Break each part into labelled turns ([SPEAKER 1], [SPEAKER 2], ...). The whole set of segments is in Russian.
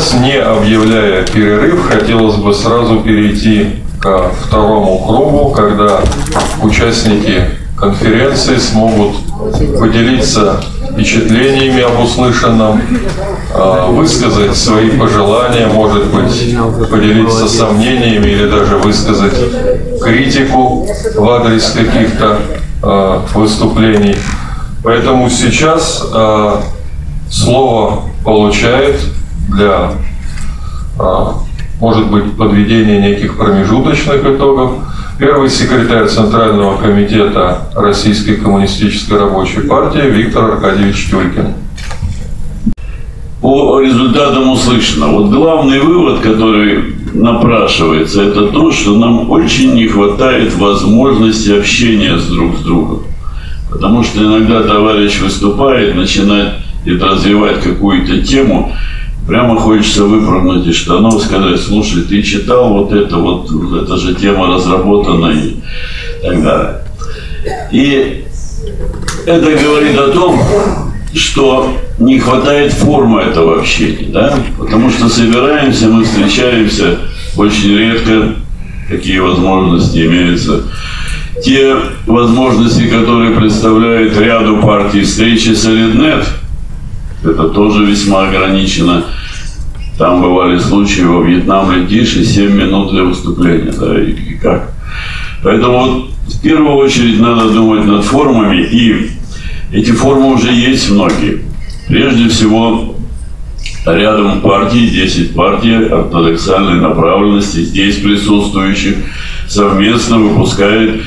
[SPEAKER 1] сейчас, не объявляя перерыв, хотелось бы сразу перейти ко второму кругу, когда участники конференции смогут поделиться впечатлениями об услышанном, а, высказать свои пожелания, может быть, поделиться сомнениями или даже высказать критику в адрес каких-то а, выступлений. Поэтому сейчас а, слово получает для, может быть, подведения неких промежуточных итогов Первый секретарь Центрального комитета Российской коммунистической рабочей партии Виктор Аркадьевич Тюлькин.
[SPEAKER 2] По результатам услышано. Вот главный вывод, который напрашивается, это то, что нам очень не хватает возможности общения с друг с другом. Потому что иногда товарищ выступает, начинает развивать какую-то тему, прямо хочется выпрыгнуть из штанов, сказать, слушай, ты читал вот это, вот эта же тема разработана и так далее. И это говорит о том, что не хватает формы этого общения, да? Потому что собираемся, мы встречаемся очень редко, какие возможности имеются. Те возможности, которые представляет ряду партий встречи Солиднет, это тоже весьма ограничено. Там бывали случаи, во Вьетнам летишь и 7 минут для выступления. Да, и, и как? Поэтому вот в первую очередь надо думать над формами, и эти формы уже есть многие. Прежде всего, рядом партий, 10 партий ортодоксальной направленности, здесь присутствующих, совместно выпускает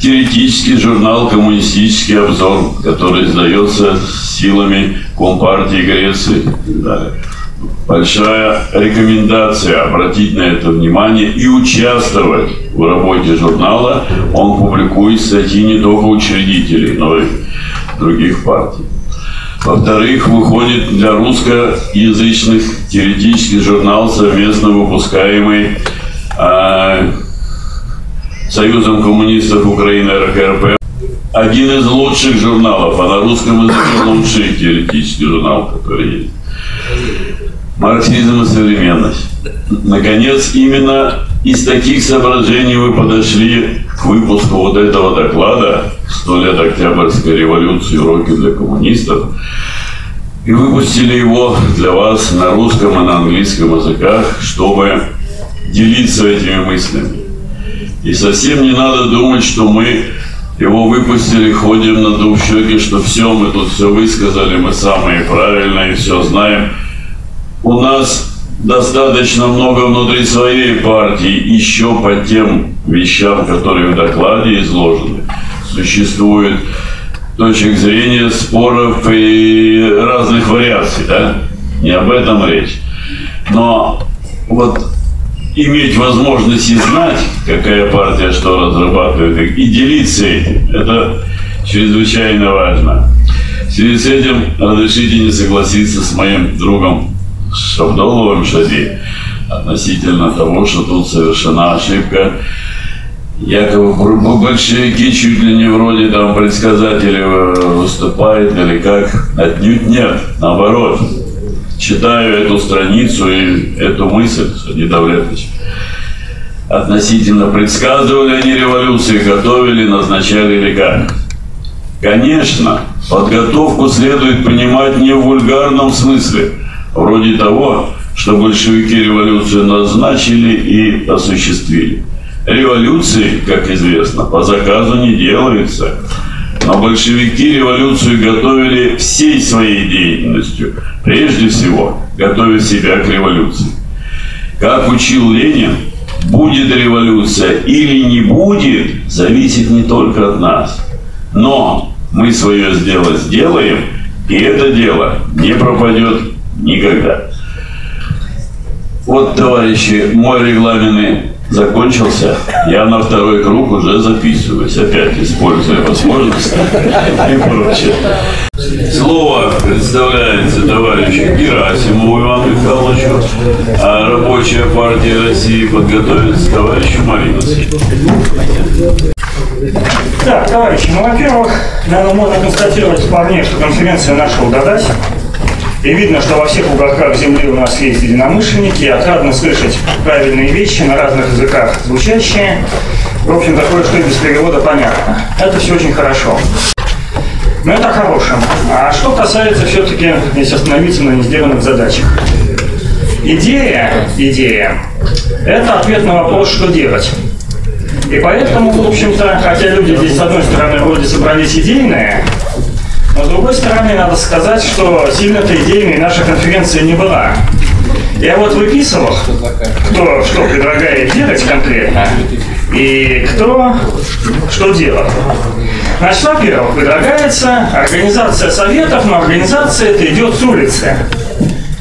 [SPEAKER 2] теоретический журнал «Коммунистический обзор», который издается силами Компартии Греции и так далее большая рекомендация обратить на это внимание и участвовать в работе журнала. Он публикует статьи не только учредителей, но и других партий. Во-вторых, выходит для русскоязычных теоретический журнал, совместно выпускаемый э, Союзом коммунистов Украины РКРП. Один из лучших журналов, а на русском языке лучший теоретический журнал, который есть. Марксизм и современность. Наконец, именно из таких соображений вы подошли к выпуску вот этого доклада «100 лет Октябрьской революции. Уроки для коммунистов» и выпустили его для вас на русском и на английском языках, чтобы делиться этими мыслями. И совсем не надо думать, что мы его выпустили, ходим на двух щеки, что все, мы тут все высказали, мы самые правильные, все знаем – у нас достаточно много внутри своей партии еще по тем вещам, которые в докладе изложены. Существует точек зрения, споров и разных вариаций, да? Не об этом речь. Но вот иметь возможность и знать, какая партия что разрабатывает, и делиться этим, это чрезвычайно важно. В связи с этим разрешите не согласиться с моим другом Шавдоловым Шади относительно того, что тут совершена ошибка. Якобы большевики чуть ли не вроде там предсказатели выступают или как. Отнюдь нет, наоборот. Читаю эту страницу и эту мысль, Давлетович. Относительно предсказывали они революции, готовили, назначали или. Конечно, подготовку следует понимать не в вульгарном смысле – вроде того, что большевики революцию назначили и осуществили. Революции, как известно, по заказу не делаются. Но большевики революцию готовили всей своей деятельностью, прежде всего, готовя себя к революции. Как учил Ленин, будет революция или не будет, зависит не только от нас. Но мы свое дело сделаем, и это дело не пропадет Никогда. Вот, товарищи, мой регламентный закончился. Я на второй круг уже записываюсь, опять используя возможность и прочее. Слово представляется товарищу Герасимову Ивану Михайловичу, а рабочая партия России подготовится товарищу Маринусу.
[SPEAKER 3] Так, товарищи, ну, во-первых, наверное, можно констатировать вполне, что конференция наша удалась. И видно, что во всех уголках земли у нас есть единомышленники. Отрадно слышать правильные вещи на разных языках звучащие. В общем, такое, что и без перевода понятно. Это все очень хорошо. Но это хорошим. А что касается все-таки, если остановиться на несделанных задачах. Идея, идея, это ответ на вопрос, что делать. И поэтому, в общем-то, хотя люди здесь, с одной стороны, вроде собрались идейные, но с другой стороны, надо сказать, что сильно-то идейной наша конференция не была. Я вот выписывал, кто что предлагает делать конкретно, и кто что делает. Значит, во-первых, предлагается организация советов, но организация это идет с улицы.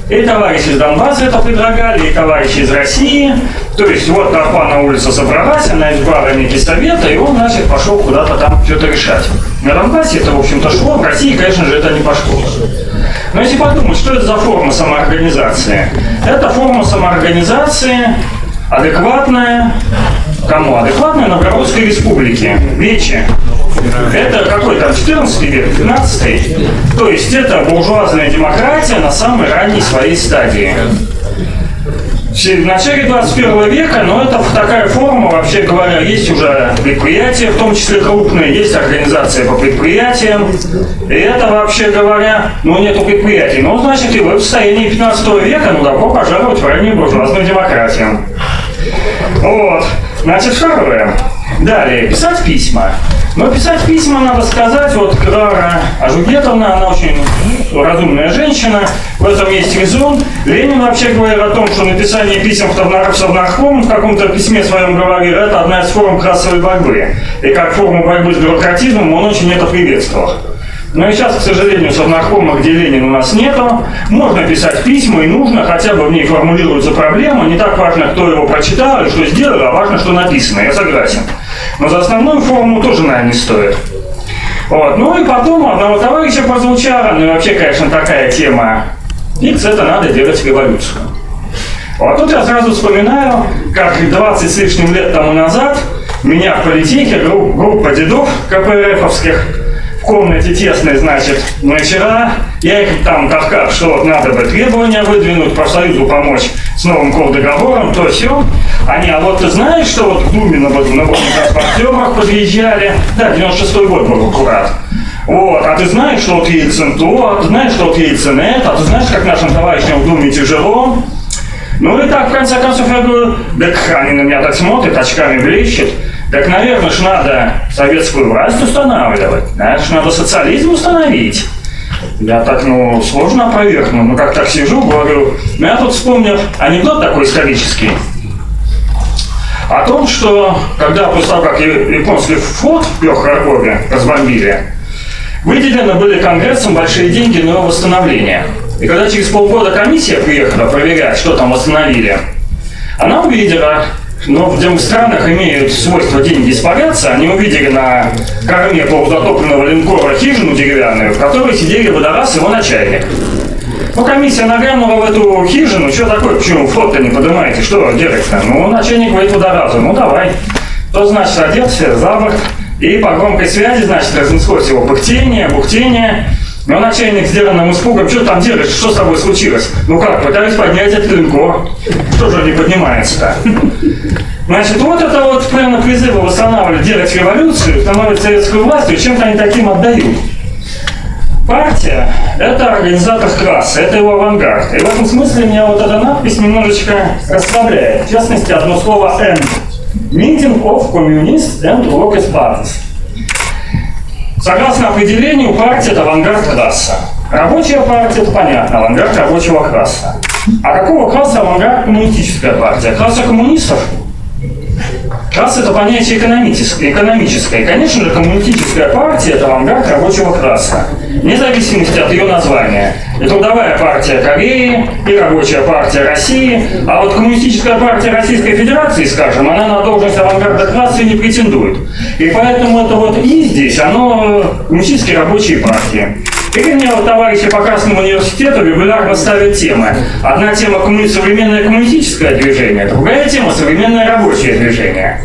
[SPEAKER 3] И товарищи из Донбасса это предлагали, и товарищи из России. То есть вот толпа на улице собралась, она избрала некий совет, и он, значит, пошел куда-то там что-то решать. На Донбассе это, в общем-то, шло, в России, конечно же, это не пошло. Но если подумать, что это за форма самоорганизации? Это форма самоорганизации адекватная, кому? Адекватная Новгородской республике, Вече. Это какой там, 14 век, 15 То есть это буржуазная демократия на самой ранней своей стадии. В начале 21 века, но это такая форма, вообще говоря, есть уже предприятия, в том числе крупные, есть организация по предприятиям. И это, вообще говоря, ну нету предприятий. Ну, значит, и вы в состоянии 15 века, ну, добро пожаловать в раннюю буржуазную демократию. Вот. Значит, второе. Далее, писать письма. Но писать письма, надо сказать, вот Клара Ажугетовна, она очень разумная женщина, в этом есть резон. Ленин вообще говорил о том, что написание писем в Совнарком в каком-то письме своем говорил, это одна из форм классовой борьбы. И как форму борьбы с бюрократизмом он очень это приветствовал. Но и сейчас, к сожалению, совнаркома, где Ленин у нас нету, можно писать письма и нужно, хотя бы в ней формулируется проблема. Не так важно, кто его прочитал и что сделал, а важно, что написано. Я согласен. Но за основную форму тоже, наверное, не стоит. Вот. Ну и потом одного товарища прозвучало, ну и вообще, конечно, такая тема. Икс это надо делать революцию. Вот тут я сразу вспоминаю, как 20 с лишним лет тому назад меня в политехе группа дедов КПРФовских комнате тесной, значит, вечера. Я их там таскал, что вот надо бы требования выдвинуть, профсоюзу помочь с новым колдоговором, то все. Они, а вот ты знаешь, что вот в Думе на, на подъезжали? Да, 96-й год был аккурат. Вот, а ты знаешь, что вот Ельцин то, а ты знаешь, что вот Ельцин это, а ты знаешь, как нашим товарищам в Думе тяжело? Ну и так, в конце концов, я говорю, да они на меня так смотрят, очками блещет. Так, наверное, ж надо советскую власть устанавливать, знаешь, надо социализм установить. Я так, ну, сложно опровергну, ну, как так сижу, говорю, ну, я тут вспомнил анекдот такой исторический. О том, что когда после того, как японский флот в Пехаркове разбомбили, выделены были Конгрессом большие деньги на его восстановление. И когда через полгода комиссия приехала проверять, что там восстановили, она увидела, но в странах имеют свойство деньги испаряться. Они увидели на корме полузатопленного линкора хижину деревянную, в которой сидели водораз и его начальник. Ну, комиссия нагрянула в эту хижину. Что такое? Почему фото не поднимаете? Что делать-то? Ну, начальник говорит водоразу. Ну, давай. То, значит, оделся за борт. И по громкой связи, значит, разнеслось его бухтение, бухтение. Но начальник сделанным испугом, что там делаешь, что с тобой случилось? Ну как, пытаюсь поднять этот линкор. Что же не поднимается-то? Значит, вот это вот прямо призывы восстанавливать, делать революцию, устанавливать советскую власть, и чем-то они таким отдают. Партия – это организатор класса, это его авангард. И в этом смысле меня вот эта надпись немножечко расслабляет. В частности, одно слово «end». Meeting of Communists and Workers Parties. Согласно определению, партия – это авангард класса. Рабочая партия – это понятно, авангард рабочего класса. А какого класса авангард коммунистическая партия? Класса коммунистов? Класс – это понятие экономическое, экономическое. Конечно же, коммунистическая партия – это авангард рабочего класса, вне зависимости от ее названия. И трудовая партия Кореи, и рабочая партия России. А вот коммунистическая партия Российской Федерации, скажем, она на должность авангарда класса не претендует. И поэтому это вот и здесь, оно коммунистические рабочие партии. Вот товарищи по Красному университету регулярно ставят темы. Одна тема современное коммунистическое движение, другая тема современное рабочее движение.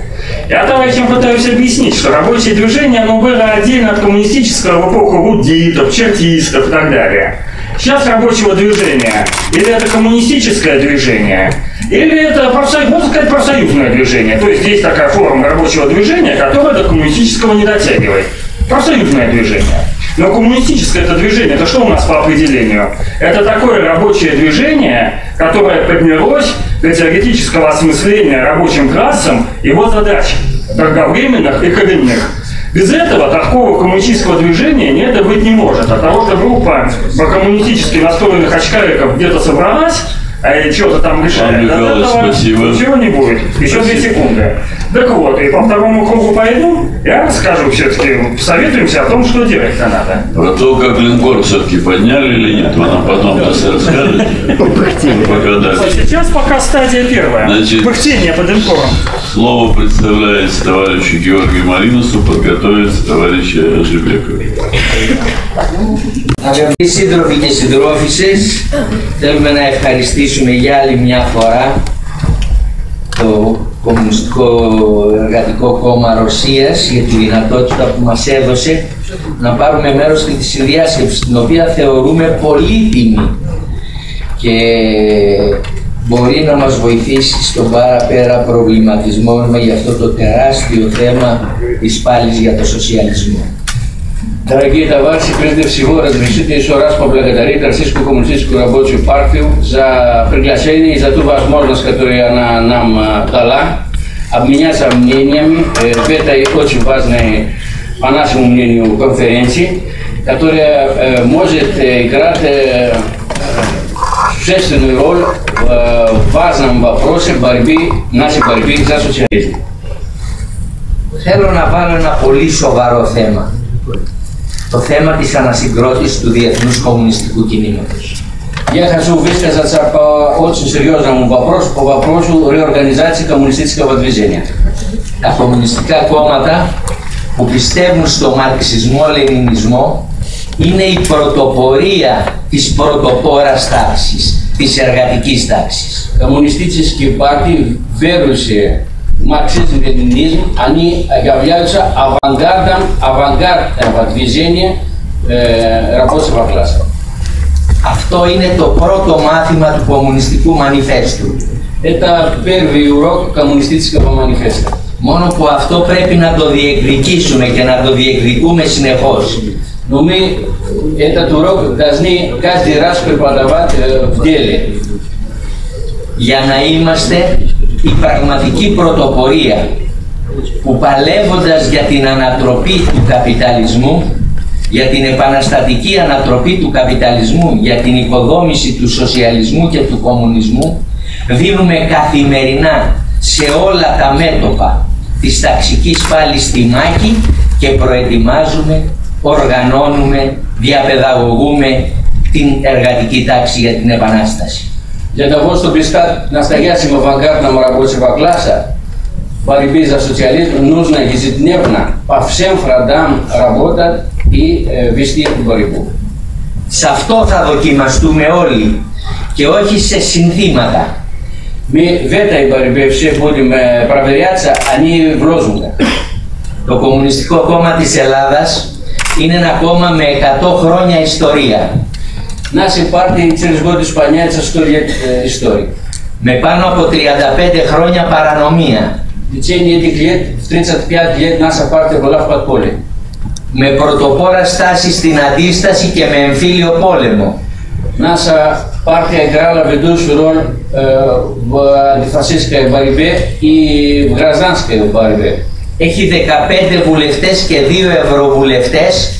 [SPEAKER 3] Я товарищам пытаюсь объяснить, что рабочее движение, оно было отдельно от коммунистического в эпоху буддитов, чертистов и так далее. сейчас рабочего движения, или это коммунистическое движение, или это профсоюз, можно сказать, профсоюзное движение. То есть здесь такая форма рабочего движения, которая до коммунистического не дотягивает. Профсоюзное движение. Но коммунистическое это движение, это что у нас по определению? Это такое рабочее движение, которое поднялось для теоретического осмысления рабочим классом его задач, долговременных и коренных. Без этого такого коммунистического движения нет быть не может. От того, что группа по-коммунистически настроенных очкариков где-то собралась, а что-то там решает,
[SPEAKER 2] Вам, Михаил, спасибо.
[SPEAKER 3] ничего не будет. Еще две секунды. Так вот, и по второму кругу пойду, я расскажу все-таки, советуемся о том, что делать-то надо.
[SPEAKER 2] Про то, как линкор все-таки подняли или нет, вы нам потом расскажете. Пока дальше.
[SPEAKER 3] Сейчас пока стадия первая.
[SPEAKER 2] Значит-
[SPEAKER 3] Пыхтение под инкором.
[SPEAKER 2] Слово представляется товарищу Георгию Маринусу, подготовится товарища Жибекова.
[SPEAKER 4] Αγαπητοί σύντροφοι και συντρόφισσες, θέλουμε να ευχαριστήσουμε για άλλη μια φορά το Κομμουνιστικό Εργατικό Κόμμα Ρωσίας για τη δυνατότητα που μας έδωσε να πάρουμε μέρος στη συνδιάσκεψη, την οποία θεωρούμε πολύτιμη και μπορεί να μας βοηθήσει στον παραπέρα προβληματισμό με για αυτό το τεράστιο θέμα της πάλης για το σοσιαλισμό.
[SPEAKER 5] Дорогие товарищи, прежде всего разрешите еще раз поблагодарить Российскую коммунистическую рабочую партию за приглашение и за ту возможность, которую она нам э, дала, обменяться мнениями э, в этой очень важной, по нашему мнению, конференции, которая э, может э, играть э, существенную роль в э, важном вопросе борьбы, нашей борьбы за социализм.
[SPEAKER 4] Θέλω να βάλω ένα πολύ σοβαρό θέμα. Το θέμα της ανασυγκρότησης του διεθνούς κομμουνιστικού κινήματος.
[SPEAKER 5] Я хочу высказаться по очень серьезному вопросу, по вопросу реорганизации коммунистического движения.
[SPEAKER 4] Τα κομμουνιστικά κόμματα που πιστεύουν στο μαρξισμό-λενινισμό είναι η πρωτοπορία της πρωτοπόρας τάξης, της εργατικής τάξης.
[SPEAKER 5] Коммунистические партии, верующие в марксизм ленинизм, они являются авангардом, авангардного движения э, рабочего класса.
[SPEAKER 4] Αυτό είναι το πρώτο μάθημα του κομμουνιστικού μανιφέστου.
[SPEAKER 5] Это первый урок коммунистического манифеста.
[SPEAKER 4] Μόνο που αυτό πρέπει να το διεκδικήσουμε και να το διεκδικούμε συνεχώς.
[SPEAKER 5] Но мы этот урок должны каждый раз преподавать э, в деле.
[SPEAKER 4] για να είμαστε η πραγματική πρωτοπορία που παλεύοντας για την ανατροπή του καπιταλισμού, για την επαναστατική ανατροπή του καπιταλισμού, για την οικοδόμηση του σοσιαλισμού και του κομμουνισμού, δίνουμε καθημερινά σε όλα τα μέτωπα της ταξικής πάλης στη μάχη και προετοιμάζουμε, οργανώνουμε, διαπαιδαγωγούμε την εργατική τάξη για την επανάσταση.
[SPEAKER 5] Για τα βόστο πιστά να σταγιάσει με να μοραγώσει βακλάσα. Παρυπίζα σοτσιαλίσμ, νους να γυζει την ή ε, του κορυπού.
[SPEAKER 4] Σε αυτό θα δοκιμαστούμε όλοι και όχι σε συνθήματα.
[SPEAKER 5] Με βέτα η παρυπέψη που με πραβεριάτσα ανοίγει.
[SPEAKER 4] Το Κομμουνιστικό Κόμμα της Ελλάδας είναι ένα κόμμα με 100 χρόνια ιστορία
[SPEAKER 5] Нашей партии через год исполняется 100 лет э, истории.
[SPEAKER 4] Με πάνω από 35 χρόνια παρανομία.
[SPEAKER 5] В течение этих лет, в 35 лет наша партия была в подполье.
[SPEAKER 4] Με πρωτοπόρα στάση στην αντίσταση και με εμφύλιο πόλεμο.
[SPEAKER 5] Наша партия играла ведущую роль э, в антифашистской борьбе и в гражданской борьбе.
[SPEAKER 4] Έχει 15 βουλευτές και 2 ευρωβουλευτές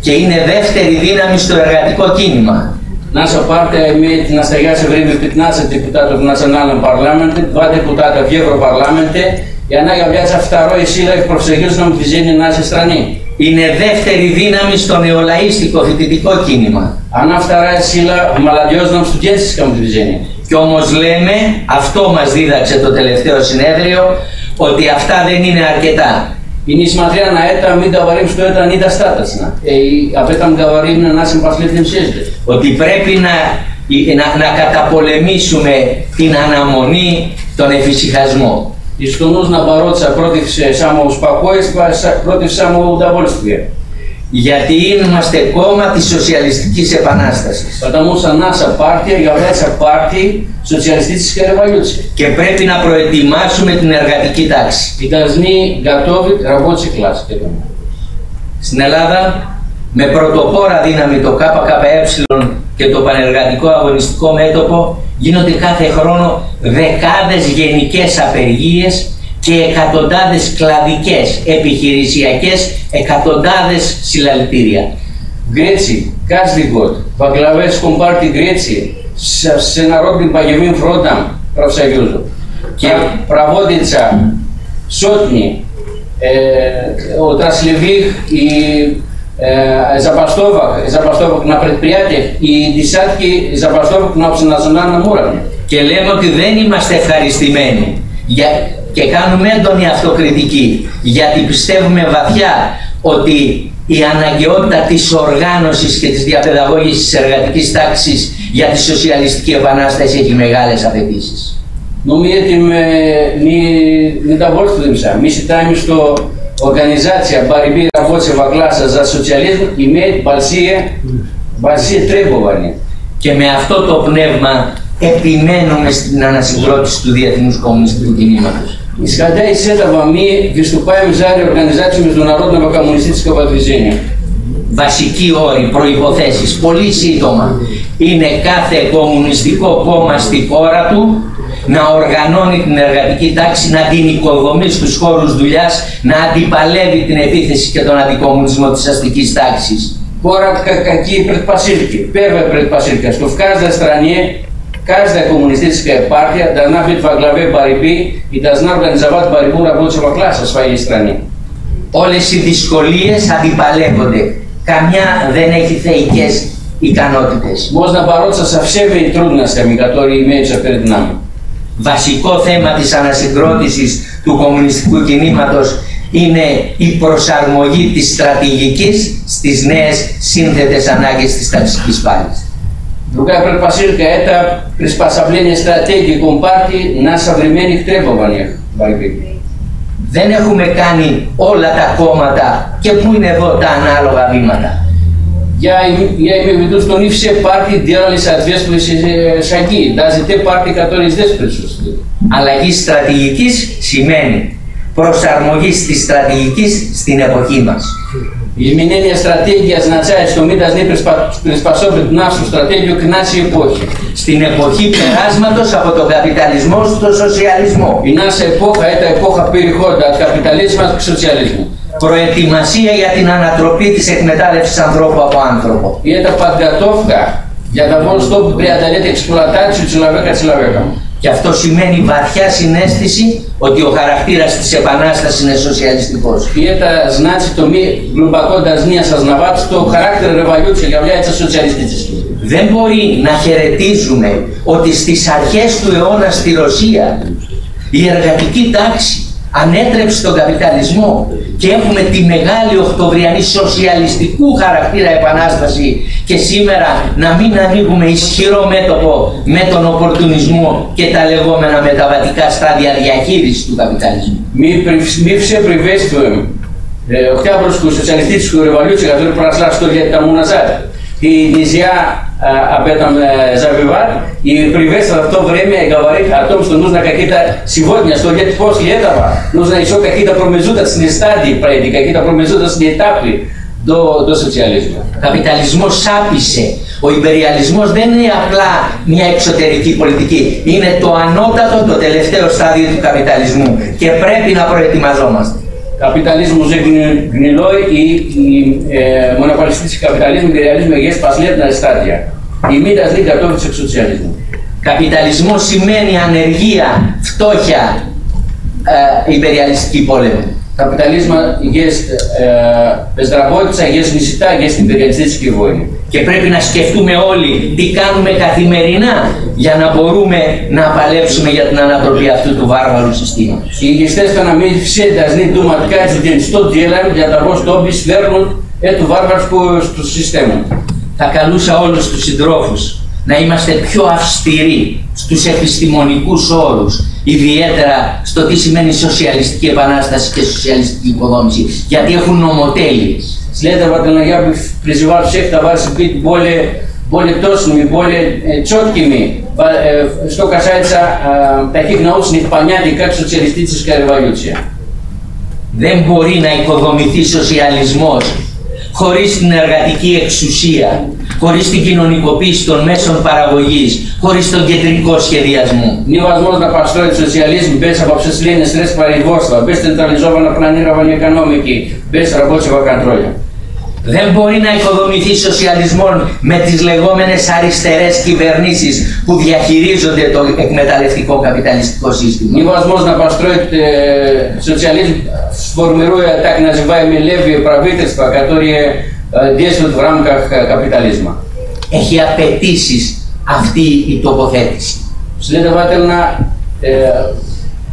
[SPEAKER 4] και είναι δεύτερη δύναμη στο εργατικό κίνημα.
[SPEAKER 5] Наша партия имеет в настоящее время 15 депутатов в национальном парламенте, 2 депутата в Европарламенте, и она является второй силой в профсоюзном движении нашей страны.
[SPEAKER 4] Είναι δεύτερη δύναμη στο νεολαίστικο φοιτητικό κίνημα.
[SPEAKER 5] Она вторая сила в молодежном студенческом движении.
[SPEAKER 4] Κι όμως λέμε, αυτό μας δίδαξε το τελευταίο συνέδριο, ότι αυτά δεν είναι αρκετά.
[SPEAKER 5] И несмотря на это, мы говорим, что это недостаточно. И об этом говорим на нашем последнем съезде.
[SPEAKER 4] ότι πρέπει να, να, καταπολεμήσουμε την αναμονή, τον εφησυχασμό.
[SPEAKER 5] Ιστονούς να παρότησα πρότιξε σάμω Σπακόης, πρότιξε σάμω Ουνταβόλστιγε.
[SPEAKER 4] Γιατί είμαστε κόμμα της σοσιαλιστικής επανάστασης,
[SPEAKER 5] Παταμούς ανάσα πάρτια, για βέτσα πάρτι, Σοσιαλιστής
[SPEAKER 4] Και πρέπει να προετοιμάσουμε την εργατική τάξη. Στην Ελλάδα, με πρωτοπόρα δύναμη το ΚΚΕ και το πανεργατικό αγωνιστικό μέτωπο, γίνονται κάθε χρόνο δεκάδες γενικές απεργίες και εκατοντάδες κλαδικές, επιχειρησιακές, εκατοντάδες συλλαλητήρια.
[SPEAKER 5] В Греции каждый год во главе с Компартией Греции с Всенародным боевым фронтом профсоюзу
[SPEAKER 4] Και-
[SPEAKER 5] проводятся сотни э, отраслевых и э, забастовок, забастовок на предприятиях и десятки забастовок на общенациональном уровне.
[SPEAKER 4] Και λέμε ότι δεν είμαστε ευχαριστημένοι για... και κάνουμε έντονη αυτοκριτική γιατί πιστεύουμε βαθιά ότι η αναγκαιότητα της οργάνωσης και της διαπαιδαγώγησης της εργατικής τάξης για τη σοσιαλιστική επανάσταση έχει μεγάλες απαιτήσεις.
[SPEAKER 5] Но мы этим э, не, не довольствуемся. Мы считаем, что организация борьбы рабочего класса за социализм имеет большие, большие требования.
[SPEAKER 4] Και με αυτό το πνεύμα επιμένουμε στην ανασυγκρότηση του Διεθνούς Κομμουνιστικού Κινήματος.
[SPEAKER 5] Исходя из этого, мы выступаем за реорганизацию международного коммунистического движения.
[SPEAKER 4] Βασικοί όροι, προϋποθέσεις, πολύ σύντομα, είναι κάθε κομμουνιστικό κόμμα στη χώρα του να οργανώνει την εργατική τάξη, να την οικοδομεί στους χώρους δουλειάς, να αντιπαλεύει την επίθεση και τον αντικομουνισμό της αστικής τάξης.
[SPEAKER 5] Коротко, какие предпосылки? Первая предпосылка, что в каждой стране каждая коммунистическая партия должна быть во главе борьбы и должна организовать борьбу рабочего класса в своей стране.
[SPEAKER 4] Όλες οι δυσκολίες αντιπαλεύονται. Καμιά δεν έχει θεϊκές ικανότητες.
[SPEAKER 5] Можно бороться со всеми трудностями, которые имеются перед нами.
[SPEAKER 4] βασικό θέμα της ανασυγκρότησης του κομμουνιστικού κινήματος είναι η προσαρμογή της στρατηγικής στις νέες σύνθετες ανάγκες της ταξικής πάλης.
[SPEAKER 5] Другая предпосылка – это приспособление стратегии Компартии на современных требованиях борьбы.
[SPEAKER 4] Δεν έχουμε κάνει όλα τα κόμματα και πού είναι εδώ τα ανάλογα βήματα.
[SPEAKER 5] Я, им- я имею в виду, что не все партии делали соответствующие э, шаги, даже те партии, которые здесь присутствуют.
[SPEAKER 4] Αλλαγή στρατηγικής σημαίνει προσαρμογή της στρατηγικής στην εποχή μας.
[SPEAKER 5] Изменение стратегии означает, что мы должны приспо- приспособить нашу стратегию к нашей эпохе.
[SPEAKER 4] Στην εποχή περάσματος από τον καπιταλισμό στο σοσιαλισμό.
[SPEAKER 5] И наша эпоха – это эпоха перехода от капитализма к социализму.
[SPEAKER 4] Προετοιμασία για την ανατροπή της εκμετάλλευσης ανθρώπου από άνθρωπο.
[SPEAKER 5] И это подготовка для того, чтобы преодолеть эксплуатацию человека человеком.
[SPEAKER 4] Και αυτό σημαίνει βαθιά συνέστηση ότι ο χαρακτήρας της Επανάστασης είναι σοσιαλιστικός.
[SPEAKER 5] И это значит, что мы глубоко должны осознавать, что характер революции является социалистическим.
[SPEAKER 4] Δεν μπορεί να χαιρετίζουμε ότι στις αρχές του αιώνα στη Ρωσία η εργατική τάξη ανέτρεψε τον καπιταλισμό και έχουμε τη μεγάλη οκτωβριανή σοσιαλιστικού χαρακτήρα επανάσταση και σήμερα να μην ανοίγουμε ισχυρό μέτωπο με τον οπορτουνισμό και τα λεγόμενα μεταβατικά στάδια διαχείρισης του καπιταλισμού.
[SPEAKER 5] Мы, при- мы все приветствуем э, Октябрьскую социалистическую революцию, которая прошла сто лет тому назад. И нельзя э, об этом э, забывать и приветствовать в то время и говорить о том, что нужно какие-то сегодня, сто лет после этого, нужно еще какие-то промежуточные стадии пройти, какие-то промежуточные этапы до, до социализма.
[SPEAKER 4] Ο καπιταλισμός σάπισε. Ο υπεριαλισμός δεν είναι απλά μια εξωτερική πολιτική. Είναι το ανώτατο, το τελευταίο στάδιο του καπιταλισμού και πρέπει να προετοιμαζόμαστε.
[SPEAKER 5] καπιταλισμού είναι γνηλόι ή ε, μοναπαλιστής καπιταλισμού, ιδεαλισμού, εγγές πασλέπνα εστάτια. Η μήτας λίγη κατώπιση του εξουσιαλισμού.
[SPEAKER 4] Καπιταλισμός σημαίνει ανεργία, φτώχεια, ε, υπεριαλιστική πόλεμη
[SPEAKER 5] καπιταλίσμα есть ε, безработица, есть στην есть υπηρετική βόλη.
[SPEAKER 4] Και πρέπει να σκεφτούμε όλοι τι κάνουμε καθημερινά για να μπορούμε να παλέψουμε για την ανατροπή αυτού του βάρβαρου συστήματος.
[SPEAKER 5] Οι естественно, του все должны του каждый για τα делаем для того, чтобы του βάρβαρου στο σύστημα.
[SPEAKER 4] Θα καλούσα όλους τους συντρόφους να είμαστε πιο αυστηροί στους επιστημονικούς όρους, ιδιαίτερα στο τι σημαίνει σοσιαλιστική επανάσταση και σοσιαλιστική υποδόμηση, γιατί έχουν νομοτέλειες.
[SPEAKER 5] Следовательно, я бы призывал всех товарищей быть более, более точными, более э, четкими, по- э, что касается э, таких научных понятий, как социалистическая революция.
[SPEAKER 4] Δεν μπορεί να οικοδομηθεί σοσιαλισμός χωρίς την εργατική εξουσία, χωρίς την κοινωνικοποίηση των μέσων παραγωγής, χωρίς τον κεντρικό σχεδιασμό.
[SPEAKER 5] Невозможно построить социализм без обобществления средств производства, без централизованного планирования экономики, без рабочего контроля.
[SPEAKER 4] Δεν μπορεί να οικοδομηθεί σοσιαλισμός με τις λεγόμενες αριστερές κυβερνήσεις που διαχειρίζονται το εκμεταλλευτικό καπιταλιστικό σύστημα.
[SPEAKER 5] Невозможно построить э, социализм, сформируя так называемые левые правительства, которые э, действуют в рамках э, капитализма.
[SPEAKER 4] Έχει απαιτήσει αυτή η τοποθέτηση.
[SPEAKER 5] Следовательно, э,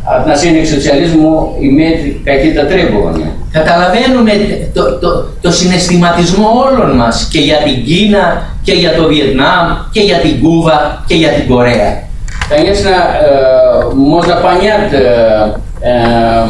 [SPEAKER 5] отношение к социализму имеет какие-то требования.
[SPEAKER 4] Καταλαβαίνουμε το, το, το συναισθηματισμό όλων μας και για την Κίνα και για το Βιετνάμ και για την Κούβα και για την Κορέα.
[SPEAKER 5] Конечно, э, можно понять э, э,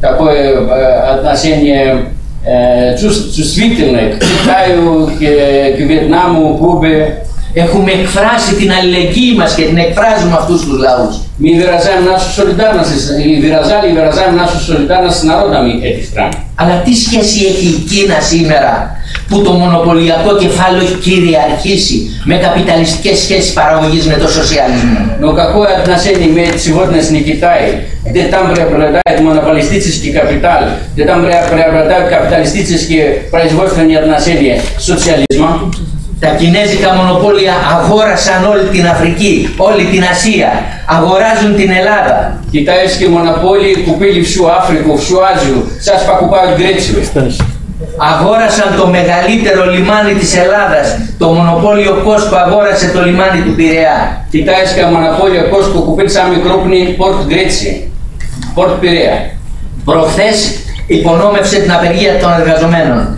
[SPEAKER 5] такое э, отношение э, чувств- чувствительное к Китаю, к, к Вьетнаму, Кубе.
[SPEAKER 4] Έχουμε εκφράσει την αλληλεγγύη μας και την εκφράζουμε αυτούς τους λαούς.
[SPEAKER 5] Μην βεραζάμε να σου σχολιάσουμε. Η Βηραζάλη, η Βηραζάλη, η Βηραζάλη.
[SPEAKER 4] Αλλά τι σχέση έχει η Κίνα σήμερα που το μονοπωλιακό κεφάλαιο έχει κυριαρχήσει με καπιταλιστικές σχέσεις παραγωγής με το σοσιαλισμό;
[SPEAKER 5] Λογακό κακο με νικητάει. Δεν τα
[SPEAKER 4] Τα κινέζικα μονοπόλια αγόρασαν όλη την Αφρική, όλη την Ασία, αγοράζουν την Ελλάδα.
[SPEAKER 5] Китайские монополии купили всю Африку, всю Азию, сейчас покупают Грецию.
[SPEAKER 4] Αγόρασαν το μεγαλύτερο λιμάνι της Ελλάδας. Το μονοπόλιο Κόσκο αγόρασε το λιμάνι του Πειραιά.
[SPEAKER 5] Китайская монополия Costco купил самый крупный порт Греции, порт Пирея.
[SPEAKER 4] Προχθές υπονόμευσε την απεργία των εργαζομένων.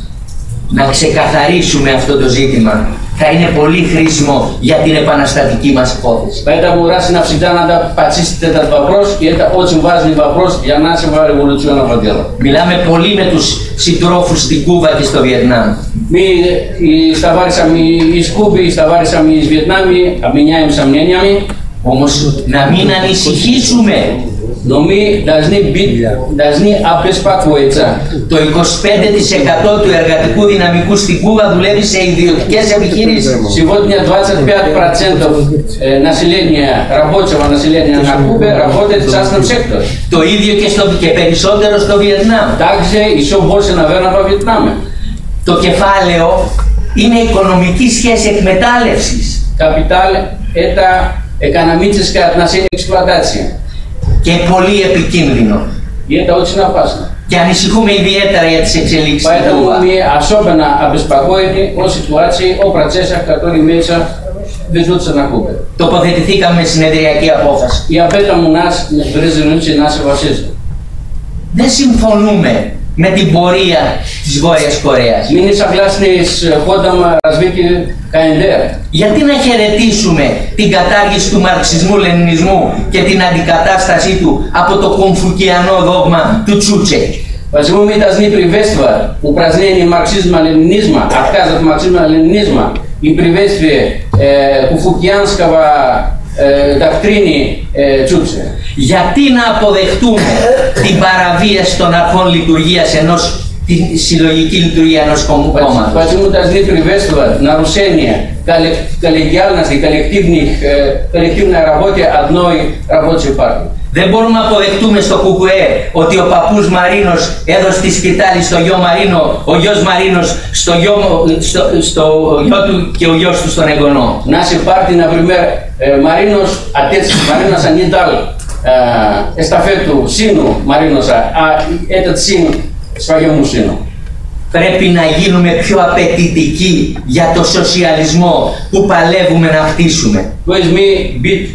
[SPEAKER 4] Να ξεκαθαρίσουμε αυτό το ζήτημα. Θα είναι πολύ χρήσιμο για την επαναστατική μας υπόθεση.
[SPEAKER 5] Поэтому раз и навсегда надо почистить этот вопрос, и это очень важный вопрос для нашего революционного дела.
[SPEAKER 4] Μιλάμε πολύ με τους συντρόφους στην Κούβα και στο Βιετνάμ.
[SPEAKER 5] Мы и с товарищами из Кубы, и с товарищами из Вьетнама обменяемся мнениями,
[SPEAKER 4] Όμως να μην ανησυχήσουμε.
[SPEAKER 5] но мы должны, быть, должны обеспокоиться.
[SPEAKER 4] Το 25% του εργατικού δυναμικού στην Κούβα δουλεύει σε ιδιωτικές επιχειρήσεις.
[SPEAKER 5] Сегодня 25% э, населения, рабочего населения на Кубе работает в частном секторе.
[SPEAKER 4] Το ίδιο και, στο, και περισσότερο στο Βιετνάμ.
[SPEAKER 5] Также еще больше, наверное, во Вьетнаме.
[SPEAKER 4] Το κεφάλαιο είναι οικονομική σχέση εκμετάλλευσης
[SPEAKER 5] Капитал – это экономическое отношение к эксплуатации.
[SPEAKER 4] και πολύ επικίνδυνο.
[SPEAKER 5] И это очень опасно.
[SPEAKER 4] Και ανησυχούμε ιδιαίτερα για τις εξελίξεις στην
[SPEAKER 5] Поэтому
[SPEAKER 4] Κούβα.
[SPEAKER 5] мы особенно обеспокоены о ситуации, о процессах, которые имеются, ведутся на Кубе.
[SPEAKER 4] Τοποθετηθήκαμε στην εδριακή απόφαση.
[SPEAKER 5] И об этом у нас в резолюции нашего съезда.
[SPEAKER 4] Δεν συμφωνούμε με την πορεία της Βόρειας Κορέας.
[SPEAKER 5] Мы не согласны с ходом развития КНДР.
[SPEAKER 4] Γιατί να χαιρετήσουμε την κατάργηση του μαρξισμού-λενινισμού και την αντικατάστασή του από το κομφουκιανό δόγμα του Τσούτσεκ.
[SPEAKER 5] Почему мы должны приветствовать упразднение марксизма-ленинизма, отказ от марксизма-ленинизма и приветствие э, куфукианского э, доктрине э, Чуче?
[SPEAKER 4] Γιατί να αποδεχτούμε την παραβίαση των αρχών λειτουργίας ενός συλλογική λειτουργία ενός κόμματος;
[SPEAKER 5] Почему должны приветствовать нарушение коллегиальности, коллективных, коллективной работы одной рабочей партии.
[SPEAKER 4] Δεν μπορούμε να αποδεχτούμε στο Κουκουέ ότι ο παππούς Μαρίνος έδωσε τη σκητάλη στο γιο Μαρίνο, ο γιος Μαρίνος στο γιο, στο, στο γιο του και ο γιος του στον εγγονό.
[SPEAKER 5] Наши партии, например, Маринос, отец Маринос, они дали э, эстафету сыну Мариноса, а этот сын своему сыну.
[SPEAKER 4] πρέπει να γίνουμε πιο απαιτητικοί για το σοσιαλισμό που παλεύουμε να χτίσουμε.
[SPEAKER 5] Тоест мы быть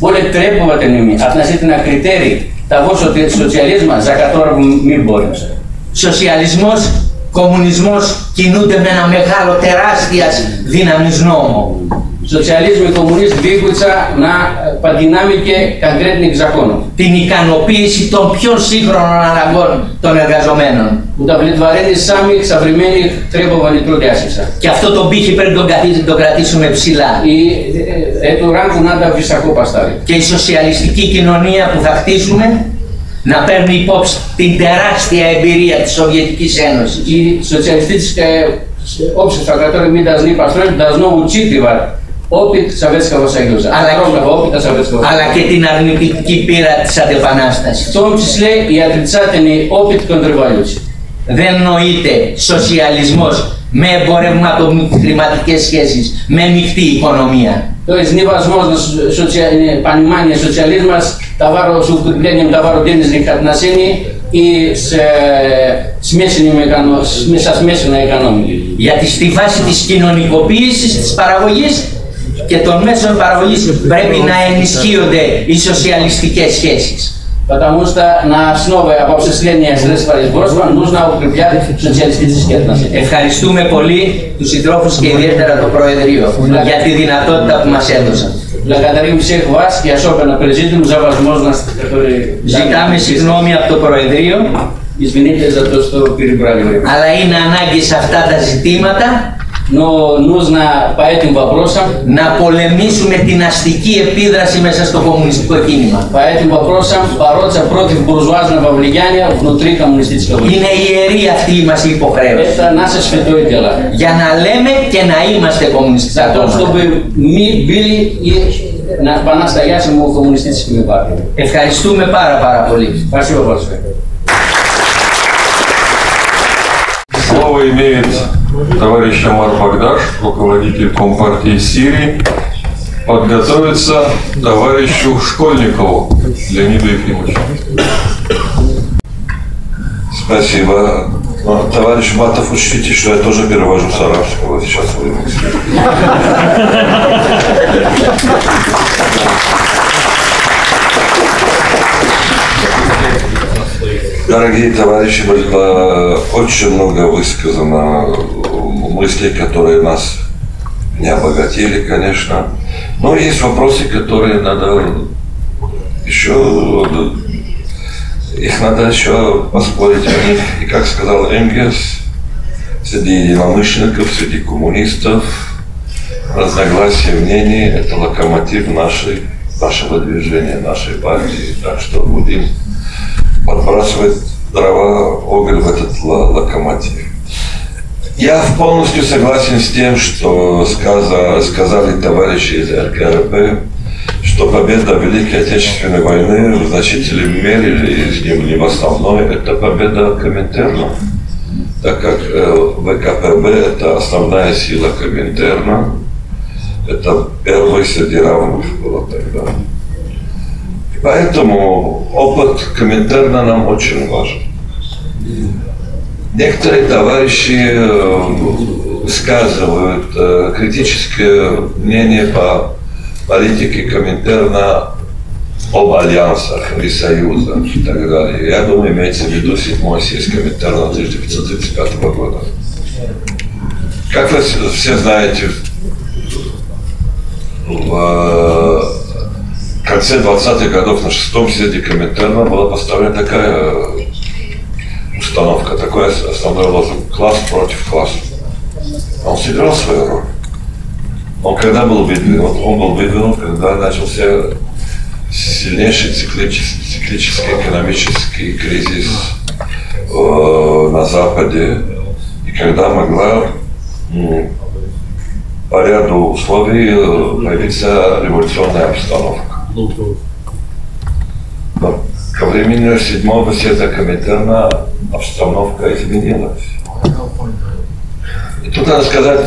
[SPEAKER 5] более требовательными относительно критерий того соци- социализма, за которого мы боремся.
[SPEAKER 4] Σοσιαλισμός, κομμουνισμός κινούνται με ένα μεγάλο τεράστιας δύναμης νόμο.
[SPEAKER 5] Социализм и коммунизм двигаются на, по динамике конкретных законов.
[SPEAKER 4] Την ικανοποίηση των πιο σύγχρονων αναγκών των εργαζομένων.
[SPEAKER 5] Удовлетворение самых современных требований трудящихся.
[SPEAKER 4] Και αυτό το πύχη πρέπει να τον καθί- τον κρατήσουμε ψηλά.
[SPEAKER 5] И э, эту рамку надо высоко поставить.
[SPEAKER 4] Και η σοσιαλιστική κοινωνία που θα χτίσουμε να παίρνει υπόψη την τεράστια εμπειρία της Σοβιετικής Ένωσης.
[SPEAKER 5] И социалистическое общество, которое мы должны построить, должно учитывать Όπιτα Σαββέτσικα Βασαγγέλουσα.
[SPEAKER 4] Αλλά, αλλά και την αρνητική πείρα της
[SPEAKER 5] αντεπανάσταση.
[SPEAKER 4] Το
[SPEAKER 5] όμω λέει η ατριτσάτενη όπιτα κοντρεβάλιουσα.
[SPEAKER 4] Δεν νοείται σοσιαλισμός με εμπορευματοκλιματικέ σχέσεις, με ανοιχτή οικονομία.
[SPEAKER 5] То есть невозможно соци... понимание социализма с товаро... с укреплением τα βάρο отношений и ή э, смешанными эконом... со смешанной экономикой.
[SPEAKER 4] Γιατί στη βάση της κοινωνικοποίησης της παραγωγής και των μέσων παραγωγής πρέπει να ενισχύονται οι σοσιαλιστικές σχέσεις.
[SPEAKER 5] Потому что на основе обобществления средств производства нужно укреплять социалистические отношения.
[SPEAKER 4] Ευχαριστούμε πολύ τους συντρόφους και ιδιαίτερα το Προεδρείο για τη δυνατότητα που μας έδωσαν.
[SPEAKER 5] Благодарим всех вас и особенно президенту за возможность, которую
[SPEAKER 4] Ζητάμε συγγνώμη από το Προεδρείο,
[SPEAKER 5] Извините за то, что перебрали время.
[SPEAKER 4] αλλά είναι ανάγκη σε αυτά τα ζητήματα
[SPEAKER 5] Но нужно по этим вопросам,
[SPEAKER 4] να πολεμήσουμε την αστική επίδραση μέσα στο κομμουνιστικό κίνημα.
[SPEAKER 5] по этим вопросам бороться против буржуазного влияния внутри коммунистического движения.
[SPEAKER 4] Είναι ιερή αυτή μας η υποχρέωση.
[SPEAKER 5] Это наше святое дело.
[SPEAKER 4] Για να λέμε και να είμαστε κομμουνιστικά
[SPEAKER 5] За то,
[SPEAKER 4] κόμματα.
[SPEAKER 5] чтобы мы были и на- по-настоящему коммунистическими партиями.
[SPEAKER 4] Ευχαριστούμε πάρα πάρα πολύ.
[SPEAKER 5] Спасибо большое.
[SPEAKER 1] Слово имеет Товарищ Амар Багдаш, руководитель Компартии Сирии. Подготовиться товарищу Школьникову Леониду Ефимовичу.
[SPEAKER 6] Спасибо. Но, Товарищ Матов, учтите, что я тоже перевожу с арабского сейчас. Дорогие товарищи, было очень много высказано мыслей, которые нас не обогатили, конечно. Но есть вопросы, которые надо еще их надо еще поспорить о них. И как сказал Энгельс, среди единомышленников, среди коммунистов, разногласия мнений – это локомотив нашей, нашего движения, нашей партии. Так что будем подбрасывать дрова, уголь в этот ло- локомотив. Я полностью согласен с тем, что сказа- сказали товарищи из РКРП, что победа Великой Отечественной войны в значительной мере, или не, не в основной, это победа Коминтерна. Так как э, ВКПБ – это основная сила Коминтерна, это первый среди равных было тогда. Поэтому опыт Коминтерна нам очень важен. Некоторые товарищи э, высказывают э, критическое мнение по политике Коминтерна об альянсах или союзах и так далее. Я думаю, имеется в виду седьмой съезд Коминтерна 1935 года. Как вы все знаете, в э, конце 20-х годов на шестом съезде Коминтерна была поставлена такая установка, такой ос- основной лозунг «класс против класса». Он сыграл свою роль. Он когда был выдвинут? Он был выдвинут, когда начался сильнейший циклический, циклический экономический кризис э, на Западе, и когда могла м, по ряду условий э, появиться революционная обстановка. Но ко времени седьмого съезда Коминтерна обстановка изменилась. И тут надо сказать,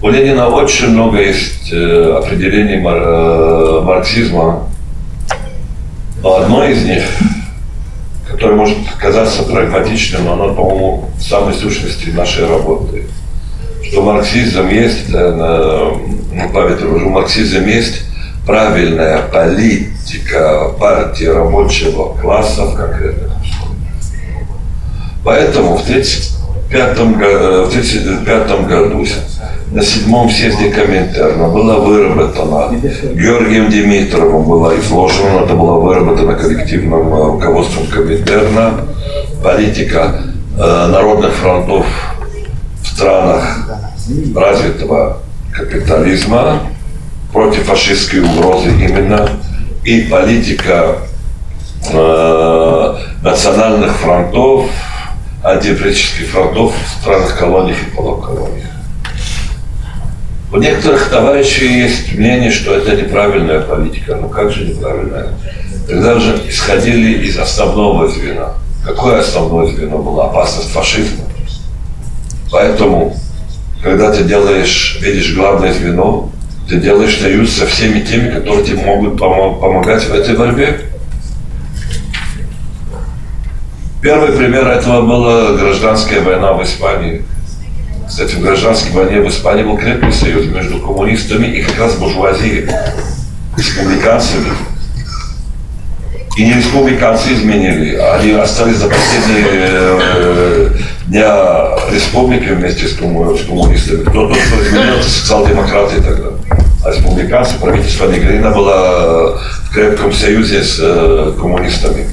[SPEAKER 6] у Ленина очень много есть э, определений мар- э, марксизма, но одно из них, которое может казаться прагматичным, но оно, по-моему, в самой сущности нашей работы. Что марксизм есть, ну, Павел уже марксизм есть правильная политика партии рабочего класса в конкретных условиях. Поэтому в 1935 в 1935 году на седьмом съезде Коминтерна была выработана Георгием Димитровым, была изложена, это была выработана коллективным э, руководством Коминтерна политика э, народных фронтов в странах развитого капитализма против фашистской угрозы именно и политика э, национальных фронтов, антиполитических фронтов в странах колониях и полуколониях. У некоторых товарищей есть мнение, что это неправильная политика. Ну как же неправильная? Тогда же исходили из основного звена. Какое основное звено было? Опасность фашизма. Поэтому, когда ты делаешь, видишь главное звено, ты делаешь союз со всеми теми, которые тебе могут помогать в этой борьбе. Первый пример этого была гражданская война в Испании – кстати, в гражданской войне в Испании был крепкий союз между коммунистами и как раз буржуазией, республиканцами. И не республиканцы изменили, они остались за последние э, дня республики вместе с, коммунистами. Кто-то, кто изменил, это социал-демократы тогда. А республиканцы, правительство Негрина было в крепком союзе с э, коммунистами.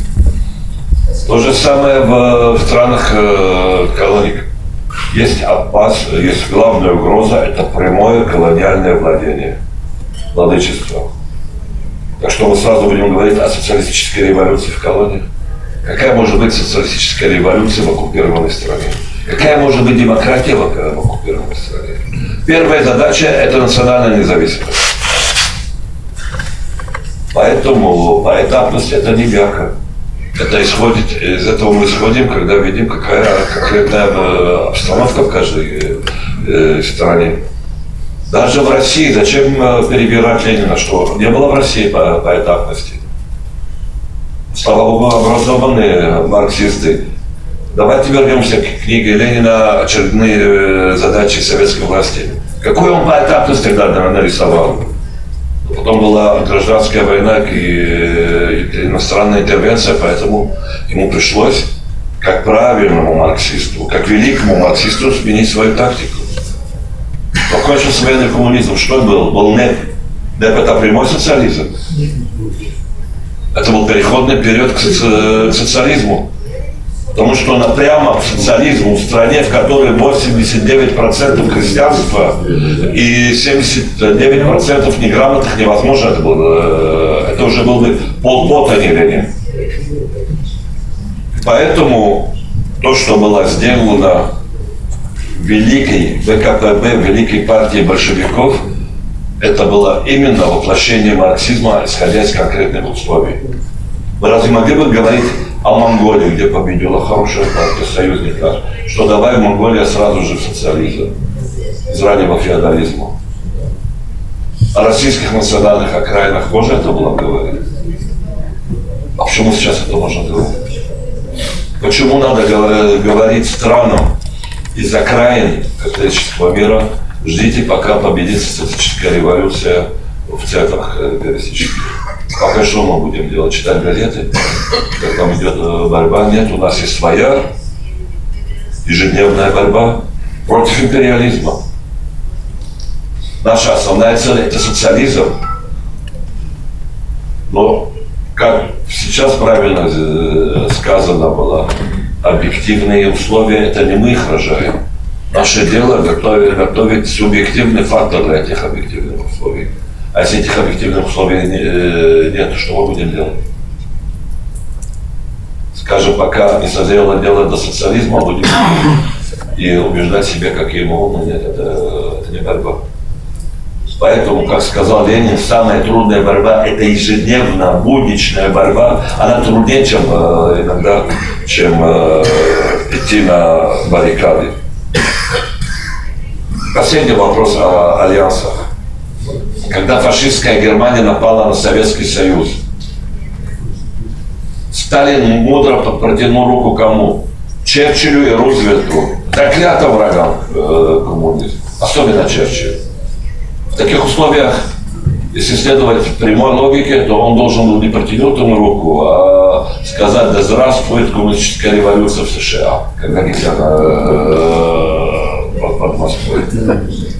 [SPEAKER 6] То же самое в, в странах э, колоний есть опас, есть главная угроза, это прямое колониальное владение, владычество. Так что мы сразу будем говорить о социалистической революции в колониях. Какая может быть социалистическая революция в оккупированной стране? Какая может быть демократия в оккупированной стране? Первая задача – это национальная независимость. Поэтому поэтапность – это не мягко. Это исходит, из этого мы исходим, когда видим, какая конкретная э, обстановка в каждой э, э, стране. Даже в России, зачем перебирать Ленина, что не было в России по, по этапности. Слава Богу, образованные марксисты. Давайте вернемся к книге Ленина «Очередные задачи советской власти». Какой он по этапности тогда нарисовал? Потом была гражданская война и иностранная интервенция, поэтому ему пришлось, как правильному марксисту, как великому марксисту, сменить свою тактику. Закончился военный коммунизм. Что был? Был НЭП. НЭП – это прямой социализм. Это был переходный период к, соци... к социализму. Потому что она прямо в социализм, в стране, в которой 89% крестьянства и 79% неграмотных невозможно это было. Э, это уже был бы полпот, а не Ленин. Поэтому то, что было сделано великой ВКПБ, великой партии большевиков, это было именно воплощение марксизма, исходя из конкретных условий. Вы разве могли бы говорить о Монголии, где победила хорошая партия союзника, что давай Монголия сразу же в социализм, из раннего феодализма. О российских национальных окраинах можно это было говорить? А почему сейчас это можно говорить? Почему надо говорить странам из окраин капиталистического мира, ждите, пока победит социалистическая революция в центрах э, пересечения? Пока что мы будем делать? Читать газеты? Как там идет э, борьба? Нет, у нас есть своя ежедневная борьба против империализма. Наша основная цель – это социализм. Но, как сейчас правильно э, сказано было, объективные условия – это не мы их рожаем. Наше дело готовить, субъективный фактор для этих объективных. А если этих объективных условий э, нет, то что мы будем делать? Скажем, пока не созрело дело до социализма, будем и убеждать себя, какие мы умные, нет, это, это не борьба. Поэтому, как сказал Ленин, самая трудная борьба – это ежедневная, будничная борьба. Она труднее, чем э, иногда, чем э, идти на баррикады. Последний вопрос о альянсах когда фашистская Германия напала на Советский Союз. Сталин мудро протянул руку кому? Черчиллю и Рузвельту. Заклято врагам э, коммунизма. Особенно Черчиллю. В таких условиях, если следовать прямой логике, то он должен был не протянуть ему руку, а сказать, да здравствует коммунистическая революция в США, когда Гитлер э, под, под Москвой.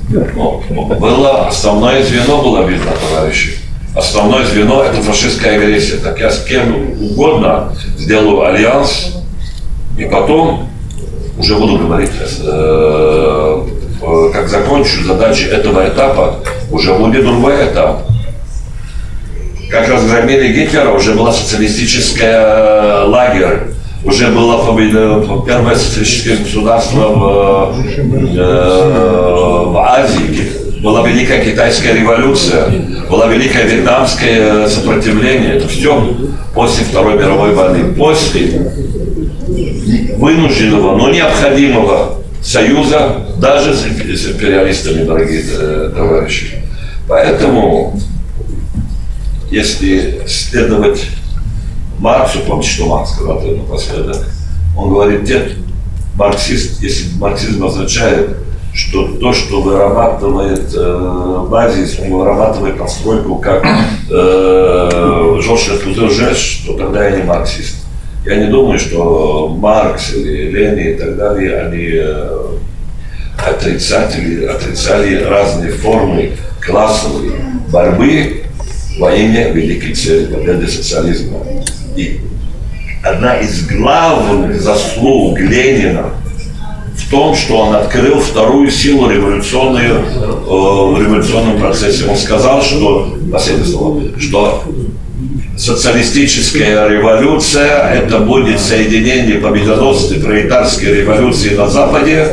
[SPEAKER 6] Ну, было основное звено было видно, товарищи. Основное звено это фашистская агрессия. Так я с кем угодно сделаю альянс, и потом уже буду говорить, э, как закончу задачи этого этапа, уже будет другой этап. Как разгромили Гитлера, уже была социалистическая лагерь, уже было победа- первое социалистическое государство в, э, в Азии, была Великая Китайская революция, была Великое Вьетнамское сопротивление. Это все после Второй мировой войны. После вынужденного, но необходимого союза даже с с империалистами, дорогие э, товарищи. Поэтому, если следовать Марксу, помните, что Маркс сказал напоследок, он говорит, дед, марксист, если марксизм означает, что то, что вырабатывает э, базис, он вырабатывает настройку как э, Жорж Фузержеш, то тогда я не марксист. Я не думаю, что Маркс или Ленин и так далее, они э, отрицатели, отрицали разные формы классовой борьбы во имя великой цели победы социализма. Одна из главных заслуг Ленина в том, что он открыл вторую силу революционную, э, в революционном процессе. Он сказал, что, последнее слово, что социалистическая революция – это будет соединение победоносной пролетарской революции на Западе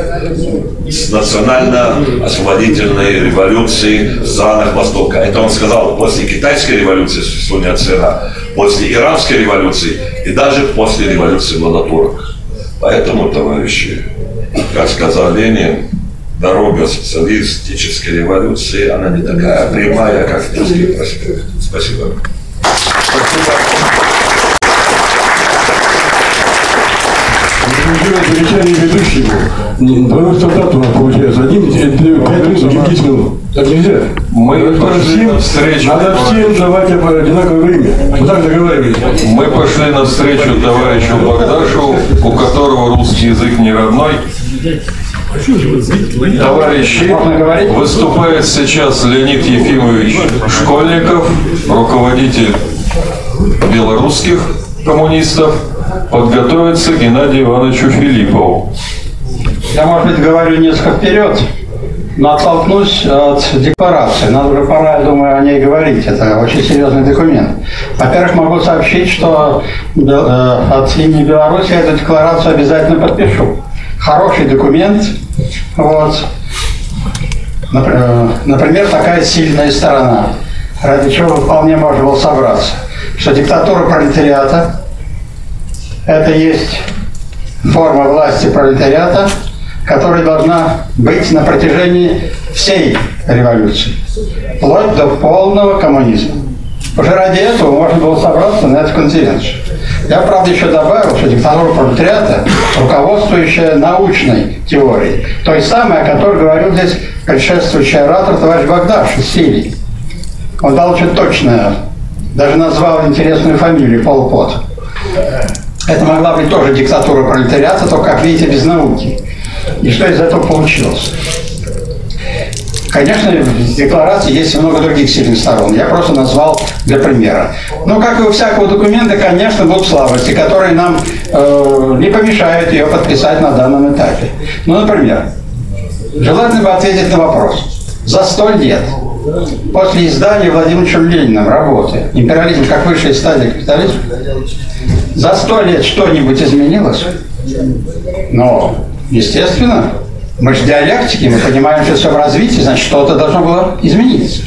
[SPEAKER 6] с национально-освободительной революцией в странах Востока. Это он сказал после китайской революции Суня Цена, после иранской революции и даже после революции Молотурок. Поэтому, товарищи, как сказал Ленин, дорога социалистической революции, она не такая прямая, как Невский проспект. Спасибо.
[SPEAKER 7] Замечание ведущему. Двойной стандарт у нас получается. Один, пять минут, через 10 минут. Так нельзя.
[SPEAKER 1] Мы
[SPEAKER 7] Надо
[SPEAKER 1] пошли
[SPEAKER 7] всем-
[SPEAKER 1] навстречу.
[SPEAKER 7] Надо всем давать одинаковое время. Вот так договаривались.
[SPEAKER 1] Мы пошли навстречу товарищу Богдашу, у которого русский язык не родной. Товарищи, выступает сейчас Леонид Ефимович Школьников, руководитель белорусских коммунистов. Подготовится Геннадий Ивановичу Филиппову.
[SPEAKER 8] Я, может быть, говорю несколько вперед, но оттолкнусь от декларации. Надо уже пора, я думаю, о ней говорить. Это очень серьезный документ. Во-первых, могу сообщить, что э, от имени Беларуси я эту декларацию обязательно подпишу. Хороший документ. Вот. Э, Например, такая сильная сторона, ради чего вполне можно было собраться, что диктатура пролетариата – это есть форма власти пролетариата, которая должна быть на протяжении всей революции, вплоть до полного коммунизма. Уже ради этого можно было собраться на эту конференцию. Я, правда, еще добавил, что диктатура пролетариата, руководствующая научной теорией, той самой, о которой говорил здесь предшествующий оратор товарищ Богдаш из Сирии. Он дал очень точное, даже назвал интересную фамилию Пол Пот. Это могла быть тоже диктатура пролетариата, только, как видите, без науки. И что из этого получилось? Конечно, в декларации есть много других сильных сторон. Я просто назвал для примера. Но, как и у всякого документа, конечно, будут слабости, которые нам э, не помешают ее подписать на данном этапе. Ну, например, желательно бы ответить на вопрос. За сто лет после издания Владимиром Лениным работы «Империализм как высшая стадия капитализма» за сто лет что-нибудь изменилось? Но, естественно, мы же диалектики, мы понимаем, что все в развитии, значит, что-то должно было измениться.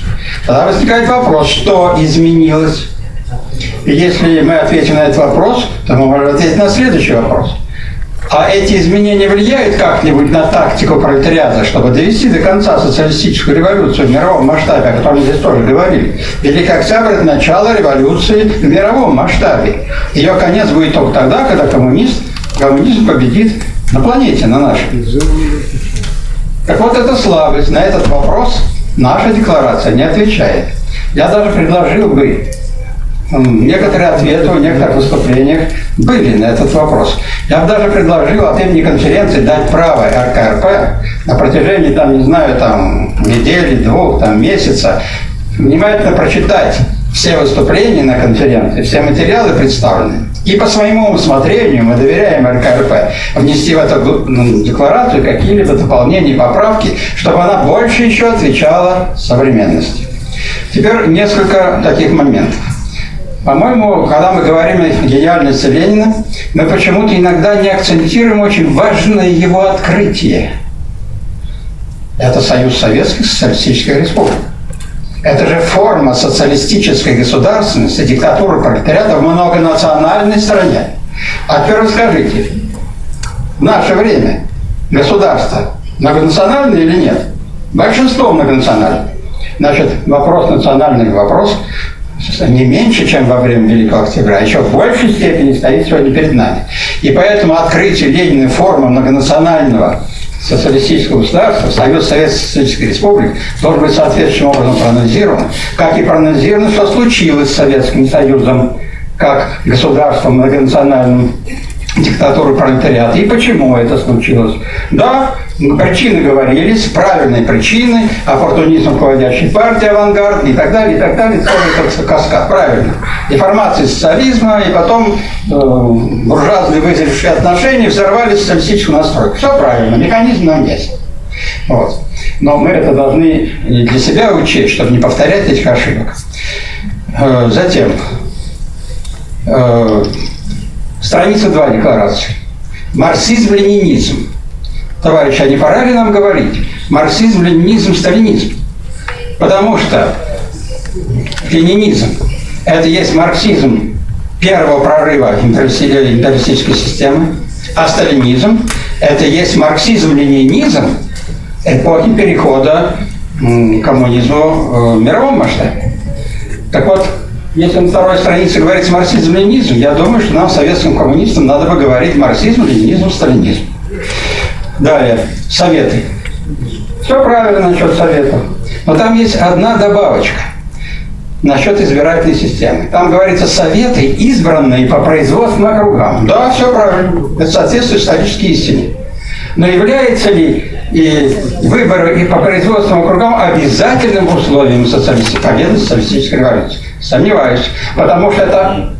[SPEAKER 8] Тогда возникает вопрос, что изменилось? И если мы ответим на этот вопрос, то мы можем ответить на следующий вопрос. А эти изменения влияют как-нибудь на тактику пролетариата, чтобы довести до конца социалистическую революцию в мировом масштабе, о котором здесь тоже говорили. Великий Октябрь – это начало революции в мировом масштабе. Ее конец будет только тогда, когда коммунист, коммунизм победит на планете, на нашей. Так вот, это слабость. На этот вопрос наша декларация не отвечает. Я даже предложил бы Некоторые ответы в некоторых выступлениях были на этот вопрос. Я даже предложил от имени конференции дать право РКРП на протяжении, там, не знаю, там, недели, двух, там, месяца внимательно прочитать все выступления на конференции, все материалы представлены. И по своему усмотрению мы доверяем РКРП внести в эту декларацию какие-либо дополнения и поправки, чтобы она больше еще отвечала современности. Теперь несколько таких моментов. По-моему, когда мы говорим о гениальности Ленина, мы почему-то иногда не акцентируем очень важное его открытие. Это Союз Советских Социалистических Республик. Это же форма социалистической государственности, диктатуры пролетариата в многонациональной стране. А теперь расскажите, в наше время государство многонациональное или нет? Большинство многонациональное. Значит, вопрос национальный вопрос не меньше, чем во время Великого Октября, а еще в большей степени стоит сегодня перед нами. И поэтому открытие Ленина формы многонационального социалистического государства, Союз Советских Социалистических Республик, должен быть соответствующим образом проанализирован, как и проанализировано, что случилось с Советским Союзом, как государством многонациональным диктатуры пролетариата. И почему это случилось? Да, причины говорились, правильные причины, оппортунизм руководящей партии, авангард и так далее, и так далее, целый этот каскад, правильно. Деформация социализма, и потом э, буржуазные вызревшие отношения взорвали социалистическую настройку. Все правильно, механизм нам есть. Вот. Но мы это должны для себя учесть, чтобы не повторять этих ошибок. Э, затем, э, Страница 2 декларации. Марксизм-ленинизм. Товарищи, а не пора ли нам говорить? Марксизм, ленинизм, сталинизм. Потому что ленинизм – это есть марксизм первого прорыва империалистической системы, а сталинизм – это есть марксизм-ленинизм эпохи перехода к коммунизму в мировом масштабе. Так вот, если на второй странице говорится марксизм-ленинизм, я думаю, что нам, советским коммунистам, надо бы говорить марксизм, ленинизм, сталинизм. Далее, советы. Все правильно насчет советов. Но там есть одна добавочка насчет избирательной системы. Там говорится советы, избранные по производственным округам. Да, все правильно. Это соответствует исторической истине. Но является ли и выборы и по производственным округам обязательным условием социалистической победы социалистической революции? Сомневаюсь, потому что это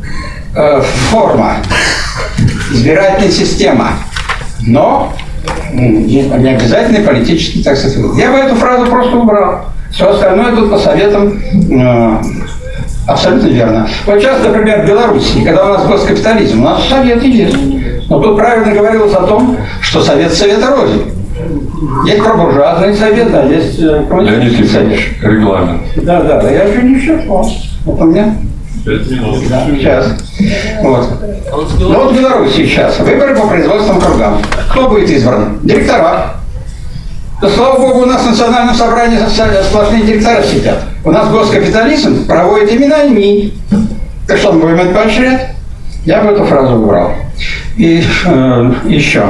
[SPEAKER 8] э, форма, избирательная система, но не обязательный политический, так сказать. Я бы эту фразу просто убрал. Все остальное тут по советам э, абсолютно верно. Вот сейчас, например, в Беларуси, когда у нас госкапитализм, у нас советы есть. Но тут правильно говорилось о том, что совет совета рознь. Есть пробуржуазный совет, а есть э,
[SPEAKER 1] Леонид совет. регламент.
[SPEAKER 8] Да, да, да, я еще не исчерпал. Вот у меня. Да, сейчас. Вот. Ну вот в Беларуси сейчас выборы по производственным кругам. Кто будет избран? Директора. Да, слава богу, у нас в национальном собрании сплошные директора сидят. У нас госкапитализм проводит именно они. Так что мы будем это поощрять? Я бы эту фразу убрал. И э, еще.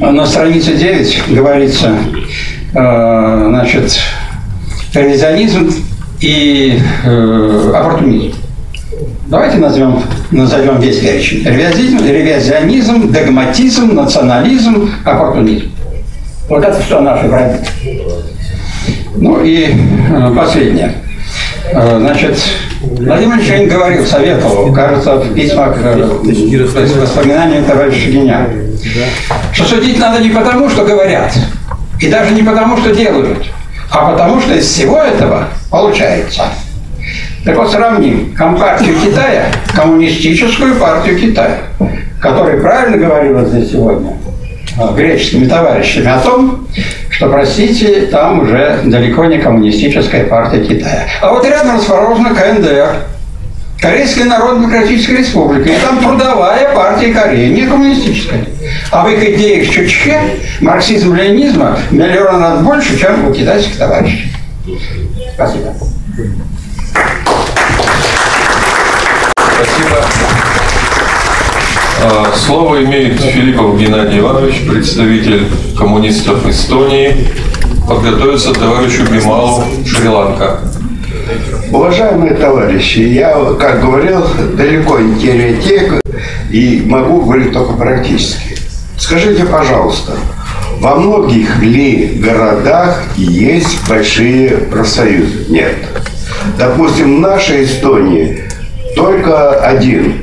[SPEAKER 8] На странице 9 говорится, э, значит, ревизионизм и э, оппортунизм. Давайте назовем, назовем весь перечень. Ревизионизм, ревизионизм, догматизм, национализм, оппортунизм. Вот это все наши враги. Ну и э, последнее. Э, значит, Владимир Ильич говорил, советовал, кажется, в письмах, э, воспоминаниям товарища Геня, что судить надо не потому, что говорят, и даже не потому, что делают, а потому, что из всего этого получается. Так вот, сравним Компартию Китая, Коммунистическую партию Китая, которая правильно говорила здесь сегодня, э, греческими товарищами о том, что, простите, там уже далеко не коммунистическая партия Китая. А вот рядом расположена КНДР. Корейская Народно-Демократическая Республика. И там трудовая партия Кореи, не коммунистическая. А в их идеях Чучхе марксизм-ленинизма миллион раз больше, чем у китайских товарищей. Спасибо.
[SPEAKER 1] Спасибо. А, Слово имеет Филиппов Геннадий Иванович, представитель коммунистов Эстонии. Подготовится товарищу Бималу, Шри-Ланка.
[SPEAKER 9] Уважаемые товарищи, я, как говорил, далеко не теоретик и могу говорить только практически. Скажите, пожалуйста, во многих ли городах есть большие профсоюзы? Нет. Допустим, в нашей Эстонии только один.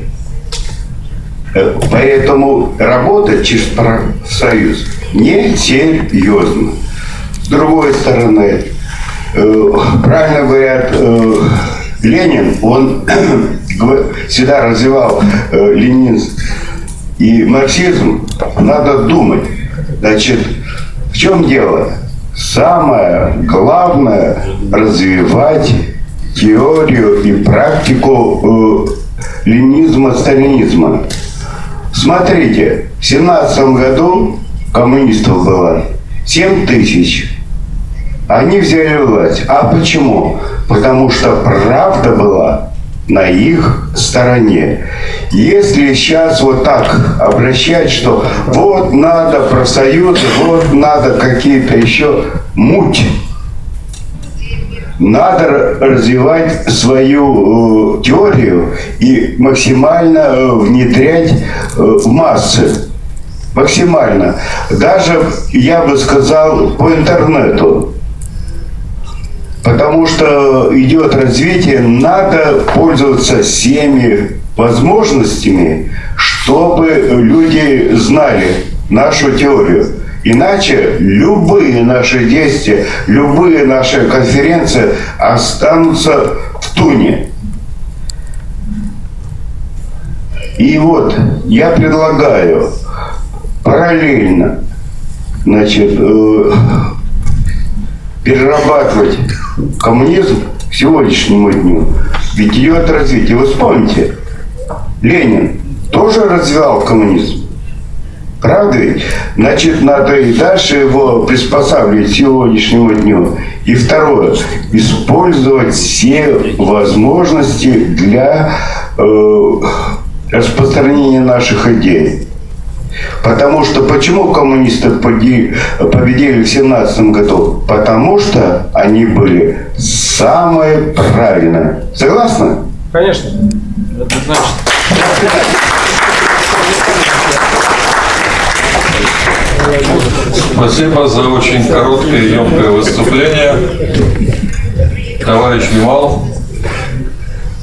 [SPEAKER 9] Э, Поэтому работать через профсоюз несерьезно. С другой стороны, правильно говорят, э, Ленин, он всегда развивал э, ленинизм и марксизм. Надо думать. Значит, в чем дело? Самое главное развивать теорию и практику э, ленизма, сталинизма. Смотрите, в семнадцатом году коммунистов было 7 тысяч. Они взяли власть. А почему? Потому что правда была на их стороне. Если сейчас вот так обращать, что вот надо профсоюзы, вот надо какие-то еще муть, надо развивать свою э, теорию и максимально э, внедрять э, в массы. Максимально. Даже, я бы сказал, по интернету. Потому что идет развитие, надо пользоваться всеми возможностями, чтобы люди знали нашу теорию. Иначе любые наши действия, любые наши конференции останутся в туне. И вот я предлагаю параллельно значит, э, перерабатывать коммунизм к сегодняшнему дню. Ведь идет развитие. Вы вспомните, Ленин тоже развивал коммунизм. Правда ведь? Значит, надо и дальше его приспосабливать к сегодняшнему дню. И второе, использовать все возможности для э, распространения наших идей. Потому что почему коммунисты победили в 17 году? Потому что они были самые правильные. Согласны?
[SPEAKER 10] Конечно. Это значит.
[SPEAKER 1] Спасибо за очень короткое и емкое выступление. Товарищ Бимал,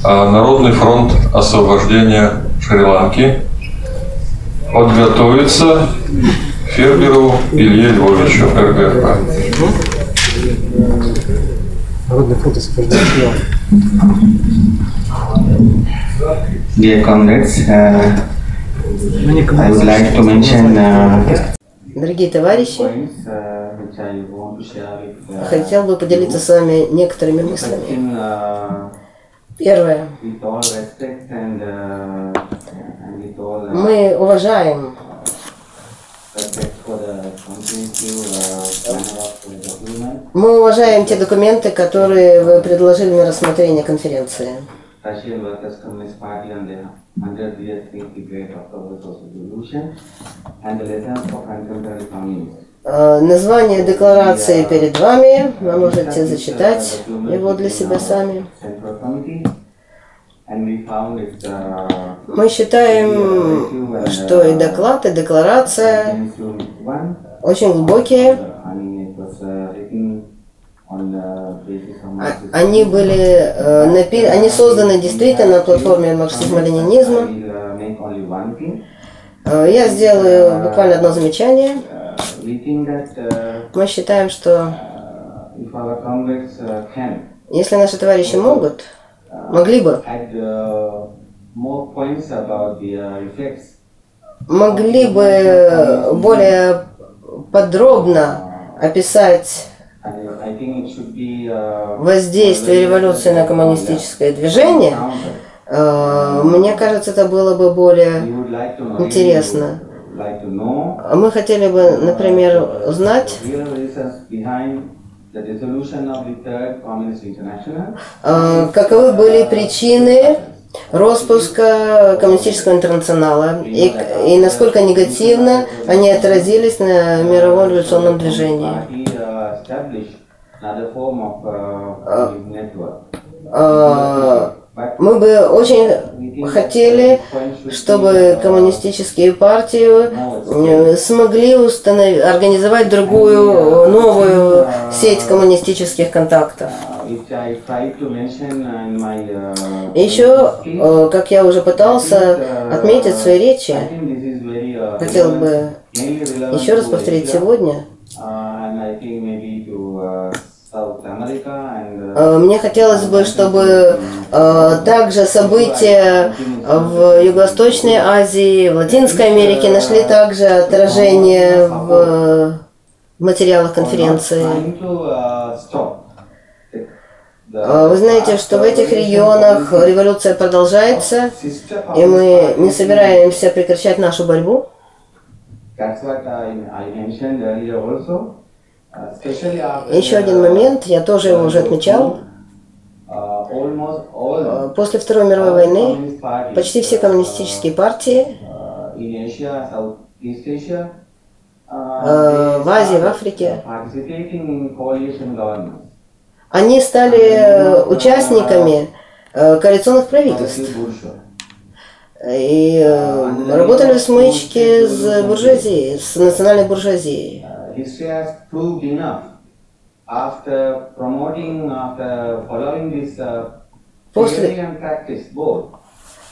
[SPEAKER 1] а, Народный фронт освобождения Шри-Ланки. Подготовиться Ферберу Илье Львовичу, РГРК.
[SPEAKER 10] Народный фронт.
[SPEAKER 11] Dear comrades, uh, I would like to mention uh,
[SPEAKER 12] Дорогие товарищи, хотел бы поделиться с вами некоторыми мыслями. Первое. Мы уважаем
[SPEAKER 11] uh.
[SPEAKER 12] Мы уважаем те документы, которые вы предложили на рассмотрение конференции.
[SPEAKER 11] Russian Workers' Communist Party on the 100 years debate October Social Revolution and the lessons for contemporary communism.
[SPEAKER 12] Э, Название декларации перед вами. Вы можете зачитать его для себя сами. Мы считаем, что и доклад, и декларация очень глубокие.
[SPEAKER 11] Uh, of
[SPEAKER 12] А-. Они были, э, напи- они созданы действительно на платформе марксизма-ленинизма.
[SPEAKER 11] Uh.
[SPEAKER 12] Э, Я сделаю буквально одно замечание.
[SPEAKER 11] Uh, uh,
[SPEAKER 12] Мы считаем, что
[SPEAKER 11] uh,
[SPEAKER 12] если наши товарищи могут, могли бы,
[SPEAKER 11] uh, uh, effects.
[SPEAKER 12] Могли бы более подробно описать
[SPEAKER 11] uh,
[SPEAKER 12] воздействие революции на коммунистическое движение, Э, Мне кажется, это было бы более интересно.
[SPEAKER 11] Know.
[SPEAKER 12] Мы хотели бы, например, узнать, э, каковы были причины распуска коммунистического интернационала? И, и насколько негативно они отразились на мировом революционном движении.
[SPEAKER 11] Uh, uh,
[SPEAKER 12] Мы бы очень хотели, чтобы коммунистические партии э, смогли установить, организовать другую, новую сеть коммунистических контактов. Еще, э, как я уже пытался отметить в своей речи, хотел бы еще раз повторить сегодня,
[SPEAKER 11] uh, uh, uh,
[SPEAKER 12] Э, Мне хотелось бы, чтобы э, также события в Юго-Восточной Азии, в Латинской Америке нашли также отражение в э, материалах конференции.
[SPEAKER 11] uh,
[SPEAKER 12] Вы знаете, что в этих регионах революция продолжается, и мы не собираемся прекращать нашу борьбу.
[SPEAKER 11] That's what I mentioned earlier also. After
[SPEAKER 12] Еще один момент, я тоже его уже отмечал. Э, После Второй мировой войны почти все коммунистические партии э, в Азии, в Африке, они стали э, участниками э, коалиционных правительств. И э, работали в смычке с буржуазией, с национальной буржуазией.
[SPEAKER 11] History has proved enough. After promoting, after following this uh,
[SPEAKER 12] После-
[SPEAKER 11] and practice both,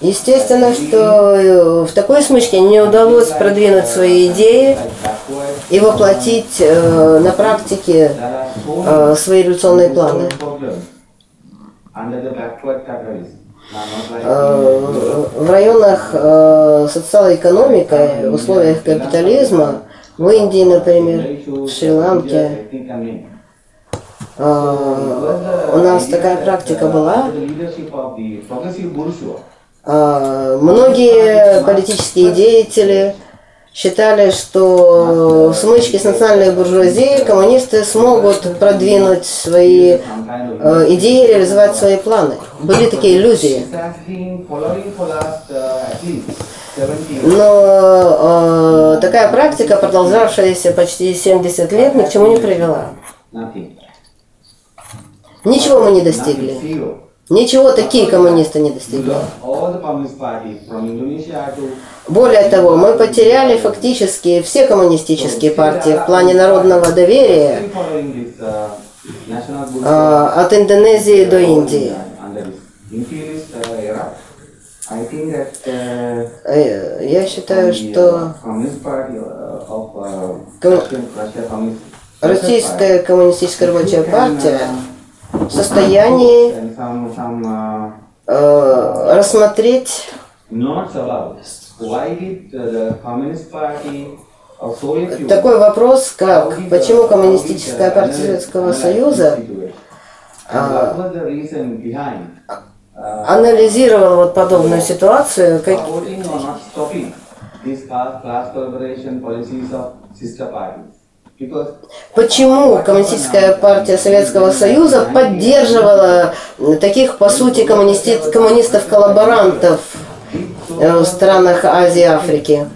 [SPEAKER 12] Естественно, что э, в такой смычке не удалось продвинуть свои идеи и воплотить э, на практике э, свои революционные планы. Э, В районах э, социал-экономика, в условиях капитализма, в Индии, например, в Шри-Ланке, э, у нас такая практика была. А, Многие политические деятели считали, что в смычке с национальной буржуазией коммунисты смогут продвинуть свои э, идеи, реализовать свои планы. Были такие иллюзии.
[SPEAKER 11] It has been following for last at least 70 years.
[SPEAKER 12] Но э, такая практика, продолжавшаяся почти 70 лет, ни к чему не привела. Ничего мы не достигли. Ничего такие коммунисты не достигли. Более того, мы потеряли фактически все коммунистические партии в плане народного доверия а, от Индонезии до Индии.
[SPEAKER 11] under this imperialist uh, era. I think that uh,
[SPEAKER 12] Э, Я считаю, что
[SPEAKER 11] uh, uh, of uh,
[SPEAKER 12] Ком-
[SPEAKER 11] Russian, Russia communist
[SPEAKER 12] Российская коммунистическая рабочая партия в состоянии э, рассмотреть
[SPEAKER 11] Union
[SPEAKER 12] такой вопрос, как почему коммунистическая партия Советского Союза анализировала вот подобную ситуацию, как, почему коммунистическая партия Советского Союза поддерживала таких, по сути, коммунистов-коллаборантов э, в странах Азии и Африки.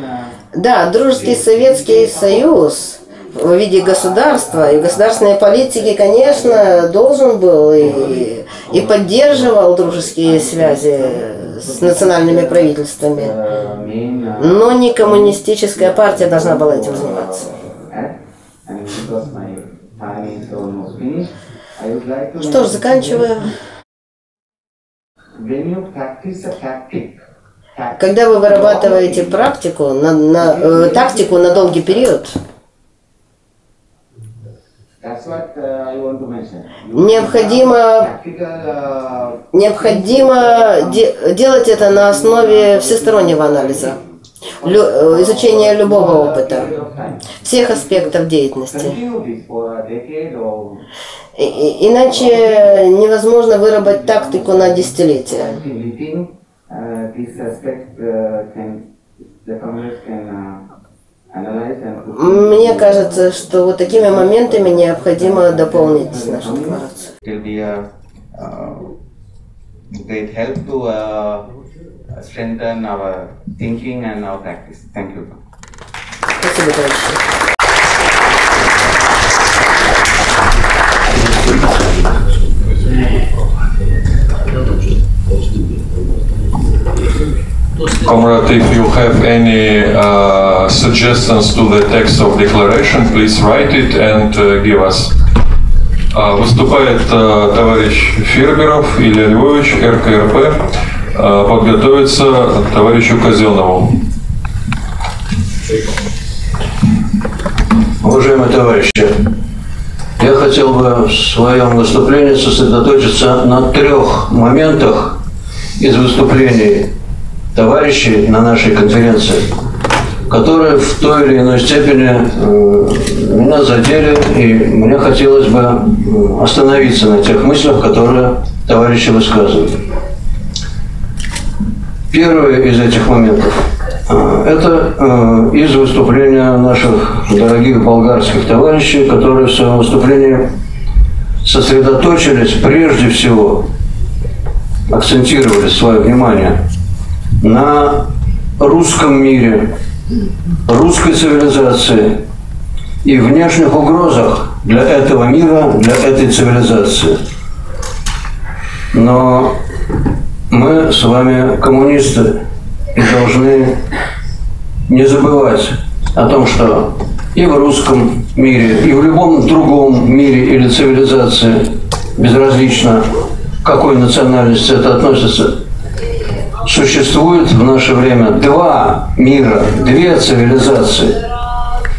[SPEAKER 11] uh,
[SPEAKER 12] Да, дружеский Советский Союз в виде государства и государственной политики, конечно, должен был и, и поддерживал дружеские связи с национальными правительствами. Но не коммунистическая партия должна была этим заниматься. Что ж, заканчиваю. Когда вы вырабатываете практику, на, на, э, тактику на долгий период,
[SPEAKER 11] that's what uh, I want to mention.
[SPEAKER 12] Необходимо,
[SPEAKER 11] Tactical uh,
[SPEAKER 12] необходимо де- делать это на основе всестороннего анализа, лю- э, изучения любого опыта, всех аспектов деятельности. И- Иначе невозможно выработать тактику на десятилетия. Мне кажется, что вот такими моментами необходимо дополнить нашу декларацию.
[SPEAKER 11] it will
[SPEAKER 1] Comrade, if you have any uh, suggestions to the text of declaration, please write it and uh, give us. А, Выступает э, товарищ Ферберов Илья Львович, РКРП. А, Подготовиться товарищу Казенову.
[SPEAKER 13] Уважаемые товарищи, я хотел бы в своем выступлении сосредоточиться на трех моментах из выступлений товарищей на нашей конференции, которые в той или иной степени э, меня задели, и мне хотелось бы э, остановиться на тех мыслях, которые товарищи высказывают. Первый из этих моментов э, это из выступления наших дорогих болгарских товарищей, которые в своем выступлении сосредоточились прежде всего, акцентировали свое внимание на русском мире, русской цивилизации и внешних угрозах для этого мира, для этой цивилизации. Но мы с вами коммунисты и должны не забывать о том, что и в русском мире, и в любом другом мире или цивилизации, безразлично к какой национальности это относится, существует в наше время два мира, две цивилизации.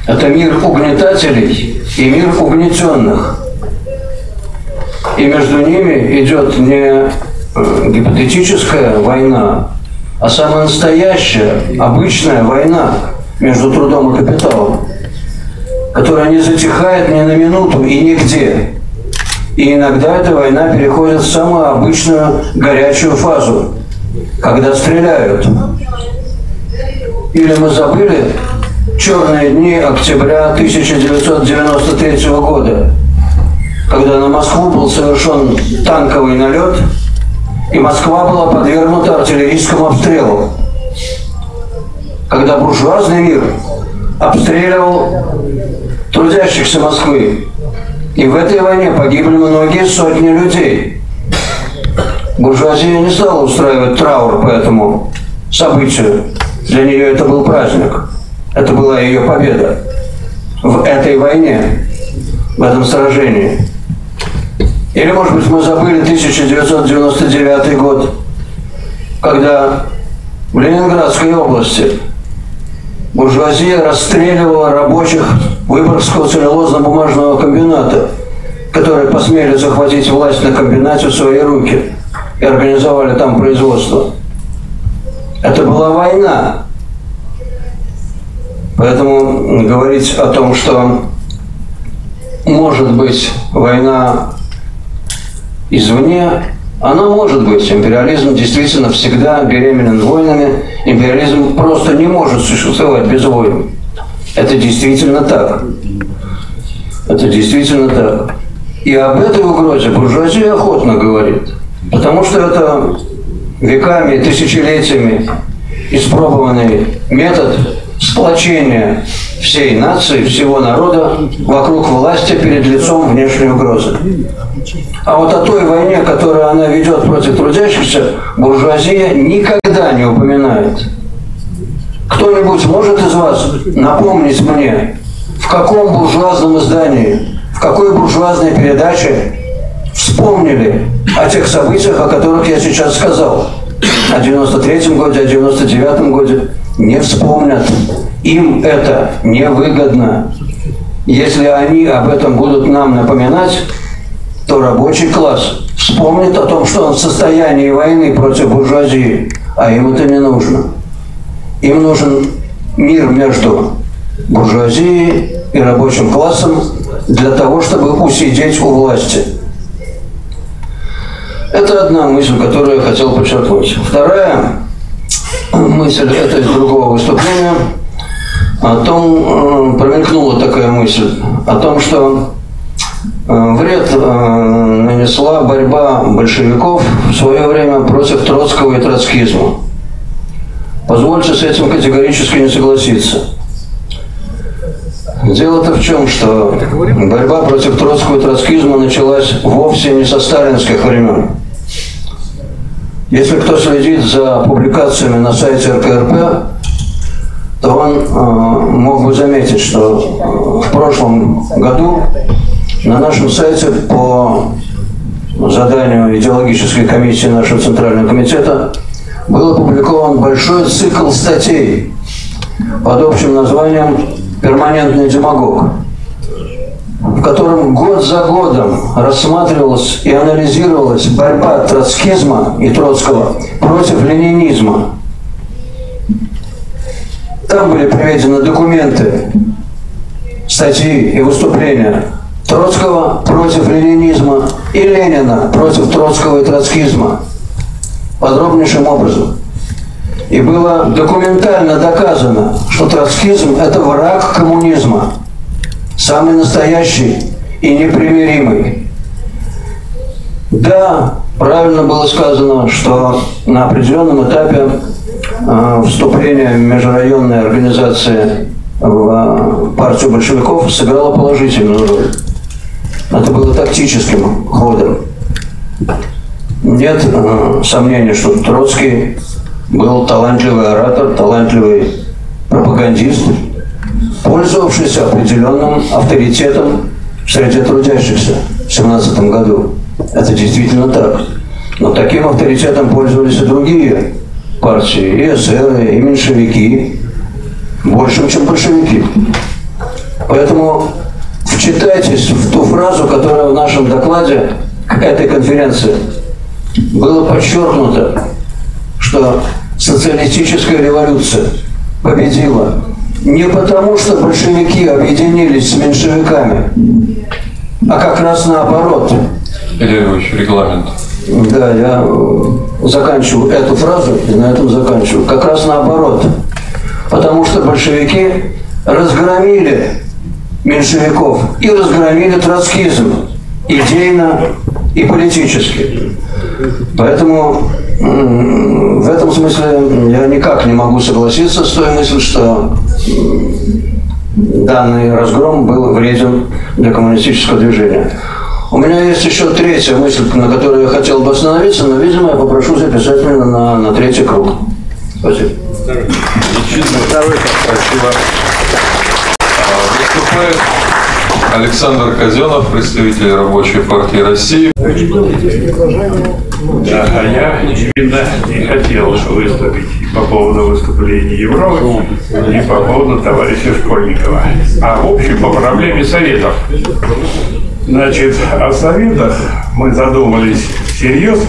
[SPEAKER 13] Это мир угнетателей и мир угнетенных. И между ними идет не э, гипотетическая война, а самая настоящая, обычная война между трудом и капиталом, которая не затихает ни на минуту и нигде. И иногда эта война переходит в самую обычную горячую фазу, когда стреляют. Или мы забыли черные дни октября 1993 года, когда на Москву был совершен танковый налет, и Москва была подвергнута артиллерийскому обстрелу. Когда буржуазный мир обстреливал трудящихся Москвы. И в этой войне погибли многие сотни людей. Буржуазия не стала устраивать траур по этому событию. Для нее это был праздник. Это была ее победа в этой войне, в этом сражении. Или, может быть, мы забыли 1999 год, когда в Ленинградской области буржуазия расстреливала рабочих Выборгского целлюлозно-бумажного комбината, которые посмели захватить власть на комбинате в свои руки и организовали там производство. Это была война. Поэтому говорить о том, что может быть война извне, она может быть. Империализм действительно всегда беременен войнами. Империализм просто не может существовать без войн. Это действительно так. Это действительно так. И об этой угрозе буржуазия охотно говорит. Потому что это веками, тысячелетиями испробованный метод сплочения всей нации, всего народа вокруг власти перед лицом внешней угрозы. А вот о той войне, которую она ведет против трудящихся, буржуазия никогда не упоминает. Кто-нибудь может из вас напомнить мне, в каком буржуазном издании, в какой буржуазной передаче вспомнили о тех событиях, о которых я сейчас сказал? О 93-м годе, о 99-м годе не вспомнят. Им это невыгодно. Если они об этом будут нам напоминать, то рабочий класс вспомнит о том, что он в состоянии войны против буржуазии, а им это не нужно. Им нужен мир между буржуазией и рабочим классом, для того, чтобы усидеть у власти. Это одна мысль, которую я хотел подчеркнуть. Вторая мысль, это из другого выступления, о том, э, промелькнула такая мысль, о том, что э, вред э, нанесла борьба большевиков в свое время против Троцкого и троцкизма. Позвольте с этим категорически не согласиться. Дело-то в чем, что борьба против Троцкого троцкизма началась вовсе не со сталинских времен. Если кто следит за публикациями на сайте РКРП, то он э, мог бы заметить, что в прошлом году на нашем сайте по заданию идеологической комиссии нашего Центрального комитета был опубликован большой цикл статей под общим названием «Перманентный демагог», в котором год за годом рассматривалась и анализировалась борьба троцкизма и Троцкого против ленинизма. Там были приведены документы, статьи и выступления Троцкого против ленинизма и Ленина против Троцкого и троцкизма подробнейшим образом. И было документально доказано, что троцкизм – это враг коммунизма, самый настоящий и непримиримый. Да, правильно было сказано, что на определенном этапе э, вступления межрайонной организации в э, партию большевиков сыграло положительную роль. Это было тактическим ходом. Нет э, сомнений, что Троцкий был талантливый оратор, талантливый пропагандист, пользовавшийся определенным авторитетом среди трудящихся в 17 году. Это действительно так. Но таким авторитетом пользовались и другие партии, и эсеры, и меньшевики, большим, чем большевики. Поэтому вчитайтесь в ту фразу, которая в нашем докладе к этой конференции было подчеркнуто, что социалистическая революция победила не потому, что большевики объединились с меньшевиками, а как раз наоборот.
[SPEAKER 1] Илья регламент.
[SPEAKER 13] Да, я э, заканчиваю эту фразу и на этом заканчиваю. Как раз наоборот. Потому что большевики разгромили меньшевиков и разгромили троцкизм идейно и политически. Поэтому в этом смысле я никак не могу согласиться с той мыслью, что данный разгром был вреден для коммунистического движения. У меня есть еще третья мысль, на которой я хотел бы остановиться, но, видимо, я попрошу записать меня на, на третий круг. Спасибо.
[SPEAKER 1] Второй, спасибо. Выступает Александр Казенов, представитель Рабочей партии России.
[SPEAKER 14] Да, а я, очевидно, не хотел выступить по поводу выступления Европы и по поводу товарища Школьникова, а в общем по проблеме Советов. Значит, о Советах мы задумались всерьез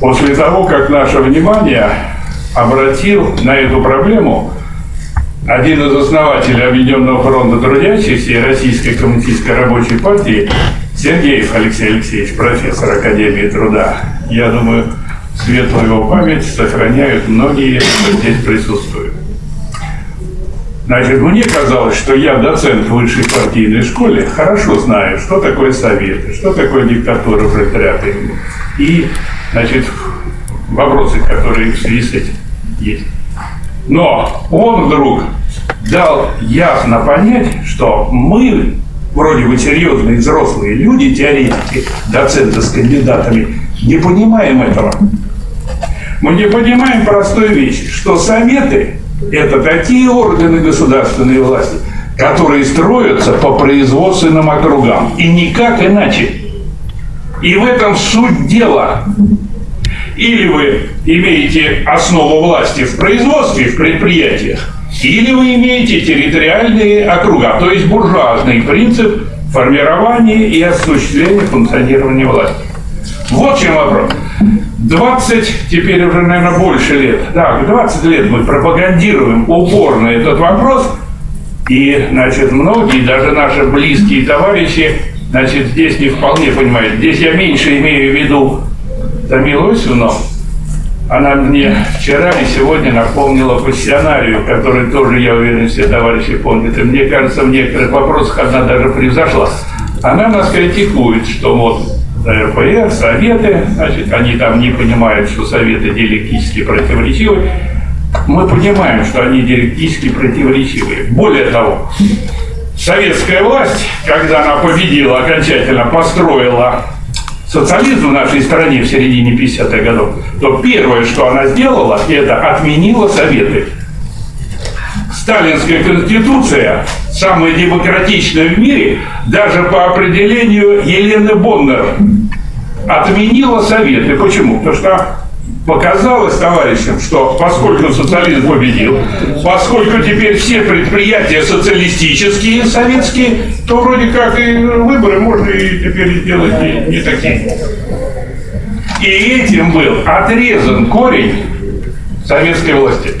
[SPEAKER 14] после того, как наше внимание обратил на эту проблему один из основателей Объединенного фронта трудящихся и Российской коммунистической рабочей партии Сергеев Алексей Алексеевич, профессор Академии труда. Я думаю, светлую его память сохраняют многие, кто здесь присутствуют. Значит, мне казалось, что я доцент высшей партийной школе, хорошо знаю, что такое советы, что такое диктатура пролетариата. И, значит, вопросы, которые в связи с этим есть. Но он вдруг дал ясно понять, что мы, вроде бы серьезные взрослые люди, теоретики, доценты с кандидатами, не понимаем этого. Мы не понимаем простой вещи, что советы – это такие органы государственной власти, которые строятся по производственным округам, и никак иначе. И в этом суть дела. Или вы имеете основу власти в производстве, в предприятиях, или вы имеете территориальные округа, то есть буржуазный принцип формирования и осуществления функционирования власти. Вот чем вопрос. 20, теперь уже, наверное, больше лет, да, 20 лет мы пропагандируем упорно этот вопрос, И, значит, многие, даже наши близкие товарищи, значит, здесь не вполне понимают. Здесь я меньше имею в виду Тамилу Осину, она мне вчера и сегодня напомнила пассионарию, которую тоже, я уверен, все товарищи помнят. И мне кажется, в некоторых вопросах она даже превзошла. Она нас критикует, что вот РПР, Советы, значит, они там не понимают, что Советы диалектически противоречивы. Мы понимаем, что они диалектически противоречивы. Более того, советская власть, когда она победила окончательно, построила социализм в нашей стране в середине 50-х годов, то первое, что она сделала, это отменила Советы. Сталинская конституция, самая демократичная в мире, даже по определению Елены Боннер, отменила Советы. Почему? Потому что показалось товарищам, что поскольку социализм победил, поскольку теперь все предприятия социалистические, советские, то вроде как и выборы можно и теперь сделать не, не такие. И этим был отрезан корень советской власти.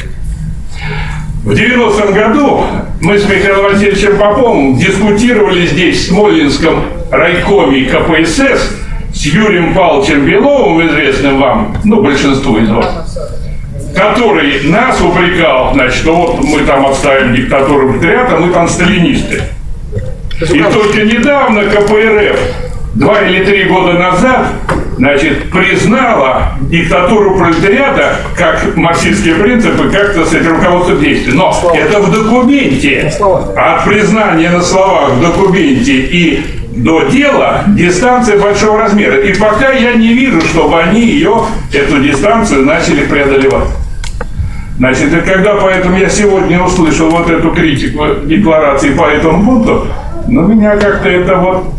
[SPEAKER 14] В 90-м году мы с Михаилом Васильевичем Поповым дискутировали здесь в Смолинском райкоме КПСС с Юрием Павловичем Беловым, известным вам, ну, большинству из вас, который нас упрекал, значит, что вот мы там отставим диктатуру пролетариата, мы там сталинисты. И только недавно КПРФ, два или три года назад, значит, признала диктатуру пролетариата как марксистские принципы, как-то с этим руководством действий. Но это в документе. От признания на словах в документе и до дела дистанция большого размера. И пока я не вижу, чтобы они ее, эту дистанцию, начали преодолевать. Значит, и когда поэтому я сегодня услышал вот эту критику декларации по этому пункту, ну, меня как-то это вот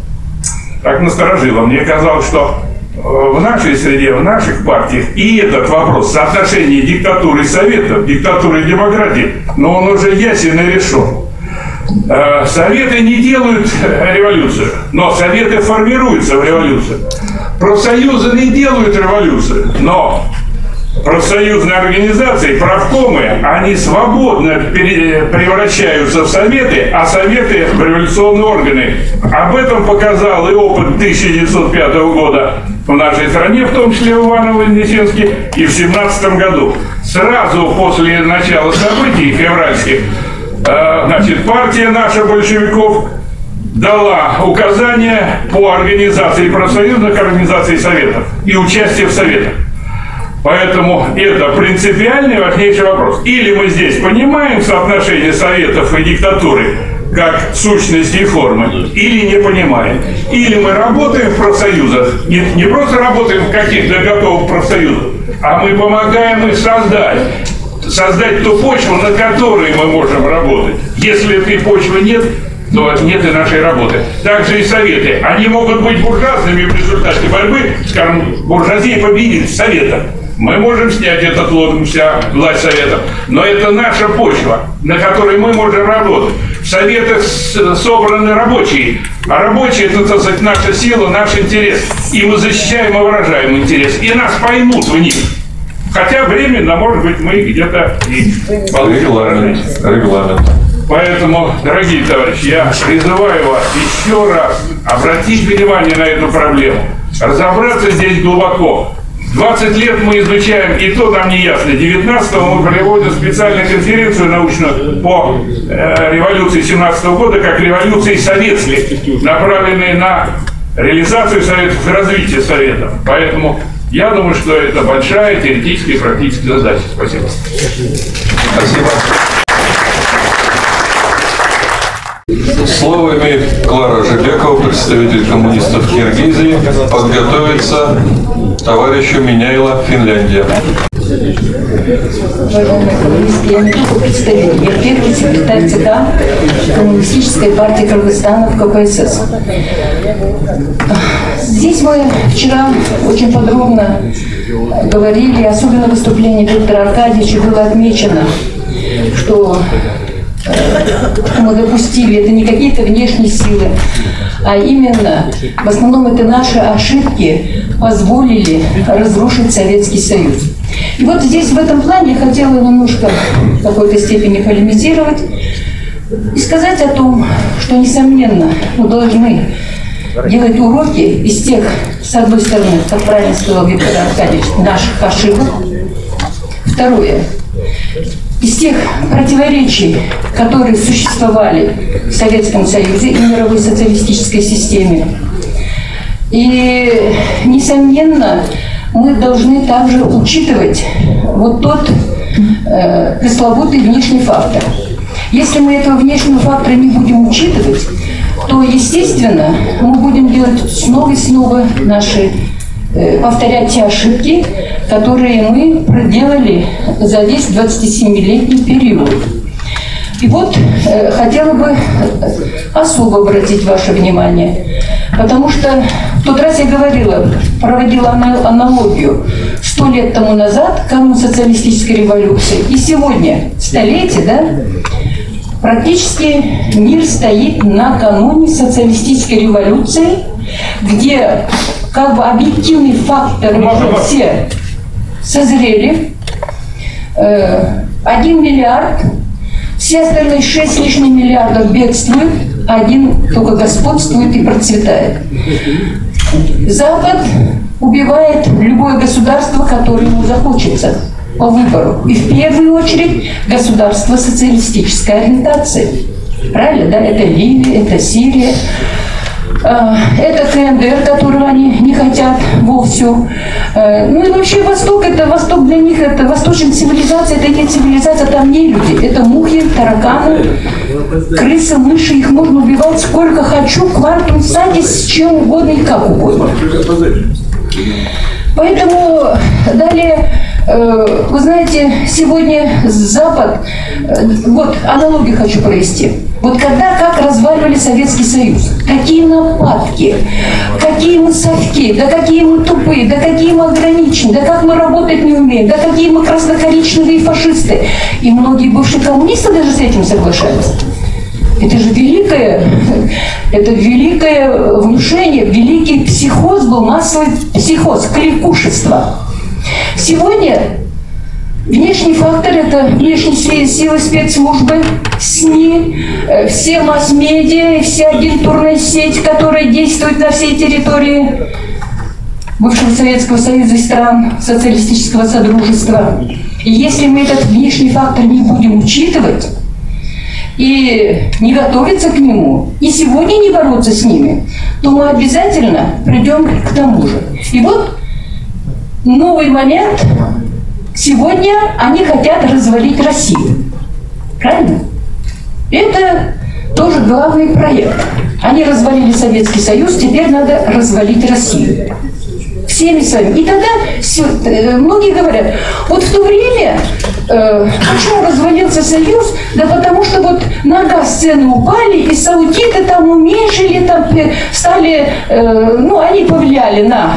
[SPEAKER 14] так насторожило. Мне казалось, что э, в нашей среде, в наших партиях и этот вопрос соотношения диктатуры и советов, диктатуры и демократии, но он уже ясен и решен. Э, советы не делают революцию, но Советы формируются в революцию. Профсоюзы не делают революцию, но профсоюзные организации, правкомы, они свободно превращаются в советы, а советы в революционные органы. Об этом показал и опыт 1905 года в нашей стране, в том числе в Иваново-Вознесенске, и в 17 году. Сразу после начала событий февральских Э, значит, партия наша большевиков дала указания по организации профсоюзных организаций советов и участие в советах. Поэтому это принципиальный важнейший вопрос. Или мы здесь понимаем соотношение советов и диктатуры как сущности и формы, или не понимаем. Или мы работаем в профсоюзах, не, не просто работаем в каких-то готовых профсоюзах, а мы помогаем их создать создать ту почву, на которой мы можем работать. Если этой почвы нет, то нет и нашей работы. Также и советы. Они могут быть буржуазными в результате борьбы, скажем, буржуазия победит в советах. Мы можем снять этот лозунг вся власть советов, но это наша почва, на которой мы можем работать. В советах собраны рабочие, а рабочие это, так сказать, наша сила, наш интерес. И мы защищаем и выражаем интерес. И нас поймут в них. Хотя временно, может быть, мы где-то и
[SPEAKER 1] Регламент. Регламент.
[SPEAKER 14] Поэтому, дорогие товарищи, я призываю вас еще раз обратить внимание на эту проблему, разобраться здесь глубоко. 20 лет мы изучаем, и то нам не ясно. 19 мы проводим специальную конференцию научную по э, революции 17 года, как революции советских, направленные на реализацию советов развитие советов. Поэтому я думаю, что это большая теоретическая и практическая задача. Спасибо.
[SPEAKER 1] Спасибо. Слово имеет Клара Желекова, представитель коммунистов Киргизии. Подготовиться товарищу Меняйла, Финляндия.
[SPEAKER 15] Уважаемые коммунисты, я не только представитель, я первый секретарь ЦК Коммунистической партии Кыргызстана в КПСС. Здесь мы вчера очень подробно говорили, особенно в выступлении Виктора Аркадьевича было отмечено, что мы допустили, это не какие-то внешние силы, а именно, в основном это наши ошибки позволили разрушить Советский Союз. И вот здесь в этом плане я хотела немножко в какой-то степени полемизировать, и сказать о том, что, несомненно, мы должны делать уроки из тех, с одной стороны, как правильно сказал Виктор Аркадьевич, наших ошибок. Второе. Из тех противоречий, которые существовали в Советском Союзе и мировой социалистической системе. И, несомненно, мы должны также учитывать вот тот э, пресловутый внешний фактор. Если мы этого внешнего фактора не будем учитывать, то, естественно, мы будем делать снова и снова наши, повторять те ошибки, которые мы проделали за весь 27-летний период. И вот э, хотела бы особо обратить ваше внимание, потому что в тот раз я говорила, проводила аналогию сто лет тому назад, канун социалистической революции, и сегодня, столетие, да, практически мир стоит накануне социалистической революции, где как бы объективные факторы уже все созрели. Э, один миллиард, все остальные шесть с лишним миллиардов бедствуют, один только господствует и процветает. Запад убивает любое государство, которое ему захочется по выбору. И в первую очередь государство социалистической ориентации. Правильно, да? Это Ливия, это Сирия. А, это КНДР, которого они не хотят вовсю. А, ну и вообще Восток, это Восток для них, это восточная цивилизация, это не цивилизация, там не люди. Это мухи, тараканы, крысы, мыши, их можно убивать сколько хочу, квартум саде, с чем угодно и как угодно. Поэтому далее Э, вы знаете, сегодня Запад, э, вот аналогию хочу провести. Вот когда, как разваливали Советский Союз, какие нападки, какие мы совки, да какие мы тупые, да какие мы ограничены, да как мы работать не умеем, да какие мы краснокоричневые фашисты. И многие бывшие коммунисты даже с этим соглашались. Это же великое, это великое внушение, великий психоз был, массовый психоз, кликушество. Сегодня внешний фактор – это внешние силы спецслужбы, СМИ, э, все масс-медиа, вся агентурная сеть, которая действует на всей территории бывшего Советского Союза и стран социалистического содружества. И если мы этот внешний фактор не будем учитывать, и не готовиться к нему, и сегодня не бороться с ними, то мы обязательно придем к тому же. И вот новый момент. Сегодня они хотят развалить Россию. Правильно? Это тоже главный проект. Они развалили Советский Союз, теперь надо развалить Россию. Всеми своими. И тогда э, многие говорят, вот в то время, э, почему развалился Союз? Да потому что вот на газ цены упали, и саудиты там уменьшили, там э, стали, э, ну, они повлияли на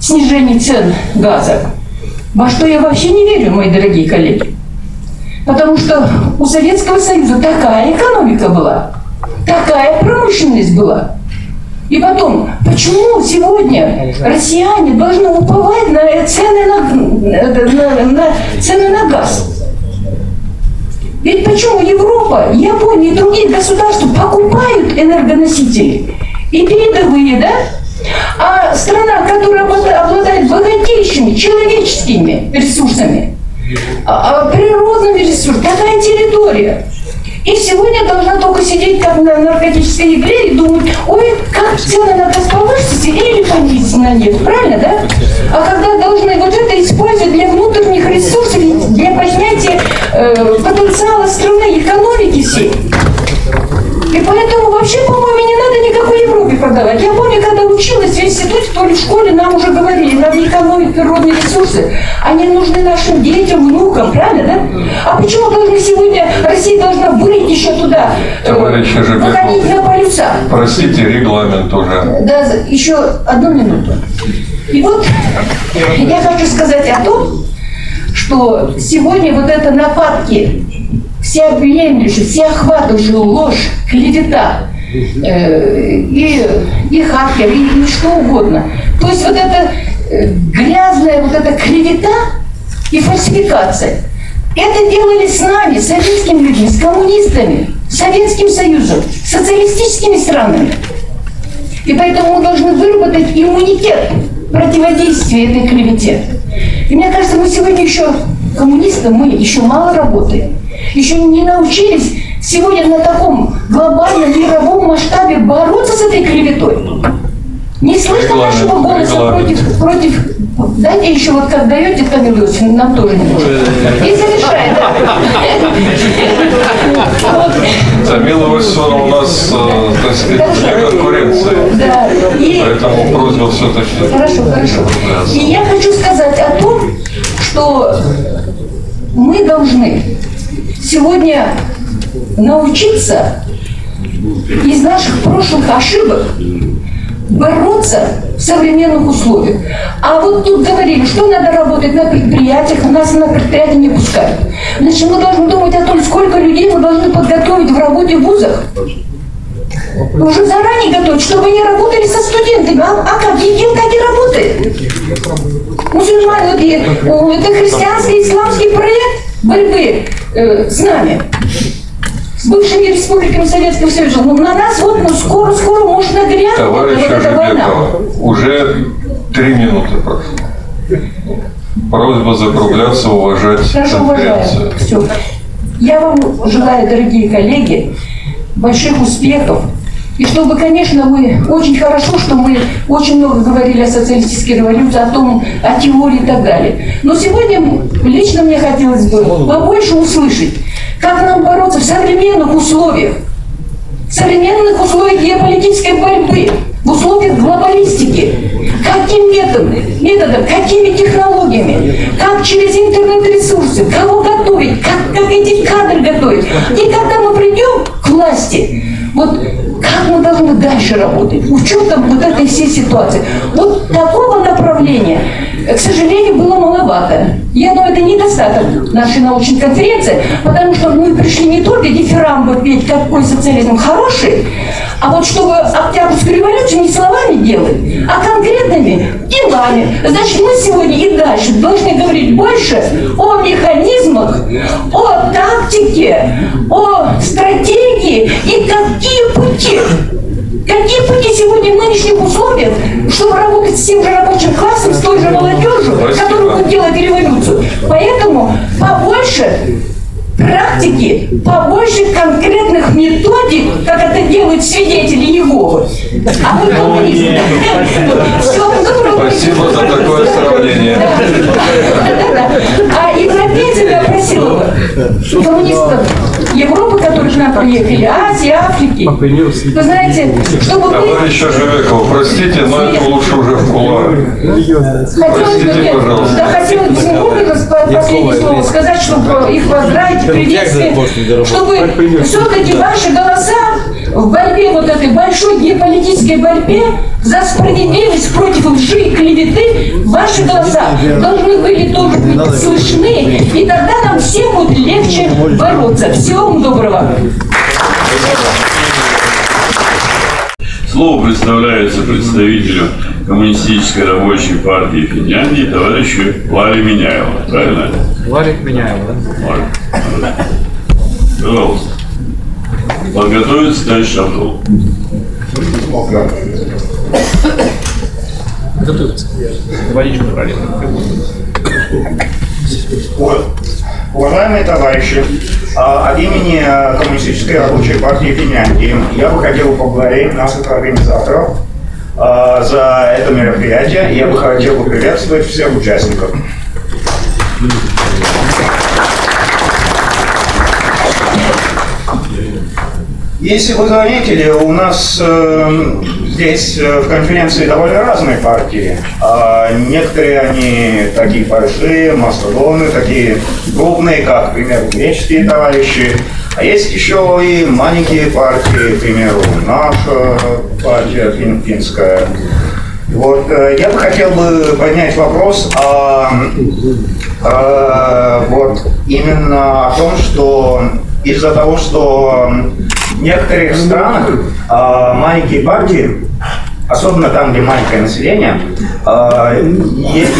[SPEAKER 15] снижение цен газа. Во что я вообще не верю, мои дорогие коллеги. Потому что у Советского Союза такая экономика была, такая промышленность была. И потом, почему сегодня россияне должны уповать на цены на, на, на, цены на газ? Ведь почему Европа, Япония и другие государства покупают энергоносители и передовые, да? А страна, которая обладает богатейшими человеческими ресурсами, а, а, природными ресурсами, такая территория. И сегодня должна только сидеть как на наркотической игле и думать, ой, как цены на газ повысится или понизится на нефть, правильно, да? А когда должны вот это использовать для внутренних ресурсов, для поднятия э, потенциала страны, экономики всей. И поэтому вообще, по-моему, не надо никакой Европе продавать. Я помню, когда училась в институте, то ли в школе, нам уже говорили, надо экономить природные ресурсы. Они нужны нашим детям, внукам, правильно, да? А почему должны сегодня Россия должна вырыть еще туда,
[SPEAKER 1] э, Товарищ
[SPEAKER 15] выходить на полюса?
[SPEAKER 1] Простите, регламент уже.
[SPEAKER 15] Да, еще одну минуту. И вот я хочу сказать о том, что сегодня вот это нападки всеобъемлющую, всеохватывающую ложь, клевета, э, и, и хакер, и, и что угодно. То есть вот эта э, грязная вот эта клевета и фальсификация. Это делали с нами, с советскими людьми, с коммунистами. Советским Союзом, социалистическими странами. И поэтому мы должны выработать иммунитет противодействия этой клевете. И мне кажется, мы сегодня еще, коммунисты, мы еще мало работаем. Еще не научились сегодня на таком глобальном мировом масштабе бороться с этой клеветой. Не слышно нашего голоса против, против... Дайте еще вот как даете, Камил Иосифович, нам тоже не нужно. И завершает, да.
[SPEAKER 1] Тамила Иосифовна у нас, э, так сказать, вне конкуренции.
[SPEAKER 15] Да.
[SPEAKER 1] Поэтому просьба все-таки.
[SPEAKER 15] Хорошо, хорошо. И я хочу сказать о том, что мы должны сегодня научиться из наших прошлых ошибок бороться в современных условиях. А вот тут говорили, что надо работать на предприятиях, нас на предприятия не пускают. Значит, мы должны думать о том, сколько людей мы должны подготовить в работе в вузах. Уже заранее готовить, чтобы они работали со студентами. А, а как? ИГИЛ как и работает? Мусульмане, вот, это христианский, исламский проект борьбы э, с нами с бывшими республиками Советского Союза. Ну, на нас вот ну, скоро, скоро может нагрянуть
[SPEAKER 1] Товарищ
[SPEAKER 15] вот эта война.
[SPEAKER 1] уже три минуты прошло. Просьба закругляться, уважать
[SPEAKER 15] Хорошо, уважаю. Все. Я вам желаю, дорогие коллеги, больших успехов. И чтобы, конечно, мы очень хорошо, что мы очень много говорили о социалистической революции, о том, о теории и так далее. Но сегодня лично мне хотелось бы побольше услышать, как нам бороться в современных условиях, в современных условиях геополитической борьбы, в условиях глобалистики. Каким методом, методом, какими технологиями, как через интернет-ресурсы, кого готовить, как, как эти кадры готовить. И когда мы придем к власти, вот как мы должны дальше работать, в вот этой всей ситуации. Вот такого направления, к сожалению, было маловато. Я думаю, это недостаток нашей научной конференции, потому что мы пришли не только дифирамбы петь, какой социализм хороший, а вот чтобы Октябрьскую революцию не словами делать, а конкретными делами. Значит, мы сегодня и дальше должны говорить больше о механизмах, о тактике, о стратегии и какие пути Какие пути сегодня в нынешних условиях, чтобы работать с тем же рабочим классом, с той же молодежью, которая делать революцию? Поэтому побольше практики, побольше конкретных методик, как это делают свидетели Иеговы. А говорите, все
[SPEAKER 1] Спасибо за такое сравнение.
[SPEAKER 15] А европейцев я просила коммунистов Европы, которые к нам приехали, Азии, Африки, вы знаете, чтобы вы...
[SPEAKER 1] Товарищ Ожевеков, простите, но это лучше уже в кулуарах.
[SPEAKER 15] Хотелось бы,
[SPEAKER 1] Простите,
[SPEAKER 15] нет,
[SPEAKER 1] пожалуйста.
[SPEAKER 15] да, хотелось бы Симонову последнее слово сказать, чтобы их поздравить, приветствовать, чтобы все-таки ваши голоса в борьбе, вот этой большой геополитической борьбе за справедливость против лжи и клеветы, ваши голоса должны были тоже быть слышны, и тогда нам всем будет легче бороться. Всего вам доброго.
[SPEAKER 2] Слово представляется представителю Коммунистической рабочей партии Финляндии, товарищу Ларе Миняеву. Правильно?
[SPEAKER 10] Ларик Миняев, да?
[SPEAKER 2] Ларе. Пожалуйста. Подготовиться дальше Абдул.
[SPEAKER 10] Готовится. Водичку пролил.
[SPEAKER 16] Уважаемые товарищи, а, от имени а, Коммунистической рабочей партии Финляндии я бы хотел поблагодарить наших организаторов а, за это мероприятие. Я бы хотел бы приветствовать всех участников. Если вы заметили, у нас э, здесь э, в конференции довольно разные партии. А некоторые они такие большие, мастодоны, такие крупные, как, к примеру, греческие товарищи. А есть еще и маленькие партии, к примеру, наша партия фин- финская. Вот, э, я бы хотел бы поднять вопрос о, э, вот, именно о том, что из-за того, что в некоторых странах а, маленькие партии особенно там, где маленькое население, э, есть,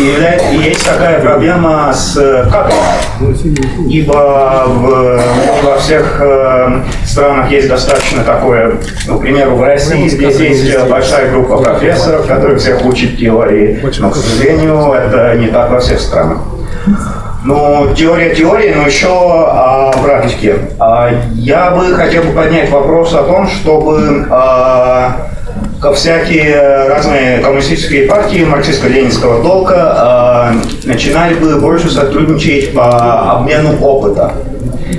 [SPEAKER 16] есть такая проблема с кадрами. Ибо в, во всех э, странах есть достаточно такое, ну, к примеру, в России здесь есть большая группа профессоров, которые всех учат теории, но, к сожалению, это не так во всех странах. Ну, теория теории, но еще о практике. А, я бы хотел бы поднять вопрос о том, чтобы а, ко всякие разные коммунистические партии марксистско-ленинского толка а, начинали бы больше сотрудничать по обмену опыта.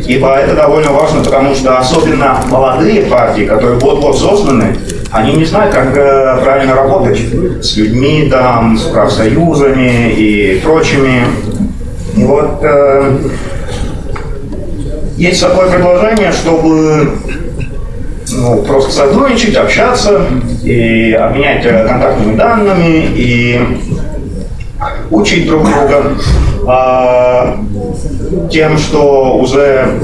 [SPEAKER 16] Ибо это довольно важно, потому что особенно молодые партии, которые вот-вот созданы, они не знают, как э, правильно работать с людьми, там, с профсоюзами и прочими. И вот э, есть такое предложение, чтобы ну, просто сотрудничать, общаться и обменять э, контактными данными и учить друг друга а, тем, что уже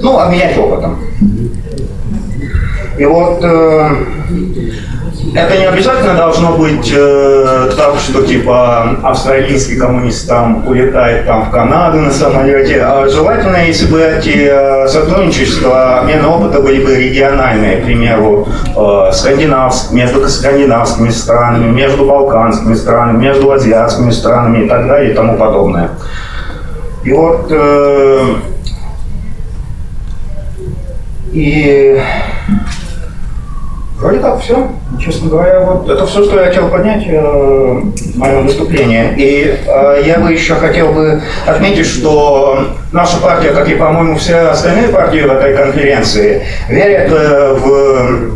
[SPEAKER 16] ну, обменять опытом. И вот э, это не обязательно должно быть э, так, что типа австралийский коммунист там улетает там в Канаду на самолете. А желательно, если бы эти э, сотрудничества, обмен опыта были бы региональные, к примеру, э, скандинавск, между скандинавскими странами, между балканскими странами, между азиатскими странами и так далее и тому подобное. И вот э, и Вроде как все. Честно говоря, вот это все, что я хотел поднять э, в моем выступлении. И э, я бы еще хотел бы отметить, что наша партия, как и, по-моему, все остальные партии в этой конференции, верят э, в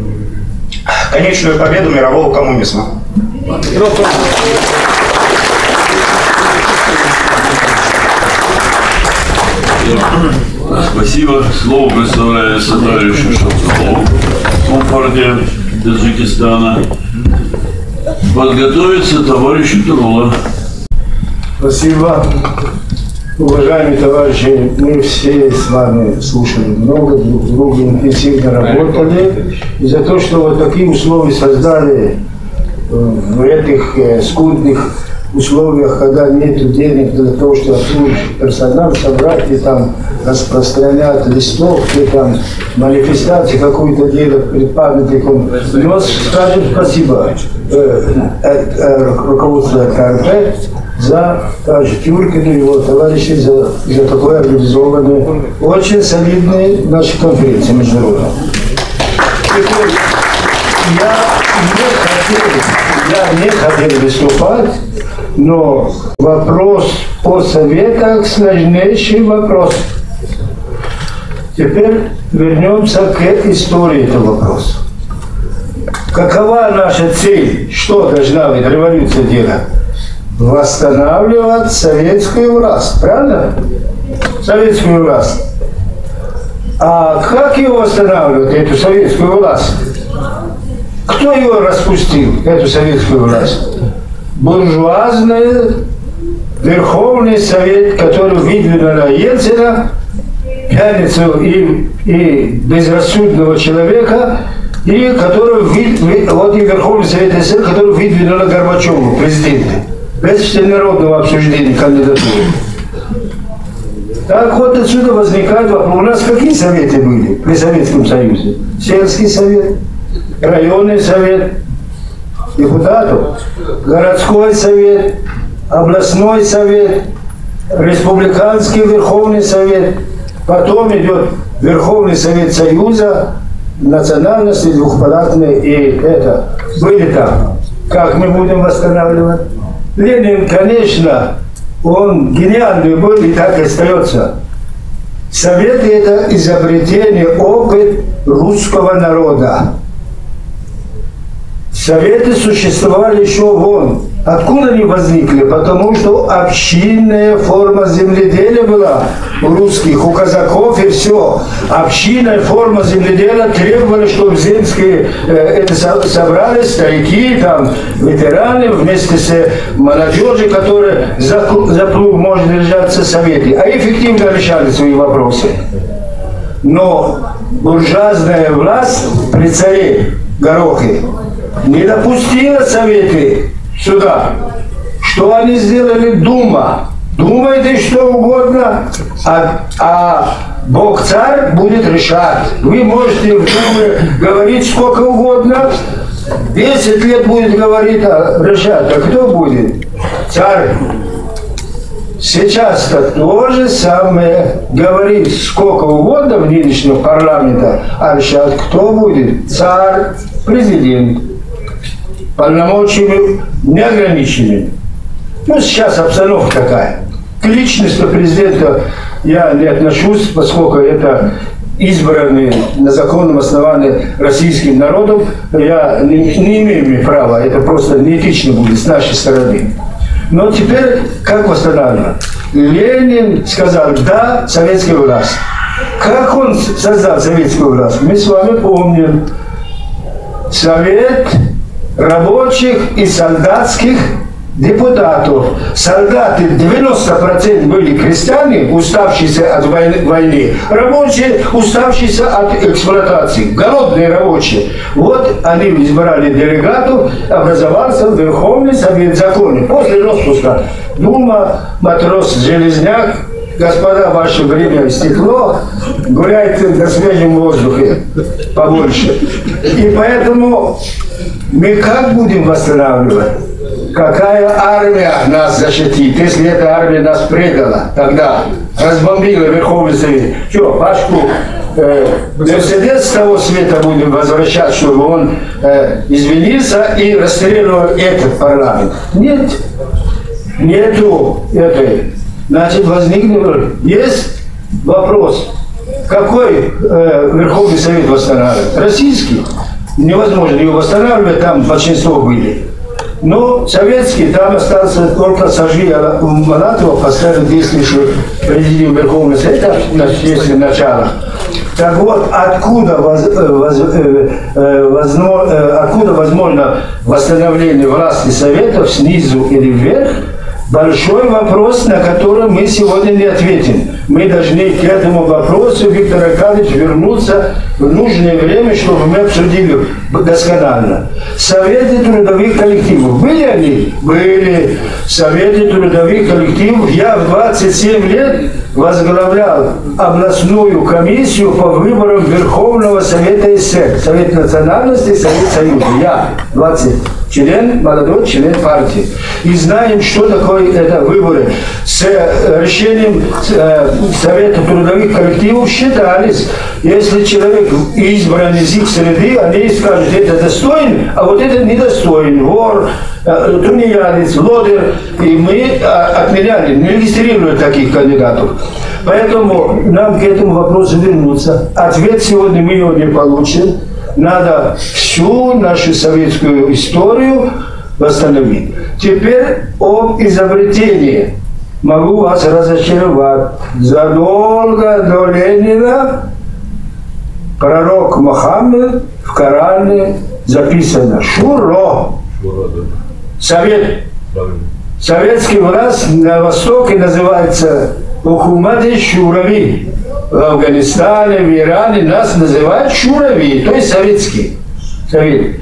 [SPEAKER 16] конечную победу мирового коммунизма.
[SPEAKER 2] Спасибо. Слово представляется товарищу Шевцову, Компартия Таджикистана. Подготовиться товарищу Турула.
[SPEAKER 17] Спасибо. Уважаемые товарищи, мы все с вами слушали много, друг друга интенсивно работали. И за то, что вот такие условия создали в этих э, скудных условиях, когда нет денег для того, чтобы обслужить персонал, собрать и там распространять листовки, там манифестации какую-то делать перед памятником. Но скажем спасибо э, э, э, руководству КРП за также Тюркину и его товарищей за, за такое организованное, очень солидные наши конференции международные. Я не хотел, я не хотел выступать, но вопрос о советах сложнейший вопрос. Теперь вернемся к истории этого вопроса. Какова наша цель? Что должна быть революция делать? Восстанавливать советскую власть, правильно? Советскую власть. А как ее восстанавливать, эту советскую власть? Кто ее распустил, эту советскую власть? буржуазный Верховный Совет, который выдвинула Ельцина, пьяницу и, и безрассудного человека, и который, вот и Верховный Совет СССР, который выдвинула Горбачеву, президента, без всенародного обсуждения кандидатуры. Так вот отсюда возникает вопрос. У нас какие советы были при Советском Союзе? Сельский совет, районный совет, депутатов, городской совет, областной совет, республиканский верховный совет, потом идет Верховный совет Союза, национальности двухпалатные и это. Были там. Как мы будем восстанавливать? Ленин, конечно, он гениальный был и так и остается. Советы – это изобретение, опыт русского народа. Советы существовали еще вон. Откуда они возникли? Потому что общинная форма земледелия была у русских, у казаков и все. Общинная форма земледелия требовали, чтобы земские э, это собрались, старики, там, ветераны, вместе с молодежью, которые за, за плуг может держаться советы. А эффективно решали свои вопросы. Но буржуазная власть при царе Горохи, не допустила Советы сюда. Что они сделали? Дума. Думайте что угодно, а, а Бог царь будет решать. Вы можете в Думе говорить сколько угодно, 10 лет будет говорить, а решать, а кто будет? Царь. Сейчас-то то же самое говорить сколько угодно в нынешнем парламенте, а решать кто будет? Царь, президент. Полномочиями неограниченными. Ну, сейчас обстановка такая. К личности президента я не отношусь, поскольку это избранный на законном основании российским народом, я не, не имею права, это просто неэтично будет с нашей стороны. Но теперь как восстанавливать? Ленин сказал «да» советской власти. Как он создал советскую власть? Мы с вами помним. Совет рабочих и солдатских депутатов. Солдаты 90% были крестьяне, уставшиеся от войны, рабочие, уставшиеся от эксплуатации, голодные рабочие. Вот они избрали делегатов, образовался Верховный Совет Законов. После распуска Дума, матрос Железняк, господа, ваше время истекло, гуляйте на свежем воздухе побольше. И поэтому мы как будем восстанавливать? Какая армия нас защитит, если эта армия нас предала тогда, разбомбила Верховный Совет? Что, Пашку э, Мерседес с того света будем возвращать, чтобы он э, извинился и расстреливал этот парламент? Нет, нету этой. Значит, возникнет, есть вопрос, какой э, Верховный Совет восстанавливает? Российский? Невозможно его восстанавливать, там большинство были. Ну, советский, там остался только Сажи Манатова, поставил действующий президиум Верховного Совета если начала. Так вот, откуда, воз, э, воз, э, э, возно, э, откуда возможно восстановление власти Советов снизу или вверх, большой вопрос, на который мы сегодня не ответим. Мы должны к этому вопросу, Виктор Аркадьевич, вернуться в нужное время, чтобы мы обсудили досконально. Советы трудовых коллективов. Были они? Были. Советы трудовых коллективов. Я в 27 лет возглавлял областную комиссию по выборам Верховного Совета СССР. Совет национальности, Совет Союза. Я 20 член, молодой член партии. И знаем, что такое это выборы. С э, решением э, Совета трудовых коллективов считались, если человек избран из их среды, они скажут, это достоин, а вот это недостоин, вор, э, тунеядец, лодер. И мы отменяли, не регистрировали таких кандидатов. Поэтому нам к этому вопросу вернуться. Ответ сегодня мы его не получим надо всю нашу советскую историю восстановить. Теперь об изобретении. Могу вас разочаровать. Задолго до Ленина пророк Мухаммед в Коране записано Шуро. Совет. Советский власть на Востоке называется Ухумады Шурави в Афганистане, в Иране нас называют шурави, то есть советские. Совет.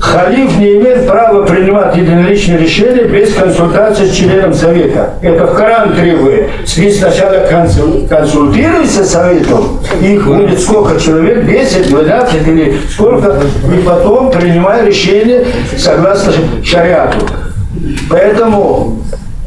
[SPEAKER 17] Халиф не имеет права принимать единоличные решения без консультации с членом Совета. Это в Коран требует. Вы сначала консультируйся с Советом, их будет сколько человек, 10, 12 или сколько, и потом принимай решение согласно шариату. Поэтому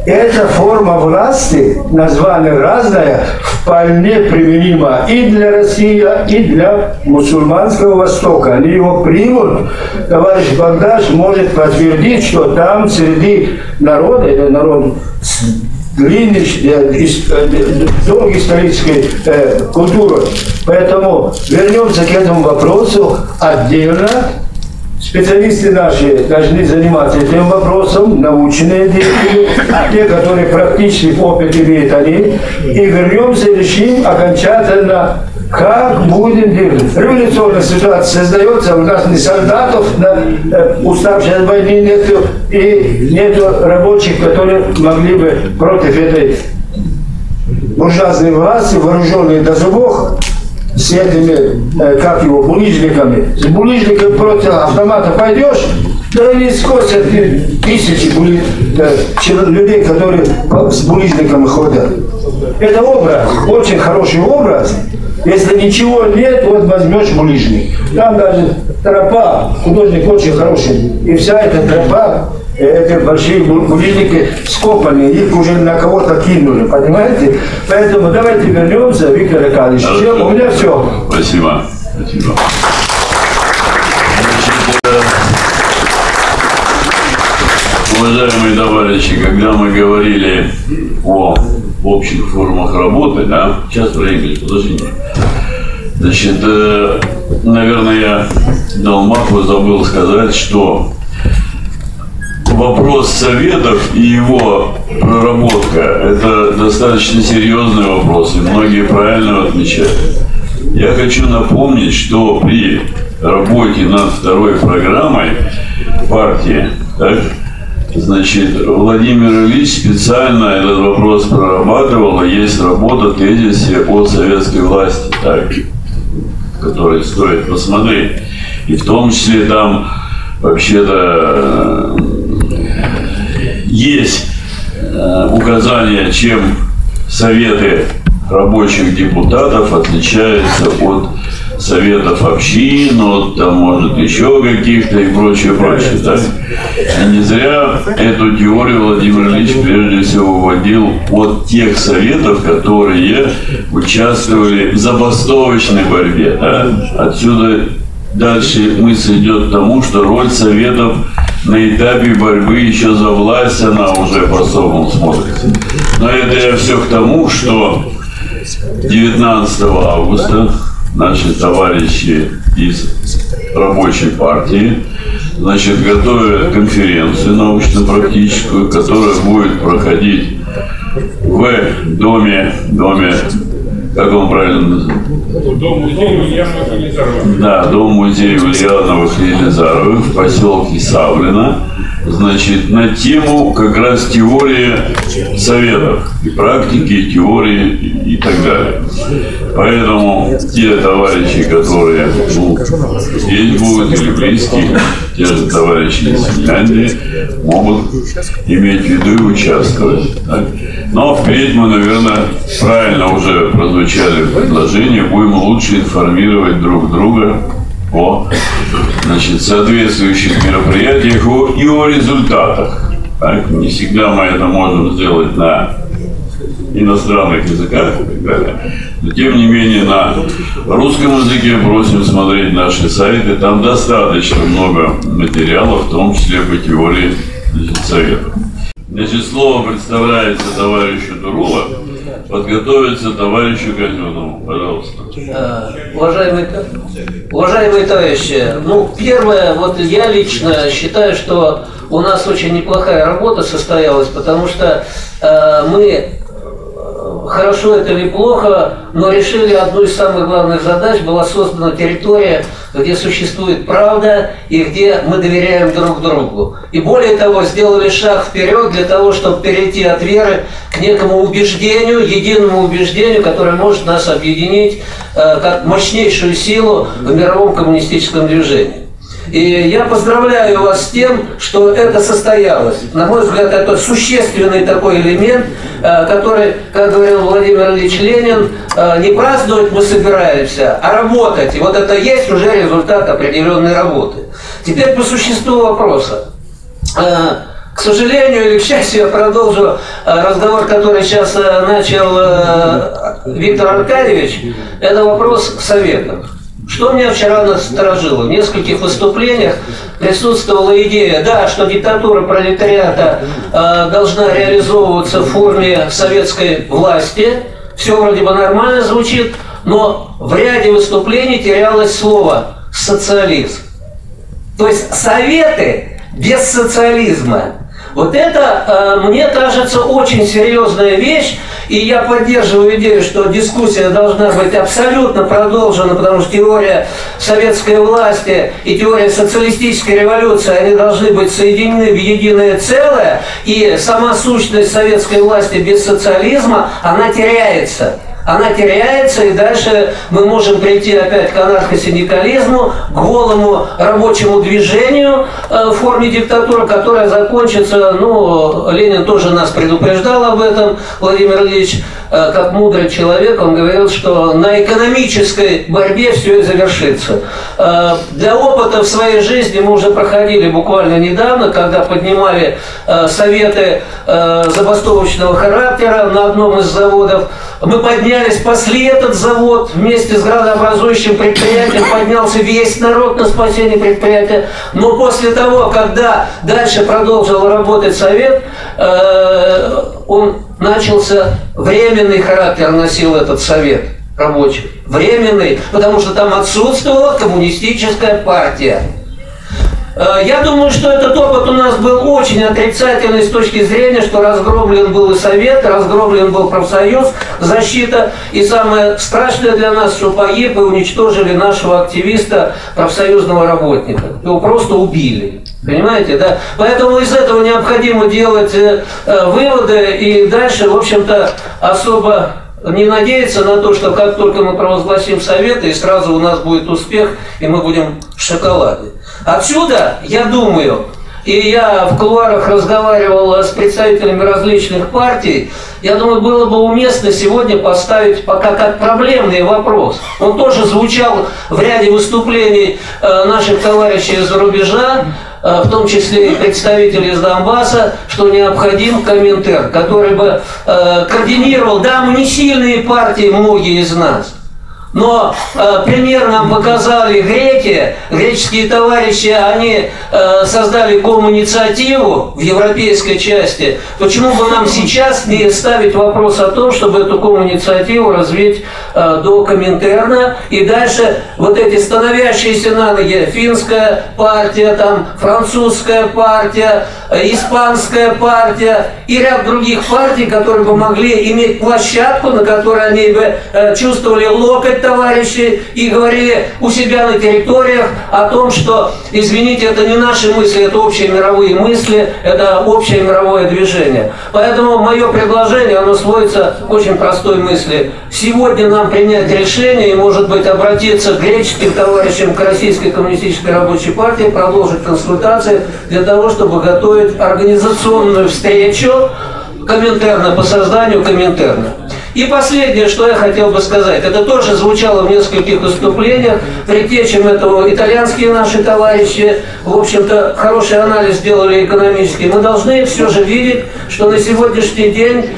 [SPEAKER 17] эта форма власти, название разная, вполне применима и для России, и для мусульманского Востока. Они его примут. Товарищ Багдаш может подтвердить, что там среди народа, это народ длинной, э, э, долгой исторической э, культурой. Поэтому вернемся к этому вопросу отдельно Специалисты наши должны заниматься этим вопросом, научные деятели, те, которые практический опыт имеют они, и вернемся и решим окончательно, как будем делать. Революционная ситуация создается, у нас не солдатов, на, э, уставших от войны нету, и нету рабочих, которые могли бы против этой буржуазной власти, вооруженные до зубов, с этими, как его, булыжниками. С булыжниками против автомата пойдешь, да они скосят тысячи були, людей, которые с булыжниками ходят. Это образ, очень хороший образ. Если ничего нет, вот возьмешь булыжник. Там даже тропа, художник очень хороший. И вся эта тропа, эти большие булыжники скопаны, их уже на кого-то кинули, понимаете? Поэтому давайте вернемся, Виктор Аркадьевич. Всё, У меня все.
[SPEAKER 2] Спасибо. Спасибо. Значит, э, уважаемые товарищи, когда мы говорили о общих формах работы, да, сейчас время, подождите. Значит, э, наверное, я дал маху, забыл сказать, что вопрос советов и его проработка – это достаточно серьезный вопрос, и многие правильно отмечают. Я хочу напомнить, что при работе над второй программой партии, так, значит, Владимир Ильич специально этот вопрос прорабатывал, и есть работа тезисе о советской власти, так, который стоит посмотреть. И в том числе там вообще-то есть э, указания, чем советы рабочих депутатов отличаются от советов общин, от там, может, еще каких-то и прочее, прочее. Да? И не зря эту теорию Владимир Ильич прежде всего вводил от тех советов, которые участвовали в забастовочной борьбе. Да? Отсюда дальше мысль идет к тому, что роль советов на этапе борьбы еще за власть, она уже по-особому смотрится. Но это я все к тому, что 19 августа наши товарищи из рабочей партии значит, готовят конференцию научно-практическую, которая будет проходить в доме, доме, как он правильно называется?
[SPEAKER 14] Дом музея Ульянова Елизарова.
[SPEAKER 2] Да, дом музея Ульяновых Елизаровых в поселке Савлино. Значит, на тему как раз теории советов, и практики, и теории, и, так далее. Поэтому те товарищи, которые ну, здесь будут или близкие, те же товарищи из Финляндии, могут иметь в виду и участвовать. так. Но впредь мы, наверное, правильно уже прозвучали предложения, будем лучше информировать друг друга о значит, соответствующих мероприятиях и о результатах. Так, не всегда мы это можем сделать на иностранных языках и так далее. Но тем не менее на русском языке просим смотреть наши сайты. Там достаточно много материалов, в том числе по теории значит, советов. Значит, слово представляется товарищу Дурула, подготовиться товарищу Казенному. Пожалуйста.
[SPEAKER 18] Уважаемые, т- уважаемые товарищи, ну, первое, вот я лично считаю, что у нас очень неплохая работа состоялась, потому что э, мы, э, хорошо это или плохо, но решили одну из самых главных задач, была создана территория, где существует правда и где мы доверяем друг другу. И более того, сделали шаг вперед для того, чтобы перейти от веры к некому убеждению, единому убеждению, которое может нас объединить э, как мощнейшую силу в мировом коммунистическом движении. И я поздравляю вас с тем, что это состоялось. На мой взгляд, это существенный такой элемент, э, который, как говорил Владимир Ильич Ленин, э, не праздновать мы собираемся, а работать. И вот это есть уже результат определенной работы. Теперь по существу вопроса. Э, К сожалению или к счастью, я продолжу разговор, который сейчас начал Виктор Аркадьевич. Это вопрос советов. Что меня вчера насторожило? В нескольких выступлениях присутствовала идея, да, что диктатура пролетариата э, должна реализовываться в форме советской власти. Все вроде бы нормально звучит, но в ряде выступлений терялось слово «социализм». То есть советы без социализма. Вот это, э, мне кажется, очень серьезная вещь, и я поддерживаю идею, что дискуссия должна быть абсолютно продолжена, потому что теория советской власти и теория социалистической революции, они должны быть соединены в единое целое, и сама сущность советской власти без социализма, она теряется. Она теряется, и дальше мы можем прийти опять к анархосиндикализму, к голому рабочему движению э, в форме диктатуры, которая закончится, ну, Ленин тоже нас предупреждал об этом, Владимир Ильич, э, как мудрый человек, он говорил, что на экономической борьбе все и завершится. Э, для опыта в своей жизни мы уже проходили буквально недавно, когда поднимали советы забастовочного характера на одном из заводов, мы поднялись, спасли этот завод вместе с градообразующим предприятием, поднялся весь народ на спасение предприятия. Но после того, когда дальше продолжил работать совет, э, он начался, временный характер носил этот совет рабочий. Временный, потому что там отсутствовала коммунистическая партия. Э, я думаю, что этот опыт у нас был очень отрицательный с точки зрения, что разгромлен был и Совет, разгромлен был профсоюз, защита. И самое страшное для нас, что погиб и уничтожили нашего активиста, профсоюзного работника. Его просто убили. Понимаете, да? Поэтому из этого необходимо делать э, э, выводы и дальше, в общем-то, особо не надеяться на то, что как только мы провозгласим советы, и сразу у нас будет успех, и мы будем в шоколаде. Отсюда, я думаю, и я в кулуарах разговаривал с представителями различных партий, я думаю, было бы уместно сегодня поставить пока как проблемный вопрос. Он тоже звучал в ряде выступлений э, наших товарищей из-за рубежа, э, в том числе и представителей из Донбасса, что необходим комментер, который бы э, координировал, да, мы не сильные партии, многие из нас, но э, пример нам показали греки, греческие товарищи, они э, создали ком-инициативу в европейской части. Почему бы нам сейчас не ставить вопрос о том, чтобы эту ком-инициативу развить э, до Коминтерна и дальше вот эти становящиеся на ноги финская партия, там французская партия, э, испанская партия и ряд других партий, которые бы могли иметь площадку, на которой они бы э, чувствовали локоть товарищи и говорили у себя на территориях о том, что, извините, это не наши мысли, это общие мировые мысли, это общее мировое движение. Поэтому мое предложение, оно сводится к очень простой мысли. Сегодня нам принять решение и, может быть, обратиться к греческим товарищам, к Российской коммунистической рабочей партии, продолжить консультации для того, чтобы готовить организационную встречу Коминтерна по созданию Коминтерна. И последнее, что я хотел бы сказать, это тоже звучало в нескольких выступлениях, предтечем этого итальянские наши товарищи, в общем-то, хороший анализ сделали экономический. Мы должны все же видеть, что на сегодняшний день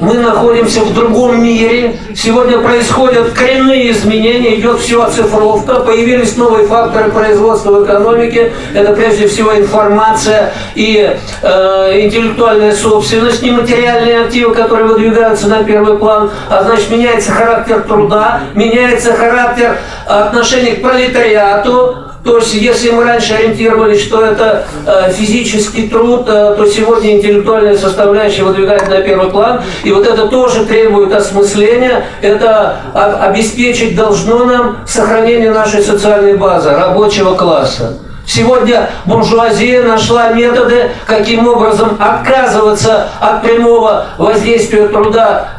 [SPEAKER 18] мы находимся в другом мире, сегодня происходят коренные изменения, идет все оцифровка, появились новые факторы производства в экономике, это прежде всего информация и э, интеллектуальная собственность, нематериальные активы, которые выдвигаются на первый план, а значит меняется характер труда, меняется характер отношений к пролетариату, то есть, если мы раньше ориентировались, что это э, физический труд, э, то сегодня интеллектуальная составляющая выдвигает на первый план. И вот это тоже требует осмысления. Это обеспечить должно нам сохранение нашей социальной базы, рабочего класса. Сегодня буржуазия нашла методы, каким образом отказываться от прямого воздействия труда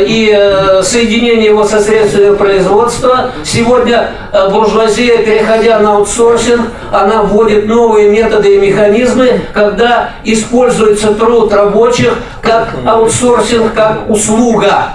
[SPEAKER 18] и э, соединения его со средствами производства. Сегодня э, буржуазия, переходя на аутсорсинг, она вводит новые методы и механизмы, когда используется труд рабочих как аутсорсинг, как услуга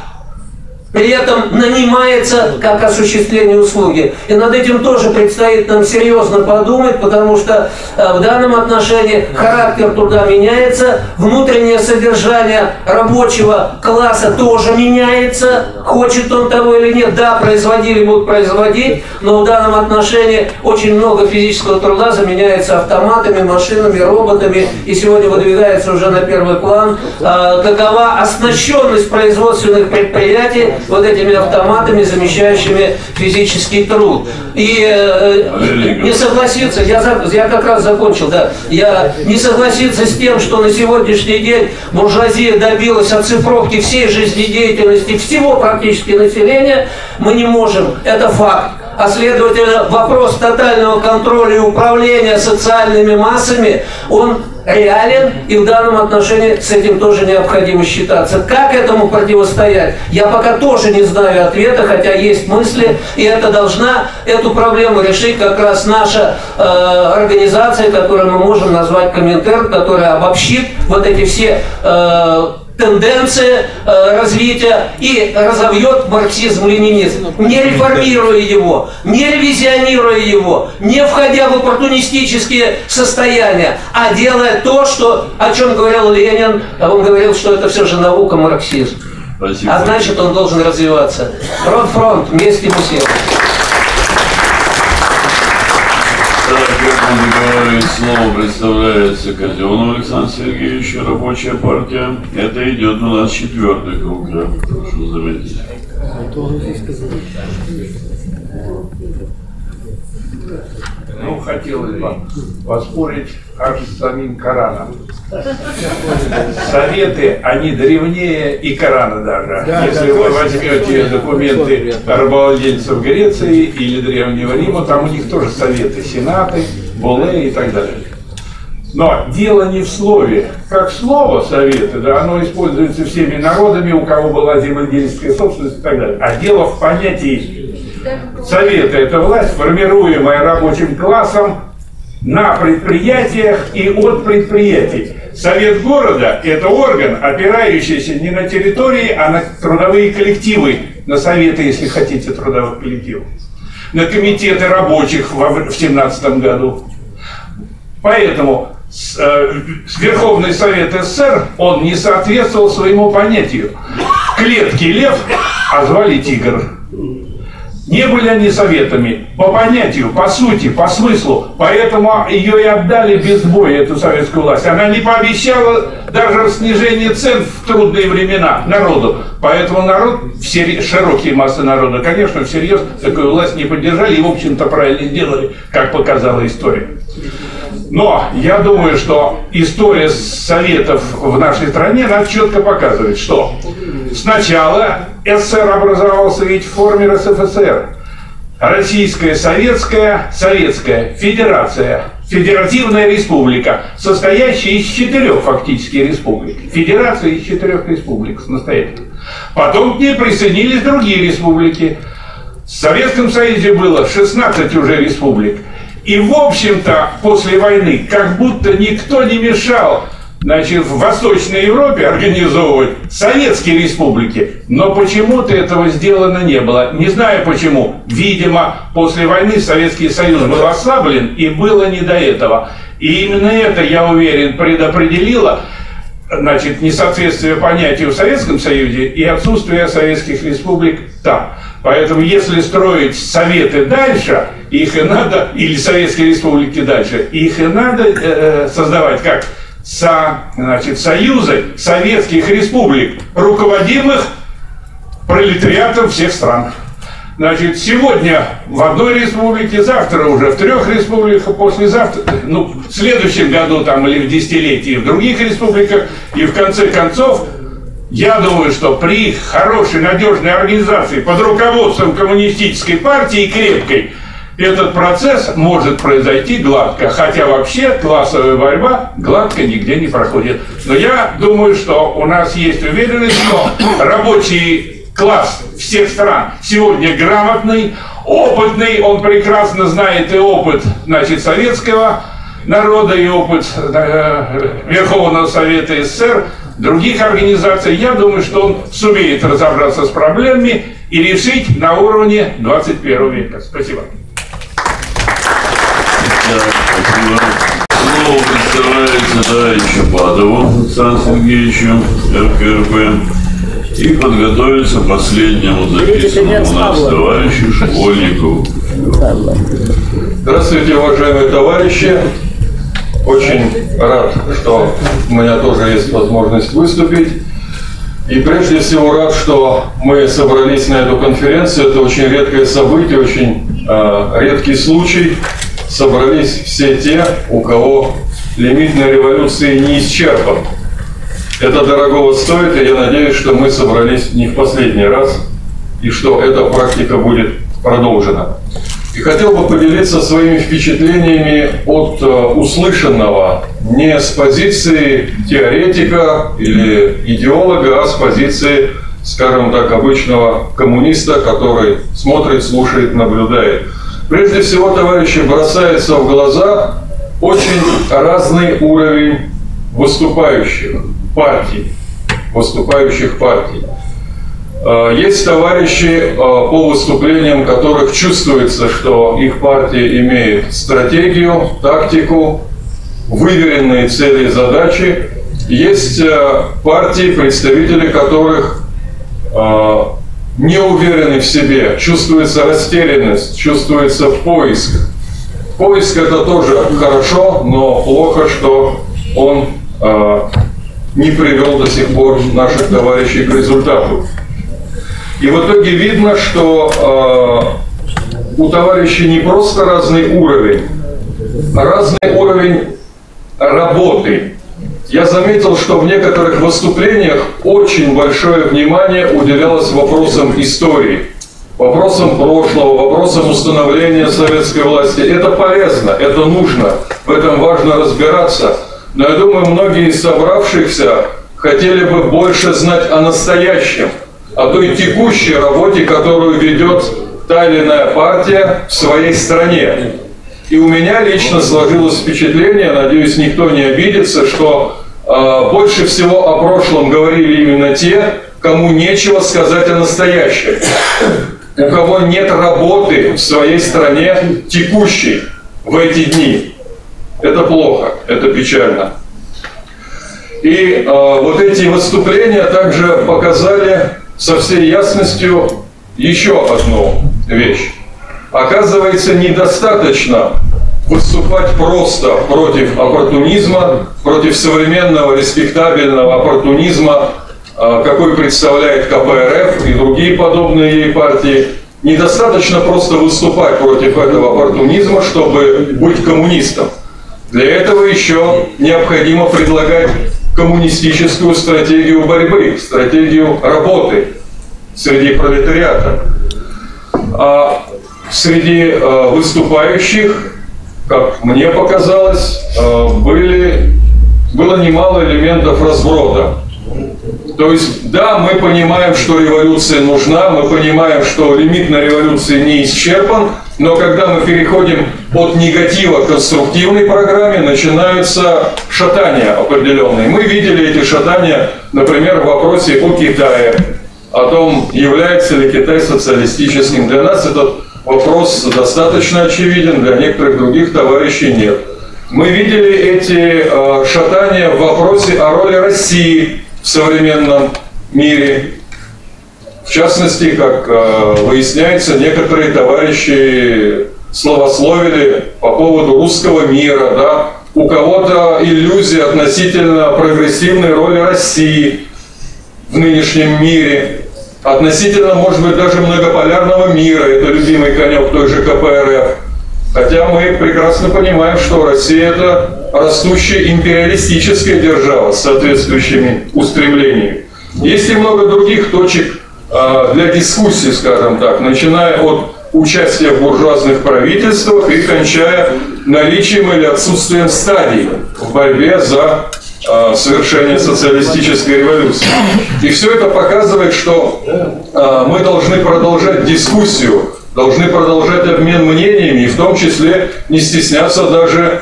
[SPEAKER 18] при этом нанимается как осуществление услуги. И над этим тоже предстоит нам серьезно подумать, потому что э, в данном отношении характер труда меняется, внутреннее содержание рабочего класса тоже меняется, хочет он того или нет. Да, производили будут производить, но в данном отношении очень много физического труда заменяется автоматами, машинами, роботами, и сегодня выдвигается уже на первый план, э, какова оснащенность производственных предприятий вот этими автоматами, замещающими физический труд. И э, не согласиться, я, я как раз закончил, да, я не согласиться с тем, что на сегодняшний день буржуазия добилась оцифровки всей жизнедеятельности всего практически населения, мы не можем, это факт. а следовательно вопрос тотального контроля и управления социальными массами, он реален, и в данном отношении с этим тоже необходимо считаться. Как этому противостоять? Я пока тоже не знаю ответа, хотя есть мысли, и это должна эту проблему решить как раз наша э, организация, которую мы можем назвать Коминтерн, которая обобщит вот эти все э, тенденции э, развития и разовьет марксизм-ленинизм, не реформируя его, не ревизионируя его, не входя в оппортунистические состояния, а делая то, что, о чем говорил Ленин, а он говорил, что это все же наука марксизм.
[SPEAKER 2] Спасибо.
[SPEAKER 18] А значит, он должен развиваться. Фронт-фронт, вместе мы все.
[SPEAKER 2] Так, как он слово предоставляется Казеннов Александр Сергеевич, рабочая партия. Это идет у нас четвертый круг, да, прошу заметить.
[SPEAKER 14] Ну, хотелось бы поспорить аж с самим Кораном. Советы, они древнее и Корана даже.
[SPEAKER 17] Да,
[SPEAKER 14] Если
[SPEAKER 17] да,
[SPEAKER 14] вы возьмете
[SPEAKER 17] точно.
[SPEAKER 14] документы рабовладельцев Греции или Древнего Рима, там у них тоже советы, сенаты, буле и так далее. Но дело не в слове. Как слово советы, да, оно используется всеми народами, у кого была земледельческая собственность и так далее. А дело в понятии Советы – это власть, формируемая рабочим классом на предприятиях и от предприятий. Совет города – это орган, опирающийся не на территории, а на трудовые коллективы, на советы, если хотите, трудовых коллективов, на комитеты рабочих в 2017 году. Поэтому э, Верховный Совет СССР, он не соответствовал своему понятию. В клетке лев, а звали тигр. Не были они советами по понятию, по сути, по смыслу. Поэтому ее и отдали без боя, эту советскую власть. Она не пообещала даже снижение цен в трудные времена народу. Поэтому народ, все широкие массы народа, конечно, всерьез такую власть не поддержали и, в общем-то, правильно сделали, как показала история. Но я думаю, что история Советов в нашей стране нам четко показывает, что сначала СССР образовался ведь в форме РСФСР. Российская, Советская, Советская Федерация, Федеративная Республика, состоящая из четырех фактически республик. Федерация из четырех республик самостоятельно. Потом к ней присоединились другие республики. В Советском Союзе было 16 уже республик. И, в общем-то, после войны как будто никто не мешал значит, в Восточной Европе организовывать советские республики. Но почему-то этого сделано не было. Не знаю почему. Видимо, после войны Советский Союз был ослаблен и было не до этого. И именно это, я уверен, предопределило значит, несоответствие понятию в Советском Союзе и отсутствие советских республик там. Поэтому если строить советы дальше, их и надо, или советские республики дальше, их и надо э, создавать как со, значит, союзы советских республик, руководимых пролетариатом всех стран. Значит, сегодня в одной республике, завтра уже в трех республиках, послезавтра, ну, в следующем году там или в десятилетии в других республиках, и в конце концов, я думаю, что при хорошей, надежной организации под руководством коммунистической партии крепкой, этот процесс может произойти гладко, хотя вообще классовая борьба гладко нигде не проходит. Но я думаю, что у нас есть уверенность, что рабочий класс всех стран сегодня грамотный, опытный, он прекрасно знает и опыт значит, советского народа, и опыт э, Верховного Совета СССР, других организаций. Я думаю, что он сумеет разобраться с проблемами и решить на уровне 21 века. Спасибо.
[SPEAKER 2] Слово представляется товарищу Падову Александру Сергеевичу, РКРП. И подготовиться последнему записанному у нас товарищу Школьникову.
[SPEAKER 1] Здравствуйте, уважаемые товарищи. Очень рад, что у меня тоже есть возможность выступить. И прежде всего рад, что мы собрались на эту конференцию. Это очень редкое событие, очень э, редкий случай. Собрались все те, у кого лимитной революции не исчерпан. Это дорогого стоит, и я надеюсь, что мы собрались не в последний раз, и что эта практика будет продолжена. И хотел бы поделиться своими впечатлениями от э, услышанного не с позиции теоретика или идеолога, а с позиции, скажем так, обычного коммуниста, который смотрит, слушает, наблюдает. Прежде всего, товарищи, бросается в глаза очень разный уровень выступающих партий, выступающих партий. Э, есть товарищи, э, по выступлениям которых чувствуется, что их партия имеет стратегию, тактику, выверенные цели и задачи. Есть э, партии, представители которых не уверены в себе, чувствуется растерянность, чувствуется поиск. Поиск это тоже хорошо, но плохо, что он не привел до сих пор наших товарищей к результату. И в итоге видно, что э, у товарищей не просто разный уровень, а разный уровень работы. Я заметил, что в некоторых выступлениях очень большое внимание уделялось вопросам истории, вопросам прошлого, вопросам установления советской власти. Это полезно, это нужно, в этом важно разбираться. Но я думаю, многие из собравшихся хотели бы больше знать о настоящем – о той текущей работе, которую ведет та или иная партия в своей стране. И у меня лично сложилось впечатление, надеюсь, никто не обидится, что э, больше всего о прошлом говорили именно те, кому нечего сказать о настоящем, у кого нет работы в своей стране текущей в эти дни. Это плохо, это печально. И э, вот эти выступления также показали со всей ясностью еще одну вещь. Оказывается, недостаточно выступать просто против оппортунизма, против современного респектабельного оппортунизма, а, какой представляет КПРФ и другие подобные ей партии. Недостаточно просто выступать против этого оппортунизма, чтобы быть коммунистом. Для этого еще необходимо предлагать коммунистическую стратегию борьбы, стратегию работы среди пролетариата. А среди э, выступающих, как мне показалось, э, были, было немало элементов разброда. То есть, да, мы понимаем, что революция нужна, мы понимаем, что лимит на революции не исчерпан, но когда мы переходим от негатива к конструктивной программе, начинаются шатания определенные. Мы видели эти шатания, например, в вопросе о Китае, о том, является ли Китай социалистическим. Для нас этот вопрос достаточно очевиден, для некоторых других товарищей нет. Мы видели эти э, шатания в вопросе о роли России в современном мире. В частности, как э, выясняется, некоторые товарищи словословили по поводу русского мира, да, у кого-то иллюзия относительно прогрессивной роли России в нынешнем мире, относительно, может быть, даже многополярного мира, это любимый конек той же КПРФ. Хотя мы прекрасно понимаем, что Россия это растущая империалистическая держава с соответствующими устремлениями. Есть и много других точек для дискуссии, скажем так, начиная от участия в буржуазных правительствах и кончая наличием или отсутствием стадий в борьбе за э, совершение социалистической революции. И все это показывает, что э, мы должны продолжать дискуссию, должны продолжать обмен мнениями, и в том числе не стесняться даже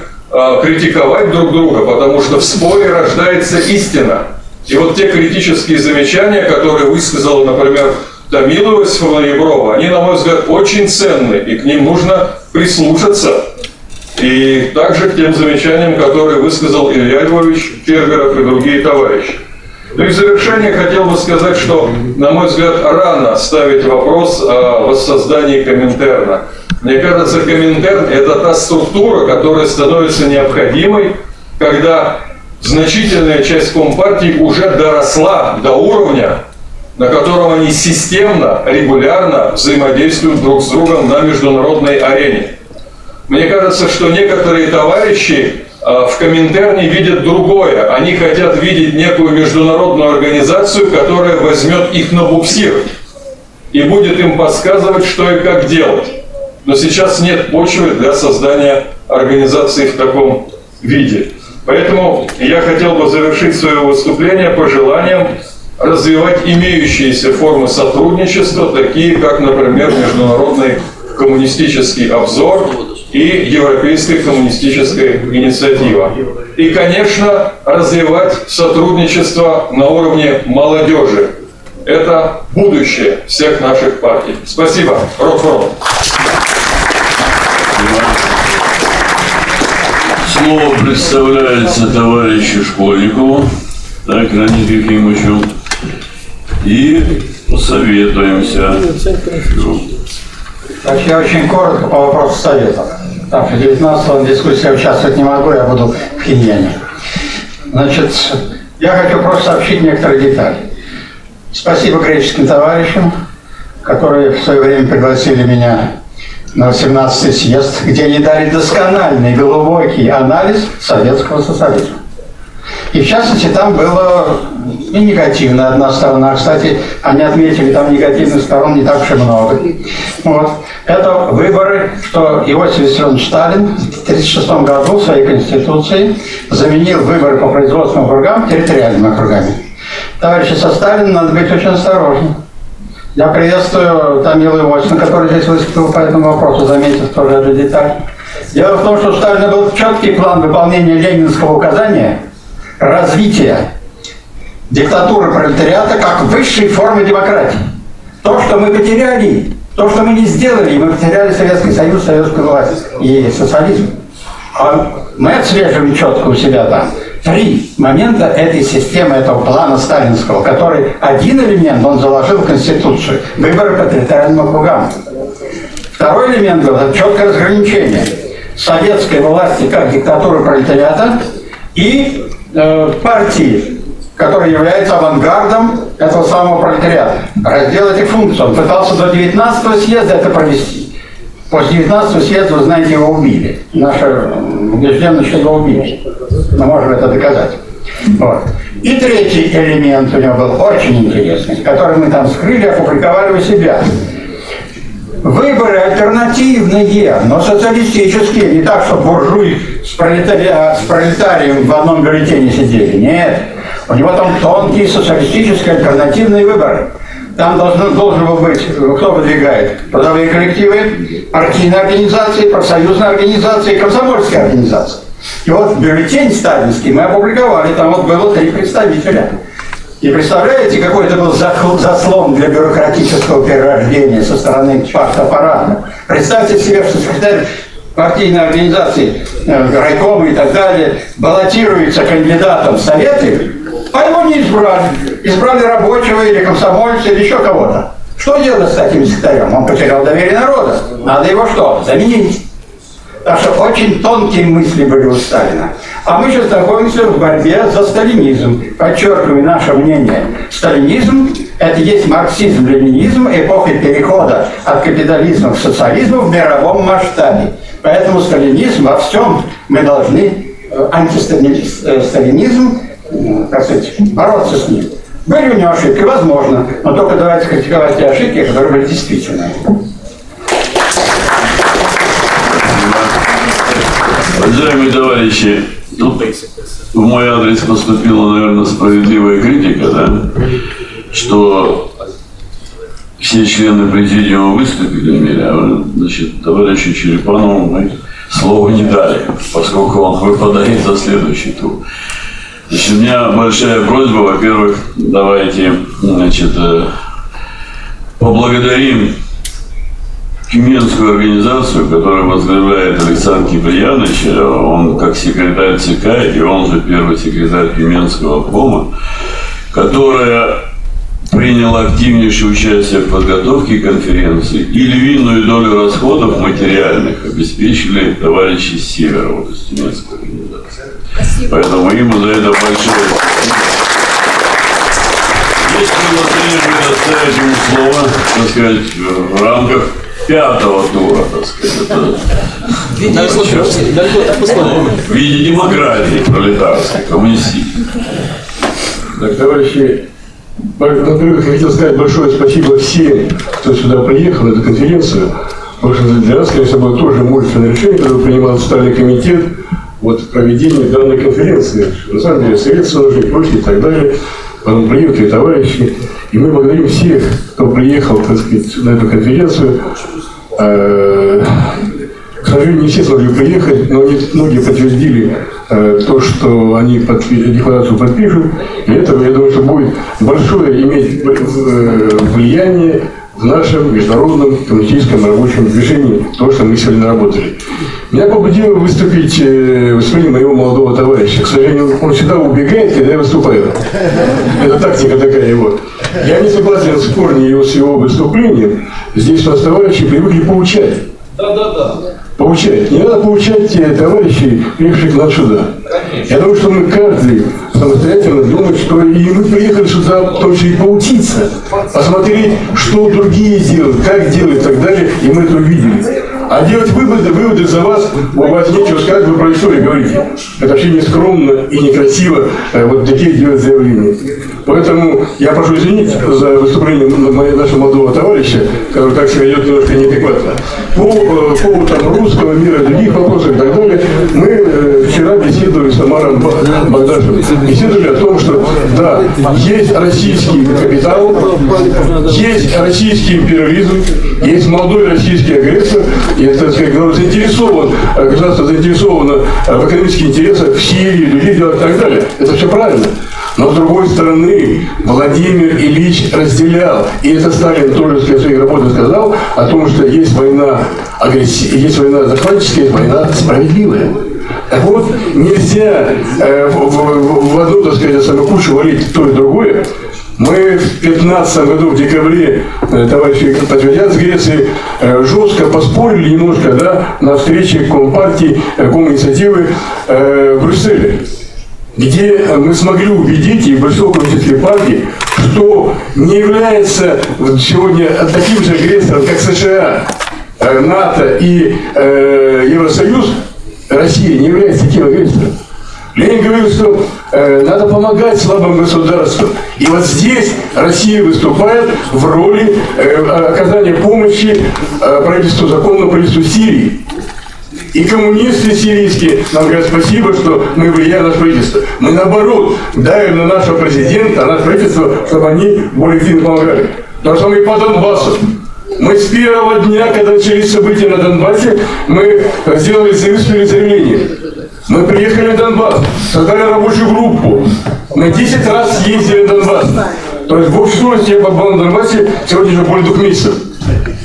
[SPEAKER 1] критиковать друг друга, потому что в споре рождается истина. И вот те критические замечания, которые высказала, например, Томилова Иосифовна Еброва, они, на мой взгляд, очень ценны, и к ним нужно прислушаться. И также к тем замечаниям, которые высказал Илья Львович Фергеров и другие товарищи. Ну и в завершение хотел бы сказать, что, на мой взгляд, рано ставить вопрос о воссоздании Коминтерна. Мне кажется, Коминтерн – это та структура, которая становится необходимой, когда значительная часть Компартии уже доросла до уровня, на котором они системно, регулярно взаимодействуют друг с другом на международной арене. Мне кажется, что некоторые товарищи а, в Коминтерне видят другое. Они хотят видеть некую международную организацию, которая возьмет их на буксир и будет им подсказывать, что и как делать. но сейчас нет почвы для создания организации в таком виде. Поэтому я хотел бы завершить свое выступление пожеланием развивать имеющиеся формы сотрудничества, такие как, например, Международный коммунистический обзор и Европейская коммунистическая инициатива. И, конечно, развивать сотрудничество на уровне молодежи. Это будущее всех наших партий. Спасибо. Рок-рок.
[SPEAKER 2] Слово представляется товарищу Школьникову, так, Леонид Ефимовичу, и посоветуемся.
[SPEAKER 8] Так, я очень коротко по вопросу совета. Потому что 19 дискуссии участвовать не могу, я буду в Хиньяне. Значит, я хочу просто сообщить некоторые детали. Спасибо греческим товарищам, которые в свое время пригласили меня на 18-й съезд, где они дали доскональный, глубокий анализ советского социализма. И в частности, там было и негативная одна сторона. Кстати, они отметили, там негативных сторон не так уж и много. Вот. Это выборы, что Иосиф Виссарионович Сталин в 1936 году в своей Конституции заменил выборы по производственным округам территориальными округами. Товарищи, со Сталином надо быть очень осторожным. Я приветствую Тамилу Иосифовну, который здесь выступил по этому вопросу, заметив тоже эту деталь. Дело в том, что у Сталина был четкий план выполнения ленинского указания развития диктатуры пролетариата как высшей формы демократии. То, что мы потеряли, то, что мы не сделали, мы потеряли Советский Союз, советскую власть и социализм. А мы отслеживаем четко у себя там три момента этой системы, этого плана сталинского, который один элемент он заложил в Конституцию. Выборы по территориальным округам. Второй элемент был это четкое разграничение советской власти как диктатуры пролетариата и э, партии, которая является авангардом этого самого пролетариата. Раздел этих функций. Он пытался до 19 съезда это провести. После 19 съезда, вы знаете, его убили. Наша убежденность, что его убили. Мы можем это доказать. Вот. И третий элемент у него был очень интересный, который мы там скрыли, опубликовали у себя. Выборы альтернативные, но социалистические. Не так, что буржуй с, пролетари... с пролетарием в одном бюллетене сидели. Нет. У него там тонкие социалистические альтернативные выборы. Там должен был быть, кто выдвигает? Трудовые коллективы, партийные организации, профсоюзные организации, комсомольские организации. И вот бюллетень сталинский мы опубликовали, там вот было три представителя. И представляете, какой это был заслон для бюрократического перерождения со стороны партаппарата. Представьте себе, что секретарь партийной организации, э, райкомы и так далее, баллотируется кандидатом в Советы, а его не избрали. Избрали рабочего или комсомольца или еще кого-то. Что делать с таким секретарем? Он потерял доверие народа. Надо его что? Заменить. Так что очень тонкие мысли были у Сталина. А мы сейчас находимся в борьбе за сталинизм. Подчеркиваю наше мнение. Сталинизм – это есть марксизм-ленинизм эпохи перехода от капитализма к социализму в мировом масштабе. Поэтому сталинизм во всем мы должны э, антисталинизм, как сказать, бороться с ним. Были у него ошибки, возможно, но только давайте критиковать те ошибки, которые были действительные.
[SPEAKER 2] Уважаемые товарищи, тут в мой адрес поступила, наверное, справедливая критика, да, что все члены президиума выступили в мире, а значит, товарищу Черепанову мы слова не дали, поскольку он выпадает за следующий тур. Значит, у меня большая просьба, во-первых, давайте, значит, э, поблагодарим Тюменскую организацию, которую возглавляет Александр Киприянович, он как секретарь ЦК, и он же первый секретарь Тюменского обкома, которая приняла активнейшее участие в подготовке конференции и львиную долю расходов материальных обеспечили товарищи с севера, вот из Тюменской организации. Спасибо. Поэтому ему за это большое спасибо. Если вы предоставить ему слово, так сказать, в рамках пятого тура, так сказать. В виде демократии пролетарской, коммунистической.
[SPEAKER 7] Так, товарищи, во-первых, я хотел сказать большое спасибо всем, кто сюда приехал, эту конференцию. Потому что для нас, конечно, было тоже мужественное решение, когда принимал Стальный комитет вот проведение данной конференции. На самом деле, Совет нужен, прочее и так далее. Потом приехали товарищи. И мы благодарим всех, кто приехал, так сказать, на эту конференцию. К сожалению, не все смогли приехать, но многие подтвердили э, то, что они подпи- декларацию подпишут. И это, я думаю, что будет большое иметь э, влияние в нашем международном коммунистическом рабочем движении, то, что мы сегодня наработали. Меня побудило выступить э, выступление моего молодого товарища. К сожалению, он всегда убегает, когда я выступаю. Это тактика такая его. Я не согласен с корнем его, с его выступлением. Здесь у нас товарищи привыкли поучать.
[SPEAKER 10] Да-да-да.
[SPEAKER 7] Поучать. Не надо поучать те товарищей, приехавших к нам сюда. Я думаю, что мы каждый самостоятельно думает, что и мы приехали сюда в том числе и поучиться, посмотреть, что другие делают, как делают и так далее, и мы это увидели. А делать выводы, выводы за вас, у вас нечего сказать, вы про историю говорите. Это вообще не скромно и некрасиво э, вот такие делать заявления. Поэтому я прошу извинить за выступление нашего молодого товарища, который так себя ведет немножко неадекватно. По э, поводу там, русского мира, других вопросов и так далее, мы э, вчера беседовали с Тамаром Богдашевым. Беседовали о том, что да, есть российский капитал, есть российский империализм, есть молодой российский агрессор, и, так сказать, который заинтересован, э, государство заинтересовано э, в экономических интересах в Сирии, других делах и так далее. Это все правильно. Но с другой стороны, Владимир Ильич разделял, и это Сталин тоже в своей работе сказал, о том, что есть война есть война захватческая, есть война справедливая. Так вот, нельзя э, в, в- в одну, так сказать, самую кучу валить то и другое. Мы в 15 году, в декабре, э, товарищи подтвердят с Греции, э, жестко поспорили немножко да, на встрече Компартии, э, Коминициативы э, в Брюсселе где мы смогли убедить и большинство коммунистической партии, что не является сегодня таким же агрессором, как США, НАТО и Евросоюз, Россия не является таким агрессором. Ленин говорил, что надо помогать слабым государствам. И вот здесь Россия выступает в роли э, оказания помощи э, правительству, законному правительству Сирии. И коммунисты сирийские нам говорят спасибо, что мы влияем на наше правительство. Мы наоборот давим на нашего президента, на наше правительство, чтобы они более активно помогали. То же самое и по Донбассу. Мы с первого дня, когда начались события на Донбассе, мы сделали выступили заявление. Мы приехали в Донбасс, создали рабочую группу. Мы 10 раз ездили в Донбасс. То есть в общей сложности я побывал на Донбассе сегодня уже более двух месяцев.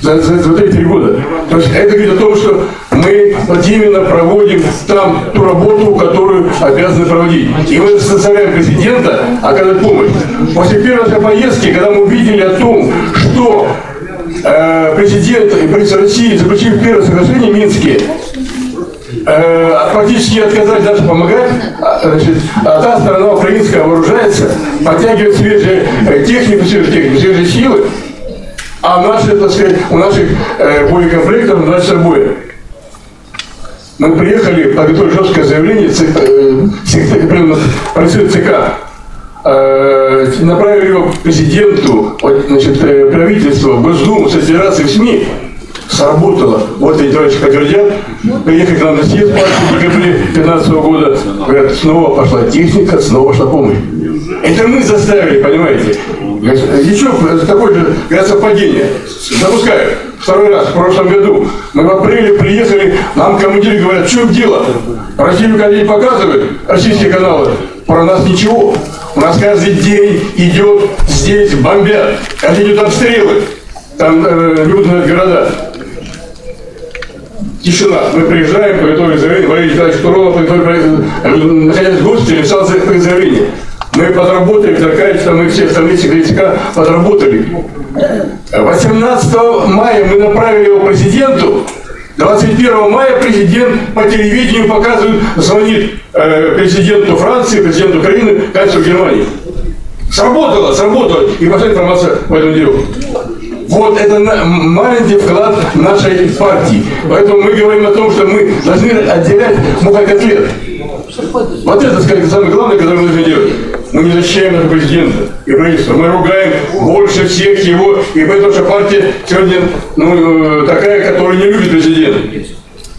[SPEAKER 7] За, за, за эти три года. То есть это говорит о том, что мы вот именно проводим там ту работу, которую обязаны проводить. И мы заставляем президента оказать помощь. После первой нашей поездки, когда мы увидели о том, что э, президент и правительство России, заключив первое соглашение Минские, э, практически отказались даже помогать, а, значит, а та сторона украинская вооружается, подтягивает свежие э, технику, свежую технику, свежие силы, а наши, так сказать, у наших э, боекомплектов начался боя. Мы приехали, подготовили жесткое заявление, ЦК, э, председатель ЦК, э, направили его президенту, значит, э, правительству, Госдуму, Совет Федерации, в СМИ. Сработало. Вот эти товарищи подтвердят. Приехали к нам на съезд партии в декабре 2015 года. Говорят, снова пошла техника, снова пошла помощь. Это мы заставили, понимаете? Еще такое же совпадение. Запускаю. Второй раз, в прошлом году. Мы в апреле приехали, нам командиры говорят, чем дело? Россию когда показывают, российские каналы, про нас ничего. У нас каждый день идет здесь бомбят, идут обстрелы. Там э, люди на города. Тишина. Мы приезжаем, подготовили заявление, Валерий Николаевич Турова, подготовили, э, в госпитале, написал за- заявление. Мы подработали, Закачество, мы все остальные секретаря подработали. 18 мая мы направили его президенту. 21 мая президент по телевидению показывает, звонит э, президенту Франции, президенту Украины, канцлеру Германии. Сработало, сработало. И пошла информация по этому делу. Вот это на- маленький вклад нашей партии. Поэтому мы говорим о том, что мы должны отделять мух от котлет. Вот это, скажем, самое главное, которое мы должны делать. мы не защищаем нашего президента и правительства. Мы ругаем больше всех его, и поэтому что партия сегодня ну, э, такая, которая не любит президента.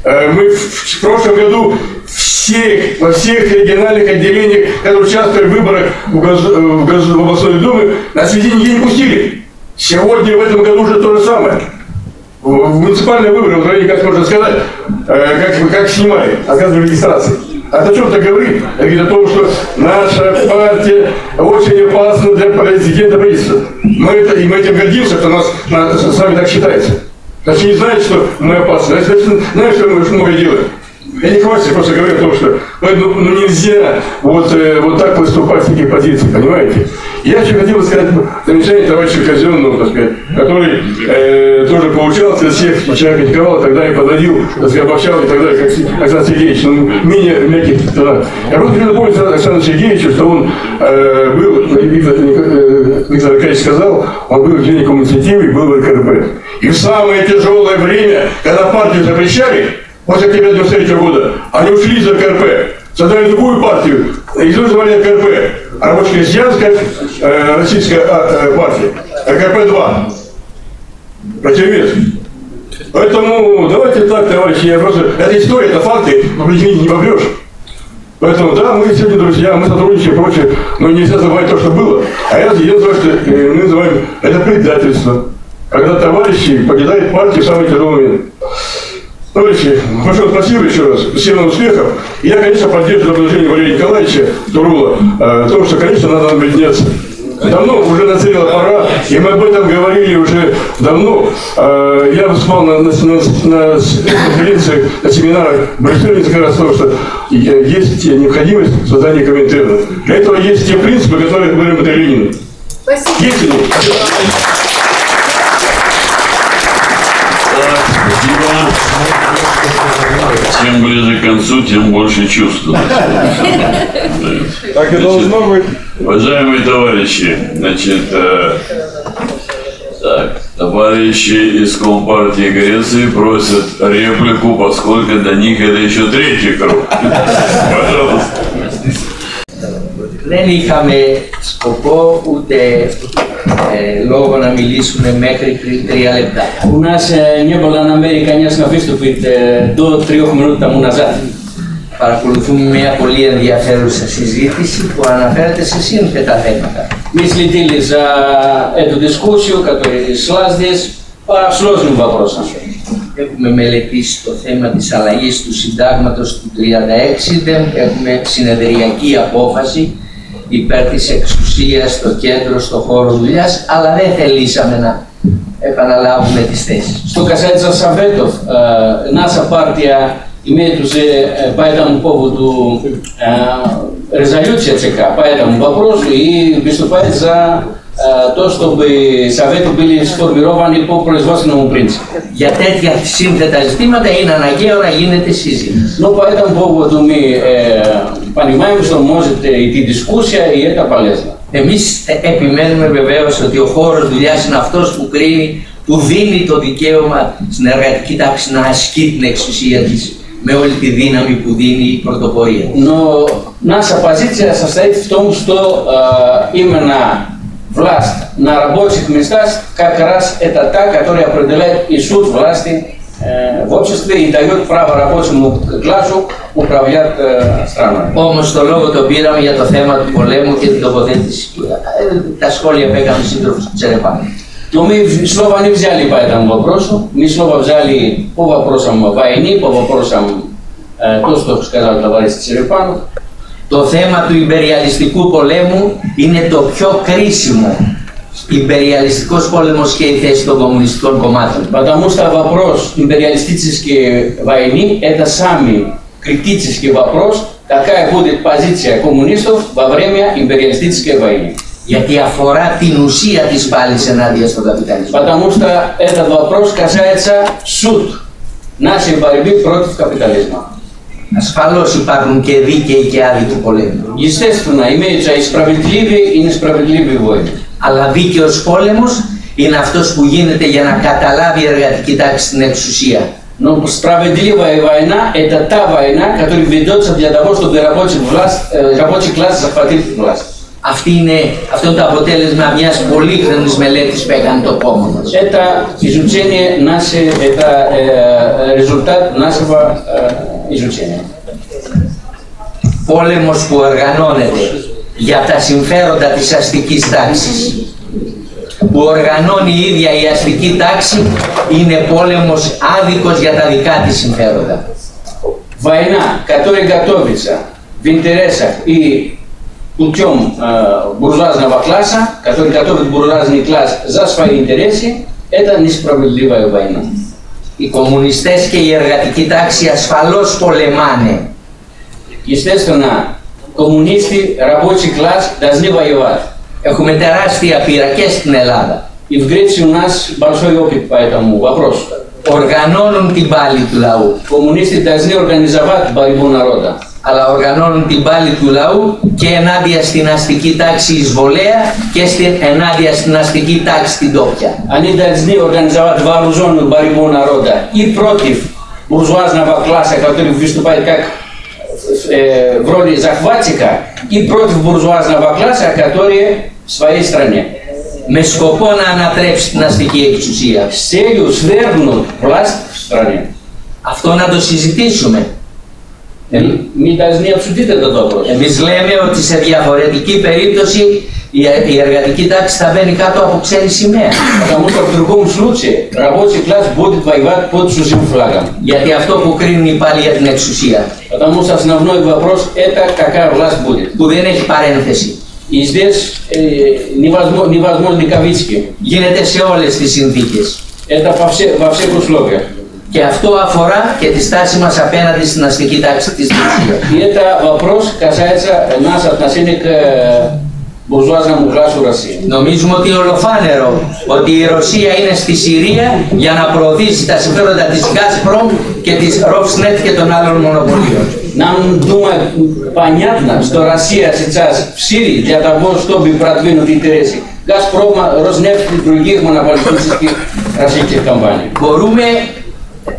[SPEAKER 7] Э, Мы в прошлом году все, во всех региональных отделениях, которые участвовали в выборах в, гос- э, в гос- в областной думы, нас везде нигде не пустили. Сегодня в этом году уже то же самое. В муниципальные выборы в Украине, как можно сказать, э, как, как снимали, отказывали регистрации. А о чем это говорит? Это говорит о том, что наша партия очень опасна для президента правительства. Мы, это, и мы этим гордимся, что нас, нас с вами так считается. Значит, не знает, что мы опасны. Значит, знаешь, что мы много делаем. Я не хвастаюсь, просто говорю о том, что ну, ну, ну, нельзя вот, э, вот так выступать с таких позиций, понимаете? Я еще хотел бы сказать замечание товарища Казенного, так сказать, который э, тоже поучался всех, человек критиковал, тогда и подводил, так сказать, обобщал и так далее, как Александр Сергеевич, ну, менее мягких тонах. Я просто напомнить Александру Сергеевичу, что он э, был, э, Виктор Аркадьевич сказал, он был членом инициативы и был в РКРП. И в самое тяжелое время, когда партию запрещали, после октября 93 года, они ушли из РКРП, создали другую партию, и тоже называли РКРП, рабоче-крестьянская э, российская а, э, партия, РКРП-2, противовес. Поэтому давайте так, товарищи, я просто... Это история, это факты, но извините, не воврешь. Поэтому, да, мы сегодня друзья, мы сотрудничаем и прочее, но нельзя забывать то, что было. А я, я называю, что э, мы называем это предательство. Когда товарищи покидают партию в самый тяжелый момент. Товарищи, большое спасибо еще раз. Всем нам успехов. Я, конечно, поддерживаю предложение Валерия Николаевича Турула э, о том, что, конечно, надо объединяться. Давно уже назрела пора, и мы об этом говорили уже давно. Э, Я выступал на, на, на, на конференциях, на семинарах в Брюсселе несколько раз, потому что есть необходимость создания Коминтерна. Для этого есть те принципы, которые говорим это Ленин. Есть они?
[SPEAKER 2] Чем ближе к концу, тем больше чувств.
[SPEAKER 19] Так и должно быть.
[SPEAKER 2] Уважаемые товарищи, значит, э, так, товарищи из Компартии Греции просят реплику, поскольку до них это еще третий круг. Пожалуйста.
[SPEAKER 4] Δεν είχαμε σκοπό ούτε ε, λόγο να μιλήσουμε μέχρι τρι- τρία λεπτά.
[SPEAKER 5] У нас э, не было намерения, конечно, выступить э, до трех минут тому назад.
[SPEAKER 4] Παρακολουθούμε μια πολύ ενδιαφέρουσα συζήτηση που αναφέρεται σε σύνθετα θέματα.
[SPEAKER 5] Мы следили за эту дискуссию, которая шла здесь по сложным вопросам.
[SPEAKER 4] Έχουμε μελετήσει το θέμα της αλλαγής του συντάγματος του 36, δεν έχουμε συνεδριακή απόφαση υπέρ της εξουσίας στο κέντρο, στο χώρο δουλειάς, αλλά δεν θελήσαμε να επαναλάβουμε τις θέσεις.
[SPEAKER 5] Что касается советов, э, наша партия имеет уже э, по этому поводу э, резолюция ЦК по этому вопросу и выступает за э, то, чтобы советы были сформированы по производственному принципу.
[SPEAKER 4] Για τέτοια σύνθετα ζητήματα είναι αναγκαίο να γίνεται συζήτηση.
[SPEAKER 5] Но по этому поводу мы э, понимаем, что может э, идти дискуссия, и это полезно.
[SPEAKER 4] Εμείς ε, επιμένουμε βεβαίως ότι ο χώρος δουλειάς είναι αυτός που κρίνει, που δίνει το δικαίωμα στην εργατική τάξη να ασκεί την εξουσία της με όλη τη δύναμη που δίνει η πρωτοπορία.
[SPEAKER 5] Но наша позиция состоит в том, что э, именно власт на рабочих местах как раз это та, которая определяет и суд власти э, в обществе
[SPEAKER 4] το λόγο το πήραμε για το θέμα του πολέμου και την τοποθέτηση. Ε, τα σχόλια που έκανε ο σύντροφος Τζερεπάνη.
[SPEAKER 5] Το μη σλόβα νη βζάλι πάει τον βαπρόσο, μη σλόβα βζάλι που που βαπρόσαμε ε, τόσο το έχεις καλά το βαρύς στη Τζερεπάνη.
[SPEAKER 4] Το θέμα του υπεριαλιστικού πολέμου είναι το πιο κρίσιμο. Υπεριαλιστικός πόλεμος και η θέση των κομμουνιστικών κομμάτων.
[SPEAKER 5] Потому что вопрос империалистической войны – это самый критический вопрос, какая будет позиция коммунистов во время империалистической войны.
[SPEAKER 4] Γιατί αφορά την ουσία της πάλης ενάντια στον καπιταλισμό.
[SPEAKER 5] Потому что этот вопрос касается суд нашей борьбы против капитализма.
[SPEAKER 4] Ασφαλώς υπάρχουν και δίκαιοι και άδικοι πολέμοι.
[SPEAKER 5] Естественно, имеются и справедливые, и несправедливые войны.
[SPEAKER 4] Αλλά δίκαιος πόλεμος είναι αυτός που γίνεται για να καταλάβει η εργατική τάξη την εξουσία.
[SPEAKER 5] Но справедливая война – это та война, которая ведется для того, чтобы рабочий, власть, э, рабочий класс захватил власть.
[SPEAKER 4] Αυτή είναι, αυτό είναι το αποτέλεσμα μιας πολύχρονης μελέτης που έκανε το κόμμα μας.
[SPEAKER 5] Это изучение наше, это э, результат нашего э, изучения.
[SPEAKER 4] Πόλεμος που οργανώνεται για τα συμφέροντα της αστικής τάξης που οργανώνει η ίδια η αστική τάξη είναι πόλεμος άδικος για τα δικά της συμφέροντα.
[SPEAKER 5] Война, которая готовится в интересах и путем э, буржуазного класса, который готовит буржуазный класс за свои интересы, это несправедливая война.
[SPEAKER 4] Οι κομμουνιστές και η εργατική τάξη ασφαλώς πολεμάνε.
[SPEAKER 5] Естественно, коммунисты, рабочий класс должны воевать.
[SPEAKER 4] Έχουμε τεράστια πείρα και στην Ελλάδα.
[SPEAKER 5] И в Греции у нас большой опыт по этому вопросу.
[SPEAKER 4] Οργανώνουν την πάλη του λαού.
[SPEAKER 5] Коммунисты должны организовать борьбу народа.
[SPEAKER 4] αλλά οργανώνουν την πάλη του λαού και ενάντια στην αστική τάξη εισβολέα και στην, ενάντια στην αστική τάξη την τόπια.
[SPEAKER 5] Они должны организовать вооруженную борьбу народа и против буржуазного класса, который выступает как э, в роли захватчика, и против буржуазного класса, который в своей стране.
[SPEAKER 4] Με σκοπό να ανατρέψει την αστική εξουσία.
[SPEAKER 5] С целью свергнуть власть в стране.
[SPEAKER 4] Αυτό να το συζητήσουμε.
[SPEAKER 5] Ε, μην τα ζημιοψηφτείτε το τόπο.
[SPEAKER 4] Εμείς λέμε ότι σε διαφορετική περίπτωση η, η εργατική τάξη θα μπαίνει κάτω από ξένη σημαία.
[SPEAKER 5] Θα μου το πλουργούν σλούτσε. Ραβότσε κλάς μπούτι βαϊβάτ πότι σου ζουν φλάγα.
[SPEAKER 4] Γιατί αυτό που κρίνουν οι πάλι για την εξουσία.
[SPEAKER 5] Όταν μου σα ναυνό η βαπρός έτα κακά βλάσ μπούτι.
[SPEAKER 4] Που δεν έχει παρένθεση.
[SPEAKER 5] Ει δε νιβασμό νικαβίτσκι.
[SPEAKER 4] Γίνεται σε όλες τις συνθήκες.
[SPEAKER 5] Έτα βαψέ κουσλόγια
[SPEAKER 4] Και αυτό αφορά και τη στάση μας απέναντι στην αστική τάξη της Ρωσίας.
[SPEAKER 5] И это вопрос касается нас отношения к буржуазному классу России.
[SPEAKER 4] Νομίζουμε ότι είναι ολοφάνερο ότι η Ρωσία είναι στη Συρία για να προωθήσει τα συμφέροντα της Gazprom και της Rosneft και των άλλων μονοπωλίων.
[SPEAKER 5] Нам думаю, понятно, что Россия сейчас в Сирии для того, чтобы продвинуть интересы Газпрома, Роснефть и других монополистических российских компаний.
[SPEAKER 4] Μπορούμε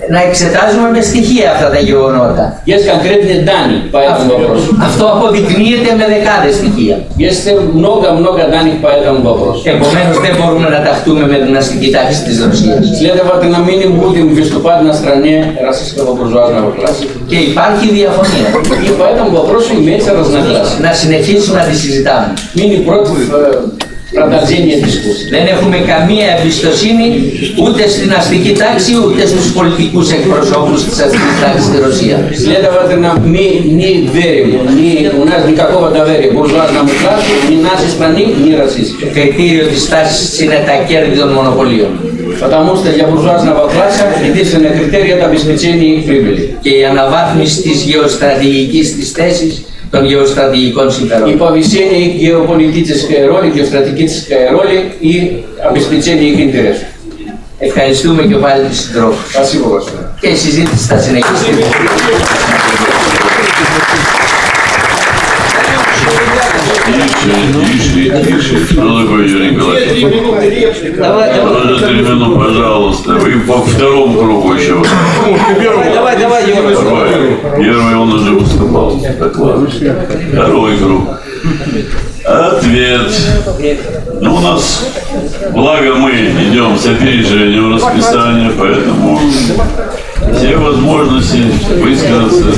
[SPEAKER 4] να εξετάζουμε με στοιχεία αυτά τα γεγονότα.
[SPEAKER 5] Есть конкретные данные по этому вопросу.
[SPEAKER 4] Αυτό αποδεικνύεται με δεκάδες στοιχεία.
[SPEAKER 5] Есть много-много данных по этому вопросу.
[SPEAKER 4] Επομένως δεν μπορούμε να ταχτούμε με την αστική τάξη της Ρωσίας.
[SPEAKER 5] Следовательно, мы не будем выступать на стороне российского буржуазного класса.
[SPEAKER 4] Και υπάρχει διαφωνία.
[SPEAKER 5] И по этому вопросу имеется разногласие.
[SPEAKER 4] Να συνεχίσουμε να τη συζητάμε.
[SPEAKER 5] Мы не против продолжения дискуссии.
[SPEAKER 4] Δεν έχουμε καμία εμπιστοσύνη ούτε στην αστική τάξη ούτε στους πολιτικούς εκπροσώπους της αστικής τάξης στη Ρωσία.
[SPEAKER 5] Следовательно, мы не верим, ни, у нас никакого доверия буржуазному классу, ни нашей стране, ни российской.
[SPEAKER 4] Κριτήριο της τάσης είναι τα κέρδη των μονοπωλίων.
[SPEAKER 5] Потому что для буржуазного класса единственный критерий – это обеспечение их прибыли.
[SPEAKER 4] Και η αναβάθμιση της γεωστρατηγικής της θέσης των γεωστρατηγικών
[SPEAKER 5] И
[SPEAKER 4] συμφερόντων.
[SPEAKER 5] повышение их геополитической роли, геостратегической роли и обеспечение их интересов.
[SPEAKER 4] Ευχαριστούμε και πάλι τους συντρόφους.
[SPEAKER 5] Спасибо большое.
[SPEAKER 4] Και η συζήτηση θα συνεχίσει.
[SPEAKER 2] Такое, Юрий Николаевич? Минуты, пожалуйста. Вы по второму кругу еще.
[SPEAKER 18] Давай, давай, Юра.
[SPEAKER 2] Первый он уже выступал. Так ладно. Второй круг. Ответ. Ну, у нас, благо мы идем с опережением расписания, поэтому все возможности высказаться.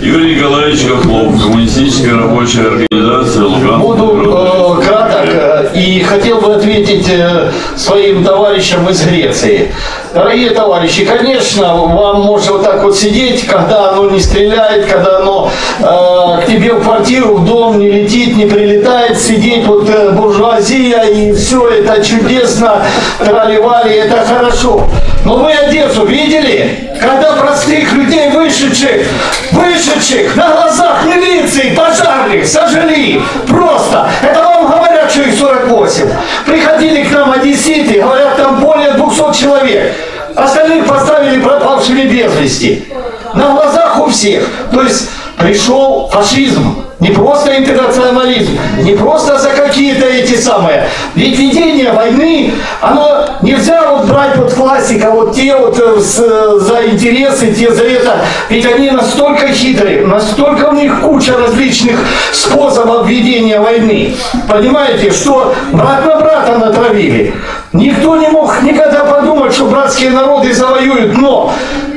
[SPEAKER 2] Юрий Николаевич Хохлов, Коммунистическая рабочая организация Луганская.
[SPEAKER 19] Буду э, краток э, и хотел бы ответить э, своим товарищам из Греции. Дорогие товарищи, конечно, вам можно вот так вот сидеть, когда оно не стреляет, когда оно э, к тебе в квартиру, в дом не летит, не прилетает, сидеть вот э, буржуазия и все это чудесно, трали это хорошо. Но вы Одессу видели? Когда простых людей, вышедших, вышедших на глазах милиции, пожарных, сожгли. Просто. Это вам говорят, что их 48. Приходили к нам одесситы, говорят, там более 200 человек. Остальных поставили пропавшими без вести. На глазах у всех. То есть пришел фашизм. Не просто интернационализм, не просто за какие-то эти самые. Ведь ведение войны, оно нельзя вот брать вот классика, вот те вот э, с, э, за интересы, те за это. Ведь они настолько хитрые, настолько у них куча различных способов ведения войны. Понимаете, что брат на брата натравили. Никто не мог никогда подумать, что братские народы завоюют, но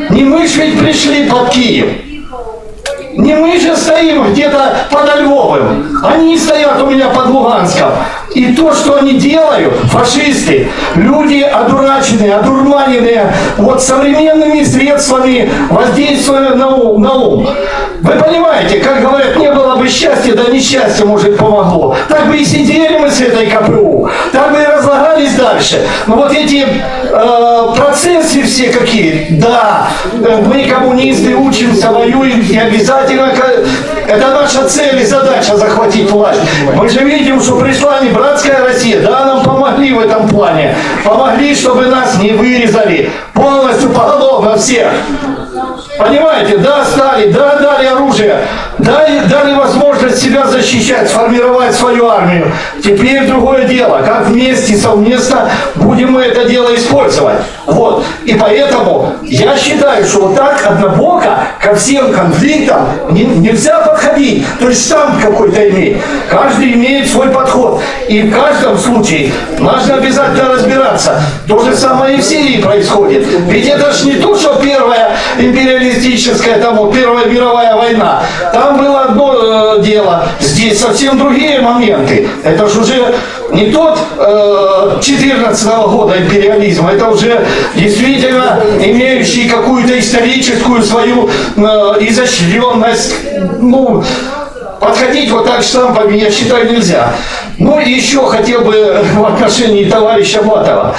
[SPEAKER 19] не мы ж ведь пришли под Киев. Не мы же стоим где-то под Львовым. Они стоят у меня под Луганском. И то, что они делают, фашисты, люди одураченные, одурманенные вот современными средствами воздействия на ум, на ум. Вы понимаете, как говорят, не было бы счастья, да несчастье, может, помогло. Так бы и сидели мы с этой КПУ, так бы и разлагались дальше. Но вот эти э, процессы все какие, да, э, мы коммунисты учимся, воюем, и обязательно, это наша цель и задача захватить власть. Мы же видим, что пришла не братская Россия, да, нам помогли в этом плане. Помогли, чтобы нас не вырезали полностью поголовно всех. Понимаете, да, стали, да, дали оружие, дали, дали возможность себя защищать, сформировать свою армию. Теперь другое дело, как вместе, совместно будем мы это дело использовать. Вот. И поэтому я считаю, что вот так однобоко ко всем конфликтам не- нельзя подходить. То есть штамп какой-то иметь. Каждый имеет свой подход. И в каждом случае нужно обязательно разбираться. То же самое и в Сирии происходит. Ведь это же не то, что первая империалистическая, там Первая мировая война. Там было одно э, дело, здесь совсем другие моменты. Это же уже не тот э, 14 года империализм, это уже действительно имеющий какую-то историческую свою э, изощренность. Ну, подходить вот так штампами, я считаю, нельзя. Ну и еще хотел бы в отношении товарища Матова.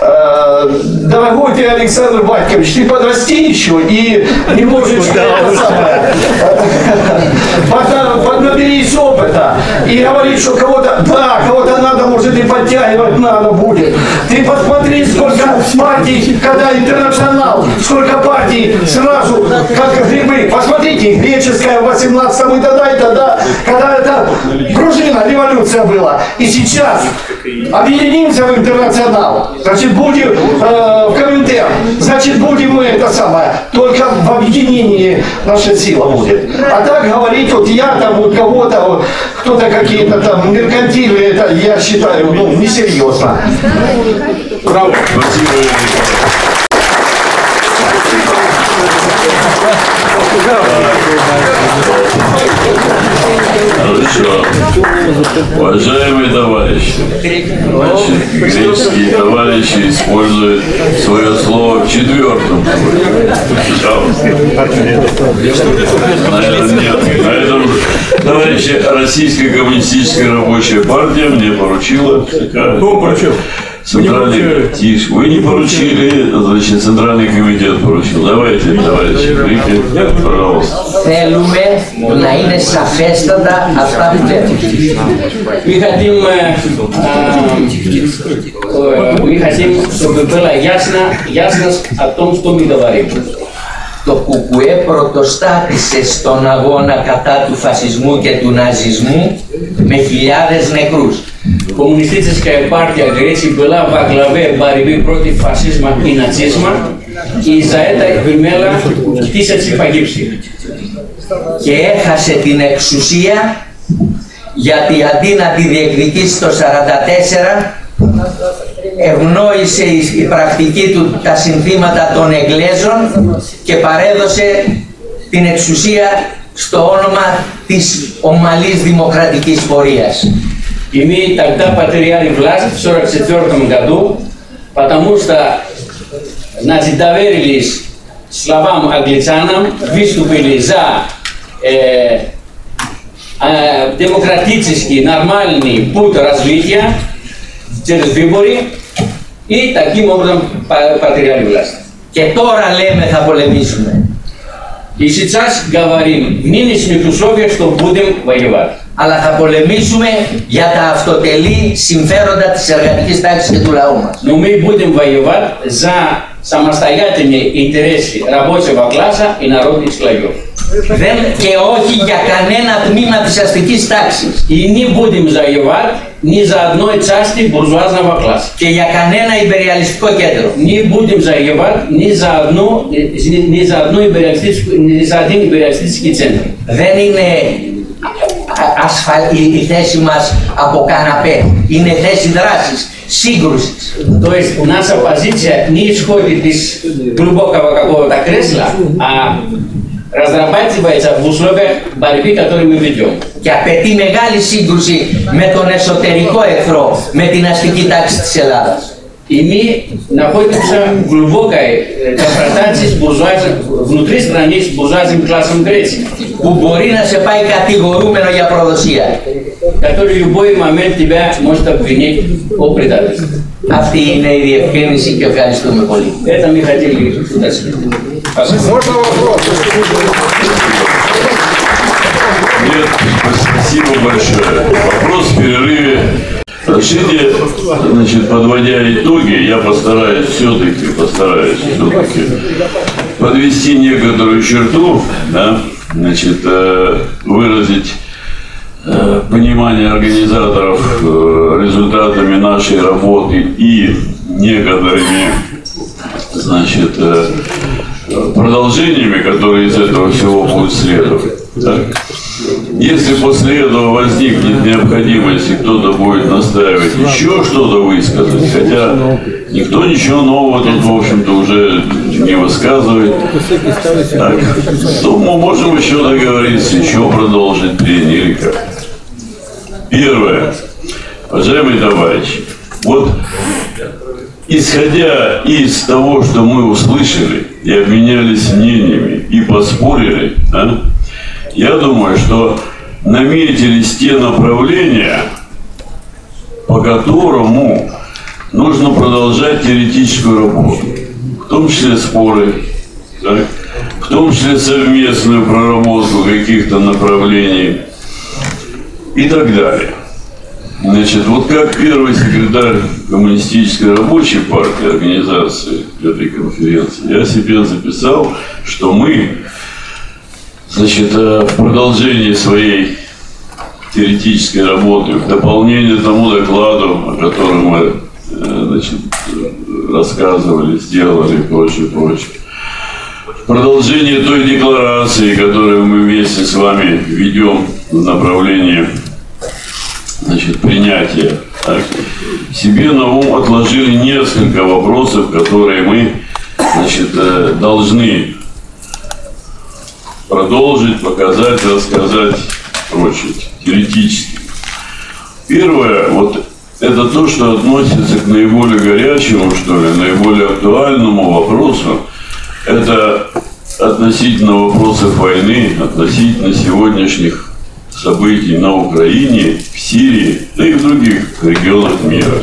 [SPEAKER 19] Э, Дорогой ты, Александр Батькович, ты подрасти еще и это самое, под- поднаберись опыта и говорить, что кого-то, да, кого-то надо, может и подтягивать надо будет. Ты посмотри, сколько партий, когда интернационал, сколько партий сразу, как грибы. Посмотрите, греческая в 18 и тогда, и тогда, когда это пружина, революция была. И сейчас объединимся в интернационал, значит, будем э, в Коминтерн, значит, будем мы это самое, только в объединении наша сила будет. А так говорить, вот я там, вот кого-то, вот, кто-то какие-то там меркантильные, это я считаю, ну, несерьезно.
[SPEAKER 2] Браво. Хорошо. Уважаемые товарищи, значит, греческие товарищи используют свое слово в четвертом. Наверное, нет. На этом, товарищи, Российская коммунистическая рабочая партия мне поручила. Кто поручил? Центральный, тише, вы не поручили, значит, Центральный комитет поручил. Давайте, товарищи, Грики, пожалуйста.
[SPEAKER 4] Θέλουμε να είναι σαφέστατα αυτά που λέμε.
[SPEAKER 5] Мы хотим, э, э, мы хотим, чтобы была ясно, ясность о
[SPEAKER 4] το κουκουέ πρωτοστάτησε στον αγώνα κατά του φασισμού και του ναζισμού με χιλιάδες νεκρούς.
[SPEAKER 5] Κομμουνιστическая партия Греции была во главе борьбы πρώτη φασίσμα ή νατσίσμα και за это имела тысячи погибших.
[SPEAKER 4] Και έχασε την εξουσία γιατί αντί να τη διεκδικήσει το 1944, ευνόησε η, η πρακτική του τα συνθήματα των Εγγλέζων και παρέδωσε την εξουσία στο όνομα της ομαλής δημοκρατικής πορείας.
[SPEAKER 5] И мы тогда потеряли власть в 1944 году, потому что значит, доверились словам англичанам, выступили за э, э, демократический, нормальный путь развития через выборы, и таким образом по- потеряли власть.
[SPEAKER 4] Και τώρα λέμε θα πολεμήσουμε.
[SPEAKER 5] И сейчас говорим в нынешних условиях, что будем воевать.
[SPEAKER 4] Αλλά θα πολεμήσουμε για τα αυτοτελή συμφέροντα της εργατικής τάξης και του λαού μας.
[SPEAKER 5] Но мы будем воевать за самостоятельные интересы рабочего класса и народных слоев.
[SPEAKER 4] Δεν, και όχι για κανένα τμήμα της αστικής τάξης.
[SPEAKER 5] И не будем завоевать ни за одной части буржуазного.
[SPEAKER 4] Και για κανένα υπεριαλιστικό κέντρο.
[SPEAKER 5] Будем ни за одну, ни за одну за один.
[SPEAKER 4] Δεν είναι ασφαλ, η θέση μας από καναπέ. Είναι θέση δράσης, σύγκρουσης.
[SPEAKER 5] То есть η позиция не исходит из глубокого какого-то разрабатывается в условиях борьбы, которую мы ведем.
[SPEAKER 4] Και απαιτεί μεγάλη σύγκρουση με τον εσωτερικό εχθρό, με την αστική τάξη της Ελλάδας.
[SPEAKER 5] И мы находимся в глубокой э, конфронтации с буржуазией, внутри страны с буржуазным классом Греции.
[SPEAKER 4] Που μπορεί να σε πάει κατηγορούμενο για προδοσία.
[SPEAKER 5] Который в любой момент тебя может обвинить о предательстве.
[SPEAKER 4] Αυτή είναι η διευκρίνηση και ευχαριστούμε πολύ.
[SPEAKER 5] Это мы хотели уточнить.
[SPEAKER 17] Можно вопрос?
[SPEAKER 2] Нет, спасибо большое. Вопрос в перерыве. Разрешите, значит, подводя итоги, я постараюсь все-таки, постараюсь все-таки подвести некоторую черту, да, значит, э, выразить э, понимание организаторов э, результатами нашей работы и некоторыми, значит, продолжениями, которые из этого всего будут следовать. Так? Если после этого возникнет необходимость и кто-то будет настаивать еще что-то высказать, хотя никто ничего нового тут, в общем-то, уже не высказывает, так, то мы можем еще договориться, еще продолжить трение или как. Первое. Уважаемые товарищи, вот исходя из того, что мы услышали и обменялись мнениями и поспорили, да, я думаю, что наметились те направления, по которому нужно продолжать теоретическую работу, в том числе споры, так, в том числе совместную проработку каких-то направлений и так далее. Значит, вот как первый секретарь Коммунистической рабочей партии, организации этой конференции, я себе записал, что мы, значит, э, в продолжении своей теоретической работы, в дополнение тому докладу, о котором мы, э, значит, рассказывали, сделали и прочее, прочее, в продолжение той декларации, которую мы вместе с вами ведем в направлении значит, принятия. Так, себе на ум отложили несколько вопросов, которые мы значит, э, должны продолжить, показать, рассказать, прочее, теоретически. Первое, вот это то, что относится к наиболее горячему, что ли, наиболее актуальному вопросу. Это относительно вопросов войны, относительно сегодняшних событий на Украине, в Сирии, да и в других регионах мира.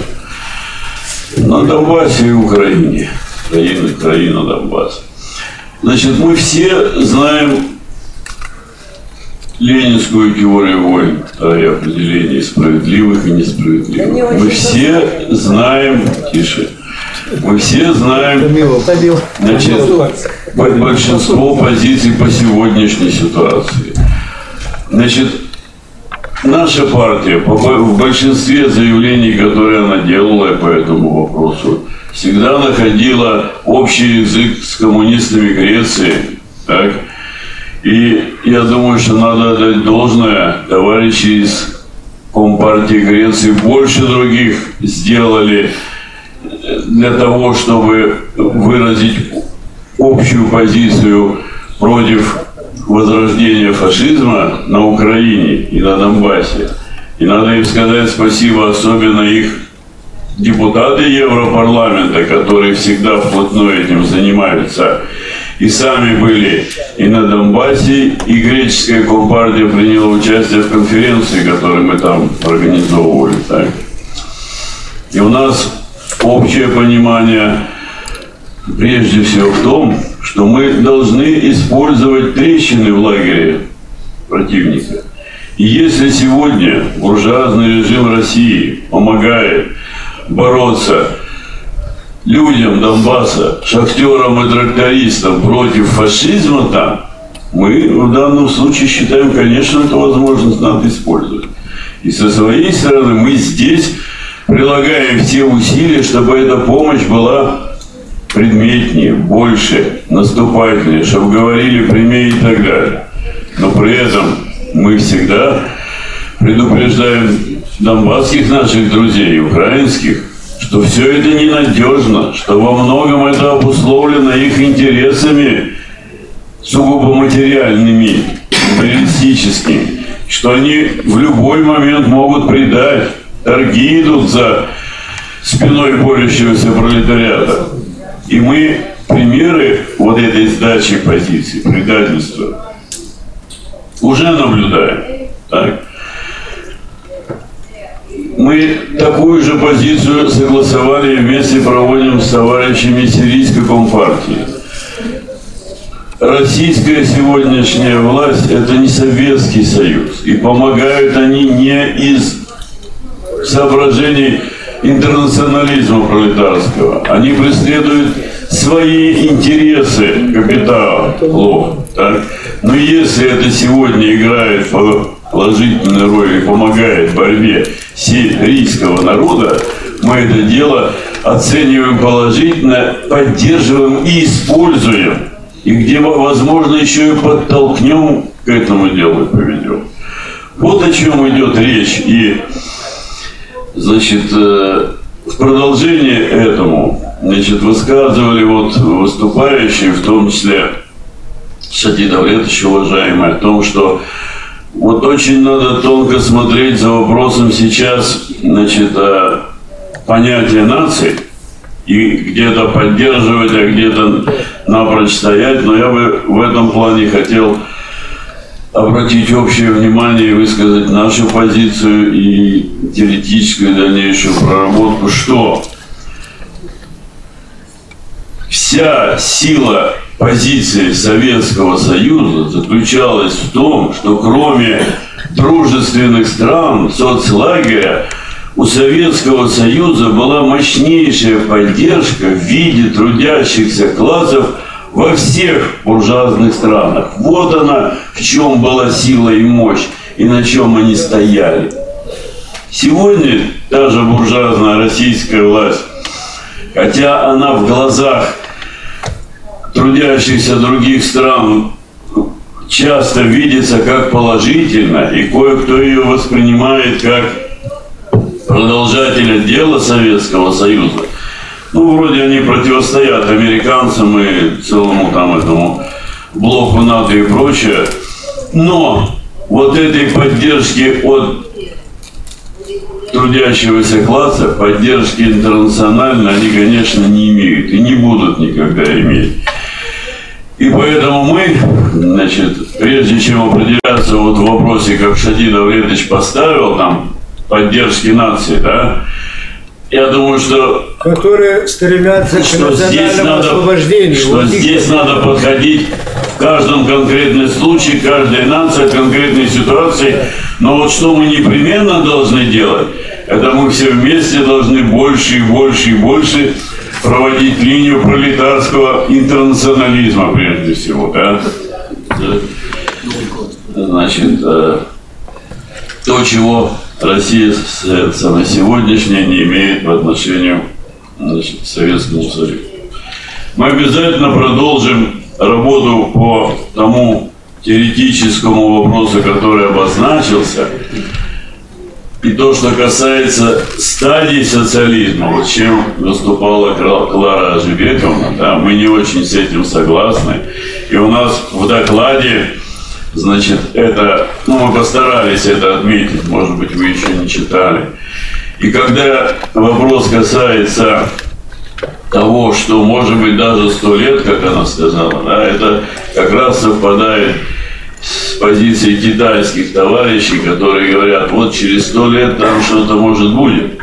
[SPEAKER 2] На Донбассе и Украине. Украина, Украина, Донбасс. Значит, мы все знаем ленинскую теорию войн, второе определение справедливых и несправедливых. Мы все знаем, тише, мы все знаем значит, большинство позиций по сегодняшней ситуации. Значит, наша партия в большинстве заявлений, которые она делала по этому вопросу, всегда находила общий язык с коммунистами Греции. Так? И я думаю, что надо отдать должное товарищи из Компартии Греции больше других сделали для того, чтобы выразить общую позицию против возрождения фашизма на Украине и на Донбассе. И надо им сказать спасибо, особенно их депутаты Европарламента, которые всегда вплотную этим занимаются. И сами были и на Донбассе, и греческая компартия приняла участие в конференции, которую мы там организовывали. Так. И у нас общее понимание прежде всего в том, что мы должны использовать трещины в лагере противника. И если сегодня буржуазный режим России помогает бороться людям Донбасса, шахтерам и трактористам против фашизма там, Мы в данном случае считаем, конечно, эту возможность надо использовать. И со своей стороны мы здесь прилагаем все усилия, чтобы эта помощь была предметнее, больше, наступательнее, чтобы говорили прямее и так далее. Но при этом мы всегда предупреждаем донбасских наших друзей, украинских, что все это ненадежно, что во многом это обусловлено их интересами сугубо материальными, реалистическими, что они в любой момент могут предать, торги идут за спиной борющегося пролетариата. И мы примеры вот этой сдачи позиций, предательства, уже наблюдаем. Так? Мы такую же позицию согласовали и вместе проводим с товарищами сирийской компартии. Российская сегодняшняя власть – это не Советский Союз. И помогают они не из соображений интернационализма пролетарского. Они преследуют свои интересы капиталов. Так? Но если это сегодня играет положительную роль и помогает борьбе сирийского народа, мы это дело оцениваем положительно, поддерживаем и используем. И где возможно еще и подтолкнем к этому делу и поведем. Вот о чем идет речь. И, значит, э, в продолжение этому, значит, высказывали вот выступающие, в том числе Шади Давлетович, уважаемый, о том, что вот очень надо тонко смотреть за вопросом сейчас, значит, понятия нации и где-то поддерживать, а где-то напрочь стоять. Но я бы в этом плане хотел обратить общее внимание и высказать нашу позицию и теоретическую дальнейшую проработку, что вся сила позиции Советского Союза заключалась в том, что кроме дружественных стран соцлагеря у Советского Союза была мощнейшая поддержка в виде трудящихся классов во всех буржуазных странах. Вот она, в чем была сила и мощь, и на чем они стояли. Сегодня та же буржуазная российская власть, хотя она в глазах трудящихся других стран часто видится как положительно, и кое-кто ее воспринимает как продолжателя дела Советского Союза. Ну, вроде они противостоят американцам и целому там этому блоку НАТО и прочее. Но вот этой поддержки от трудящегося класса, поддержки интернациональной, они, конечно, не имеют и не будут никогда иметь. И поэтому мы, значит, прежде чем определяться вот в вопросе, как Шадид Давлетович поставил там поддержки нации, да, я думаю, что...
[SPEAKER 17] Которые стремятся
[SPEAKER 2] что
[SPEAKER 17] к
[SPEAKER 2] здесь надо,
[SPEAKER 17] освобождению.
[SPEAKER 2] Что
[SPEAKER 17] вот
[SPEAKER 2] здесь надо подходить в каждом конкретном случае, каждая нация, конкретной ситуации. Но вот что мы непременно должны делать, это мы все вместе должны больше и больше и больше проводить линию пролетарского интернационализма прежде всего, да? Значит, э, то, чего Россия на сегодняшнее не имеет в отношению значит, к Советскому Союзу. Мы обязательно продолжим работу по тому теоретическому вопросу, который обозначился, и то, что касается стадии социализма, вот чем выступала Клара Ажибековна, да, мы не очень с этим согласны. И у нас в докладе, значит, это, ну, мы постарались это отметить, может быть, вы еще не читали. И когда вопрос касается того, что может быть даже сто лет, как она сказала, да, это как раз совпадает позиции китайских товарищей, которые говорят, вот через сто лет там что-то может будет.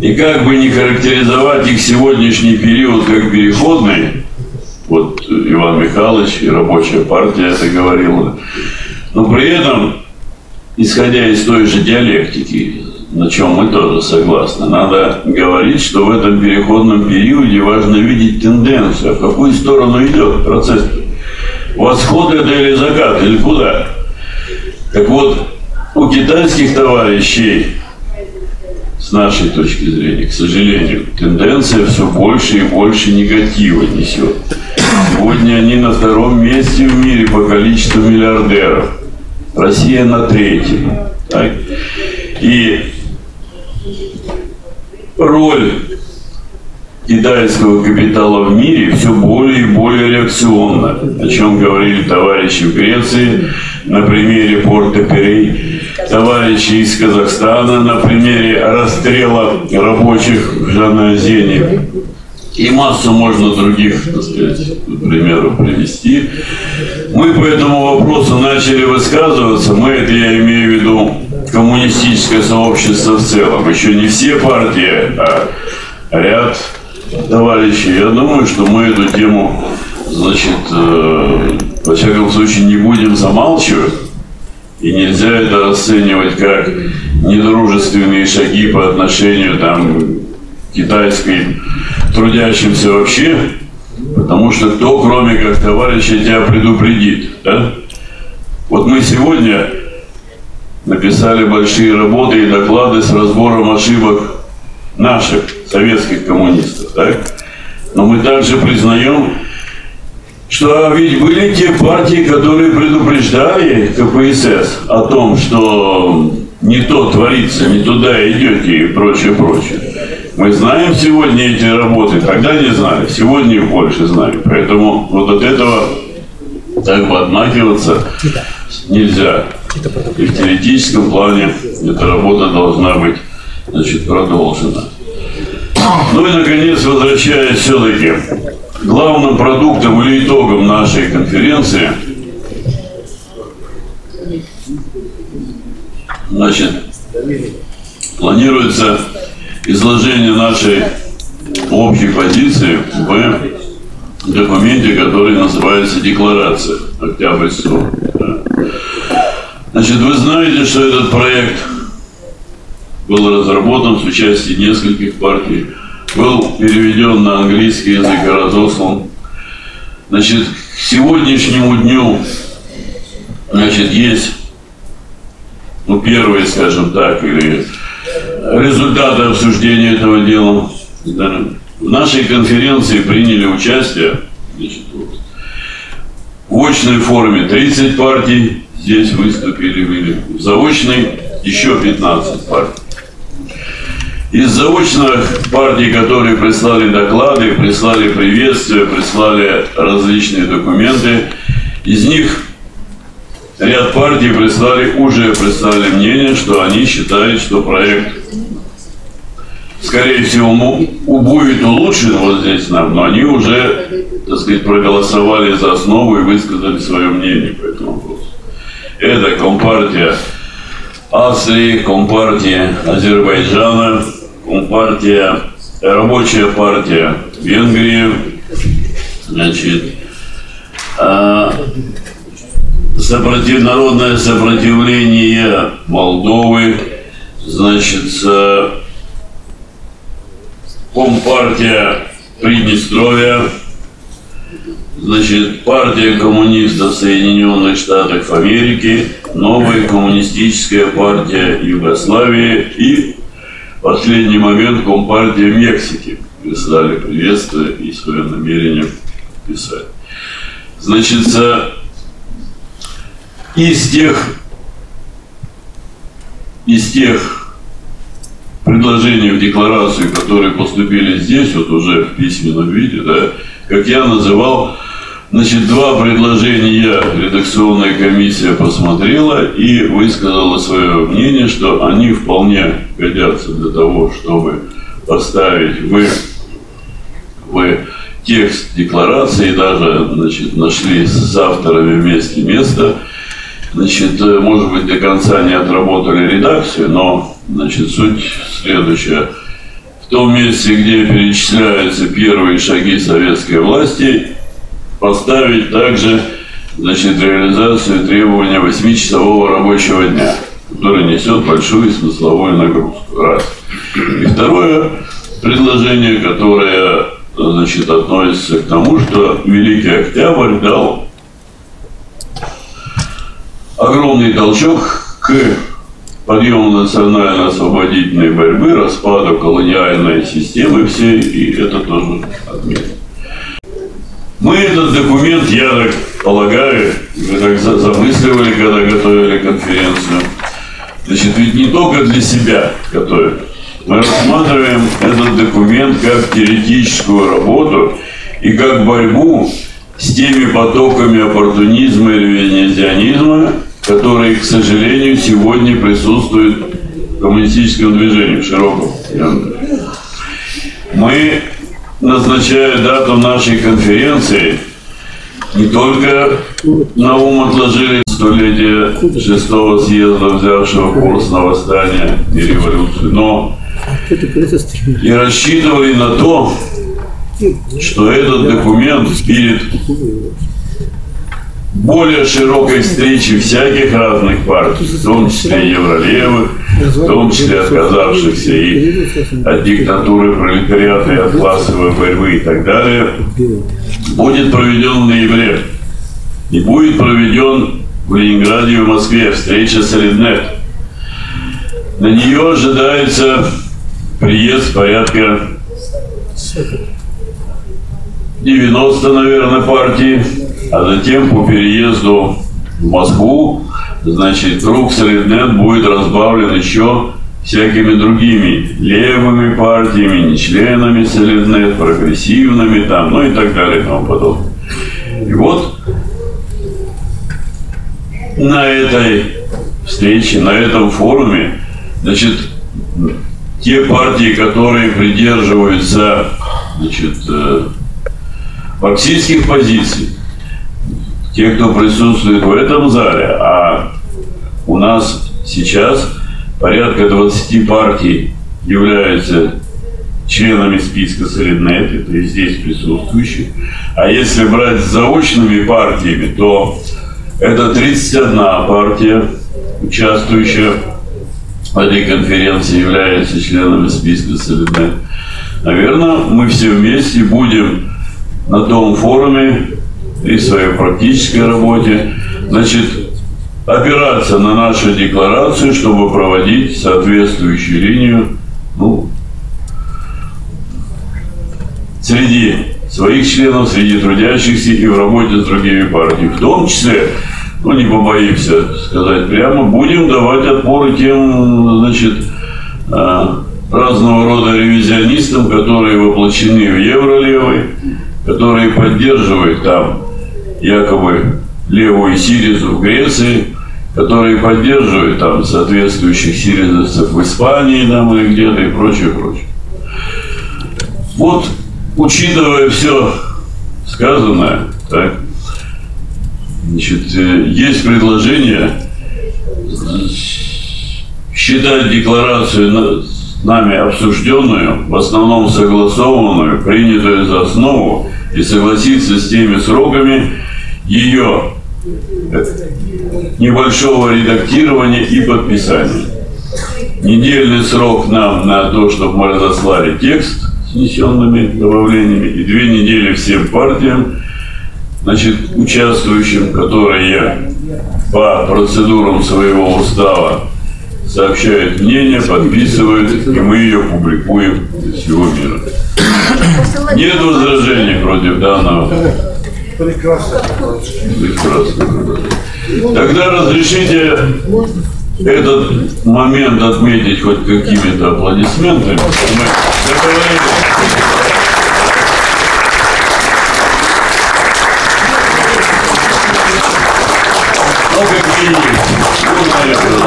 [SPEAKER 2] И как бы не характеризовать их сегодняшний период как переходный, вот Иван Михайлович и рабочая партия это говорила, но при этом, исходя из той же диалектики, на чем мы тоже согласны, надо говорить, что в этом переходном периоде важно видеть тенденцию, в какую сторону идет процесс Восход это или закат, или куда? Так вот, у китайских товарищей, с нашей точки зрения, к сожалению, тенденция все больше и больше негатива несет. Сегодня они на втором месте в мире по количеству миллиардеров. Россия на третьем. Так? И роль китайского капитала в мире все более и более реакционна, о чем говорили товарищи в Греции на примере порта Перей, товарищи из Казахстана на примере расстрела рабочих в Жаназене. И массу можно других, так сказать, примеров привести. Мы по этому вопросу начали высказываться. Мы, это я имею в виду коммунистическое сообщество в целом. Еще не все партии, а ряд товарищей. Я думаю, что мы эту тему, значит, э, во всяком случае, не будем замалчивать. И нельзя это расценивать как недружественные шаги по отношению там, к китайской трудящимся вообще, потому что кто, кроме как товарища, тебя предупредит. Да? Вот мы сегодня написали большие работы и доклады с разбором ошибок наших советских коммунистов. Так? Но мы также признаем, что ведь были те партии, которые предупреждали КПСС о том, что не то творится, не туда идете и прочее, прочее. Мы знаем сегодня эти работы, тогда не знали, сегодня их больше знаем. Поэтому вот от этого так бы отмахиваться нельзя. И в теоретическом плане эта работа должна быть значит, продолжена. Ну и, наконец, возвращаясь все-таки главным продуктом или итогом нашей конференции, значит, планируется изложение нашей общей позиции в документе, который называется «Декларация. Октябрьского». Значит, вы знаете, что этот проект был разработан с участием нескольких партий, был переведен на английский язык и разослан. Значит, к сегодняшнему дню значит, есть ну, первые, скажем так, или результаты обсуждения этого дела. В нашей конференции приняли участие значит, вот, в очной форме 30 партий здесь выступили, были. В заочной еще 15 партий. Из заочных партий, которые прислали доклады, прислали приветствия, прислали различные документы, из них ряд партий прислали, уже прислали мнение, что они считают, что проект, скорее всего, будет улучшен вот здесь нам, но они уже, так сказать, проголосовали за основу и высказали свое мнение по этому вопросу. Это Компартия Австрии, Компартия Азербайджана, Компартия, Рабочая партия Венгрии, значит, а, сопротив, народное сопротивление Молдовы, значит, Компартия Приднестровья, значит, партия коммунистов Соединенных Штатов Америки, новая коммунистическая партия Югославии и последний момент Компартия Мексики прислали приветствие и свое намерение писать. Значит, из тех, из тех предложений в декларацию, которые поступили здесь, вот уже в письменном виде, да, как я называл, Значит, два предложения редакционная комиссия посмотрела и высказала свое мнение, что они вполне годятся для того, чтобы поставить в, в текст декларации, даже значит, нашли с авторами вместе место. Значит, может быть, до конца не отработали редакцию, но значит, суть следующая. В том месте, где перечисляются первые шаги советской власти, поставить также значит, реализацию требования 8-часового рабочего дня, который несет большую смысловую нагрузку. Раз. И второе предложение, которое значит, относится к тому, что Великий Октябрь дал огромный толчок к подъему национально-освободительной борьбы, распаду колониальной системы всей, и это тоже отметим. Мы этот документ, я так полагаю, вы так замысливали, когда готовили конференцию, значит, ведь не только для себя готовят. Мы рассматриваем этот документ как теоретическую работу и как борьбу с теми потоками оппортунизма и ревизионизма, которые, к сожалению, сегодня присутствуют в коммунистическом движении в широком. Мы, назначая дату нашей конференции, не только на ум отложили столетие шестого съезда, взявшего курс на восстание и революцию, но и рассчитывали на то, что этот документ перед более широкой встречи всяких разных партий, в том числе евролевых, в том числе отказавшихся и от диктатуры пролетариата и от классовой борьбы и так далее, будет проведен в ноябре. И будет проведен в Ленинграде и в Москве встреча с Реднет. На нее ожидается приезд порядка 90, наверное, партий, а затем по переезду в Москву, значит, круг Солиднет будет разбавлен еще всякими другими левыми партиями, членами Солиднет, прогрессивными там, ну и так далее и тому подобное. И вот на этой встрече, на этом форуме, значит, те партии, которые придерживаются, значит, э, марксистских позиций, те, кто присутствует в этом зале, а у нас сейчас порядка 20 партий являются членами списка Солиднет, это и здесь присутствующие. А если брать с заочными партиями, то это 31 партия, участвующая в этой конференции, является членами списка Солиднет. Наверное, мы все вместе будем на том форуме и своей практической работе, значит, опираться на нашу декларацию, чтобы проводить соответствующую линию ну, среди своих членов, среди трудящихся и в работе с другими партиями. В том числе, ну не побоимся сказать прямо, будем давать отпор тем, значит, а, разного рода ревизионистам, которые воплощены в евролевой, которые поддерживают там якобы левую Сиризу в Греции, которые поддерживают там соответствующих сиризовцев в Испании там или где-то и прочее, прочее. Вот, учитывая все сказанное, так, значит, э, есть предложение считать декларацию нами обсужденную, в основном согласованную, принятую за основу и согласиться с теми сроками ее небольшого редактирования и подписания. Недельный срок нам на то, чтобы мы разослали текст с внесенными добавлениями, и две недели всем партиям, значит, участвующим, которые по процедурам своего устава сообщают мнение, подписывают, и мы ее публикуем для всего мира. Нет возражений против данного?
[SPEAKER 17] Прекрасно.
[SPEAKER 2] Прекрасно. Тогда разрешите этот момент отметить хоть какими-то аплодисментами. Мы Ну, какие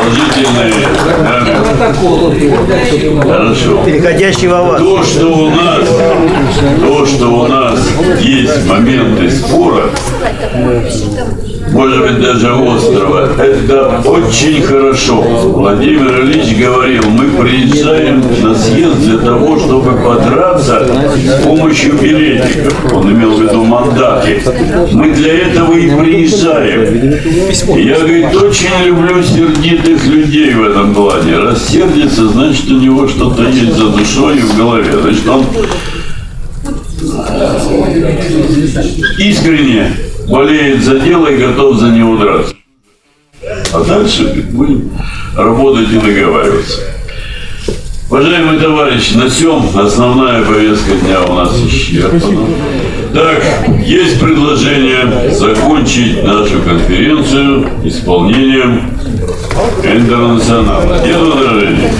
[SPEAKER 2] продолжительные Хорошо.
[SPEAKER 17] Переходящий в аванс.
[SPEAKER 2] То, что у нас, то, что у нас есть моменты спора, может быть, даже острова. Это очень хорошо. Владимир Ильич говорил, мы приезжаем на съезд для того, чтобы подраться с помощью билетиков. Он имел в виду мандаты. Мы для этого и приезжаем. Я, говорит, очень люблю сердитых людей в этом плане. Раз сердится, значит, у него что-то есть за душой и в голове. Значит, он искренне болеет за дело и готов за него драться. А дальше будем работать и договариваться. Уважаемые товарищи, на всем основная повестка дня у нас исчерпана. Так, есть предложение закончить нашу конференцию исполнением интернационала. Нет возражений?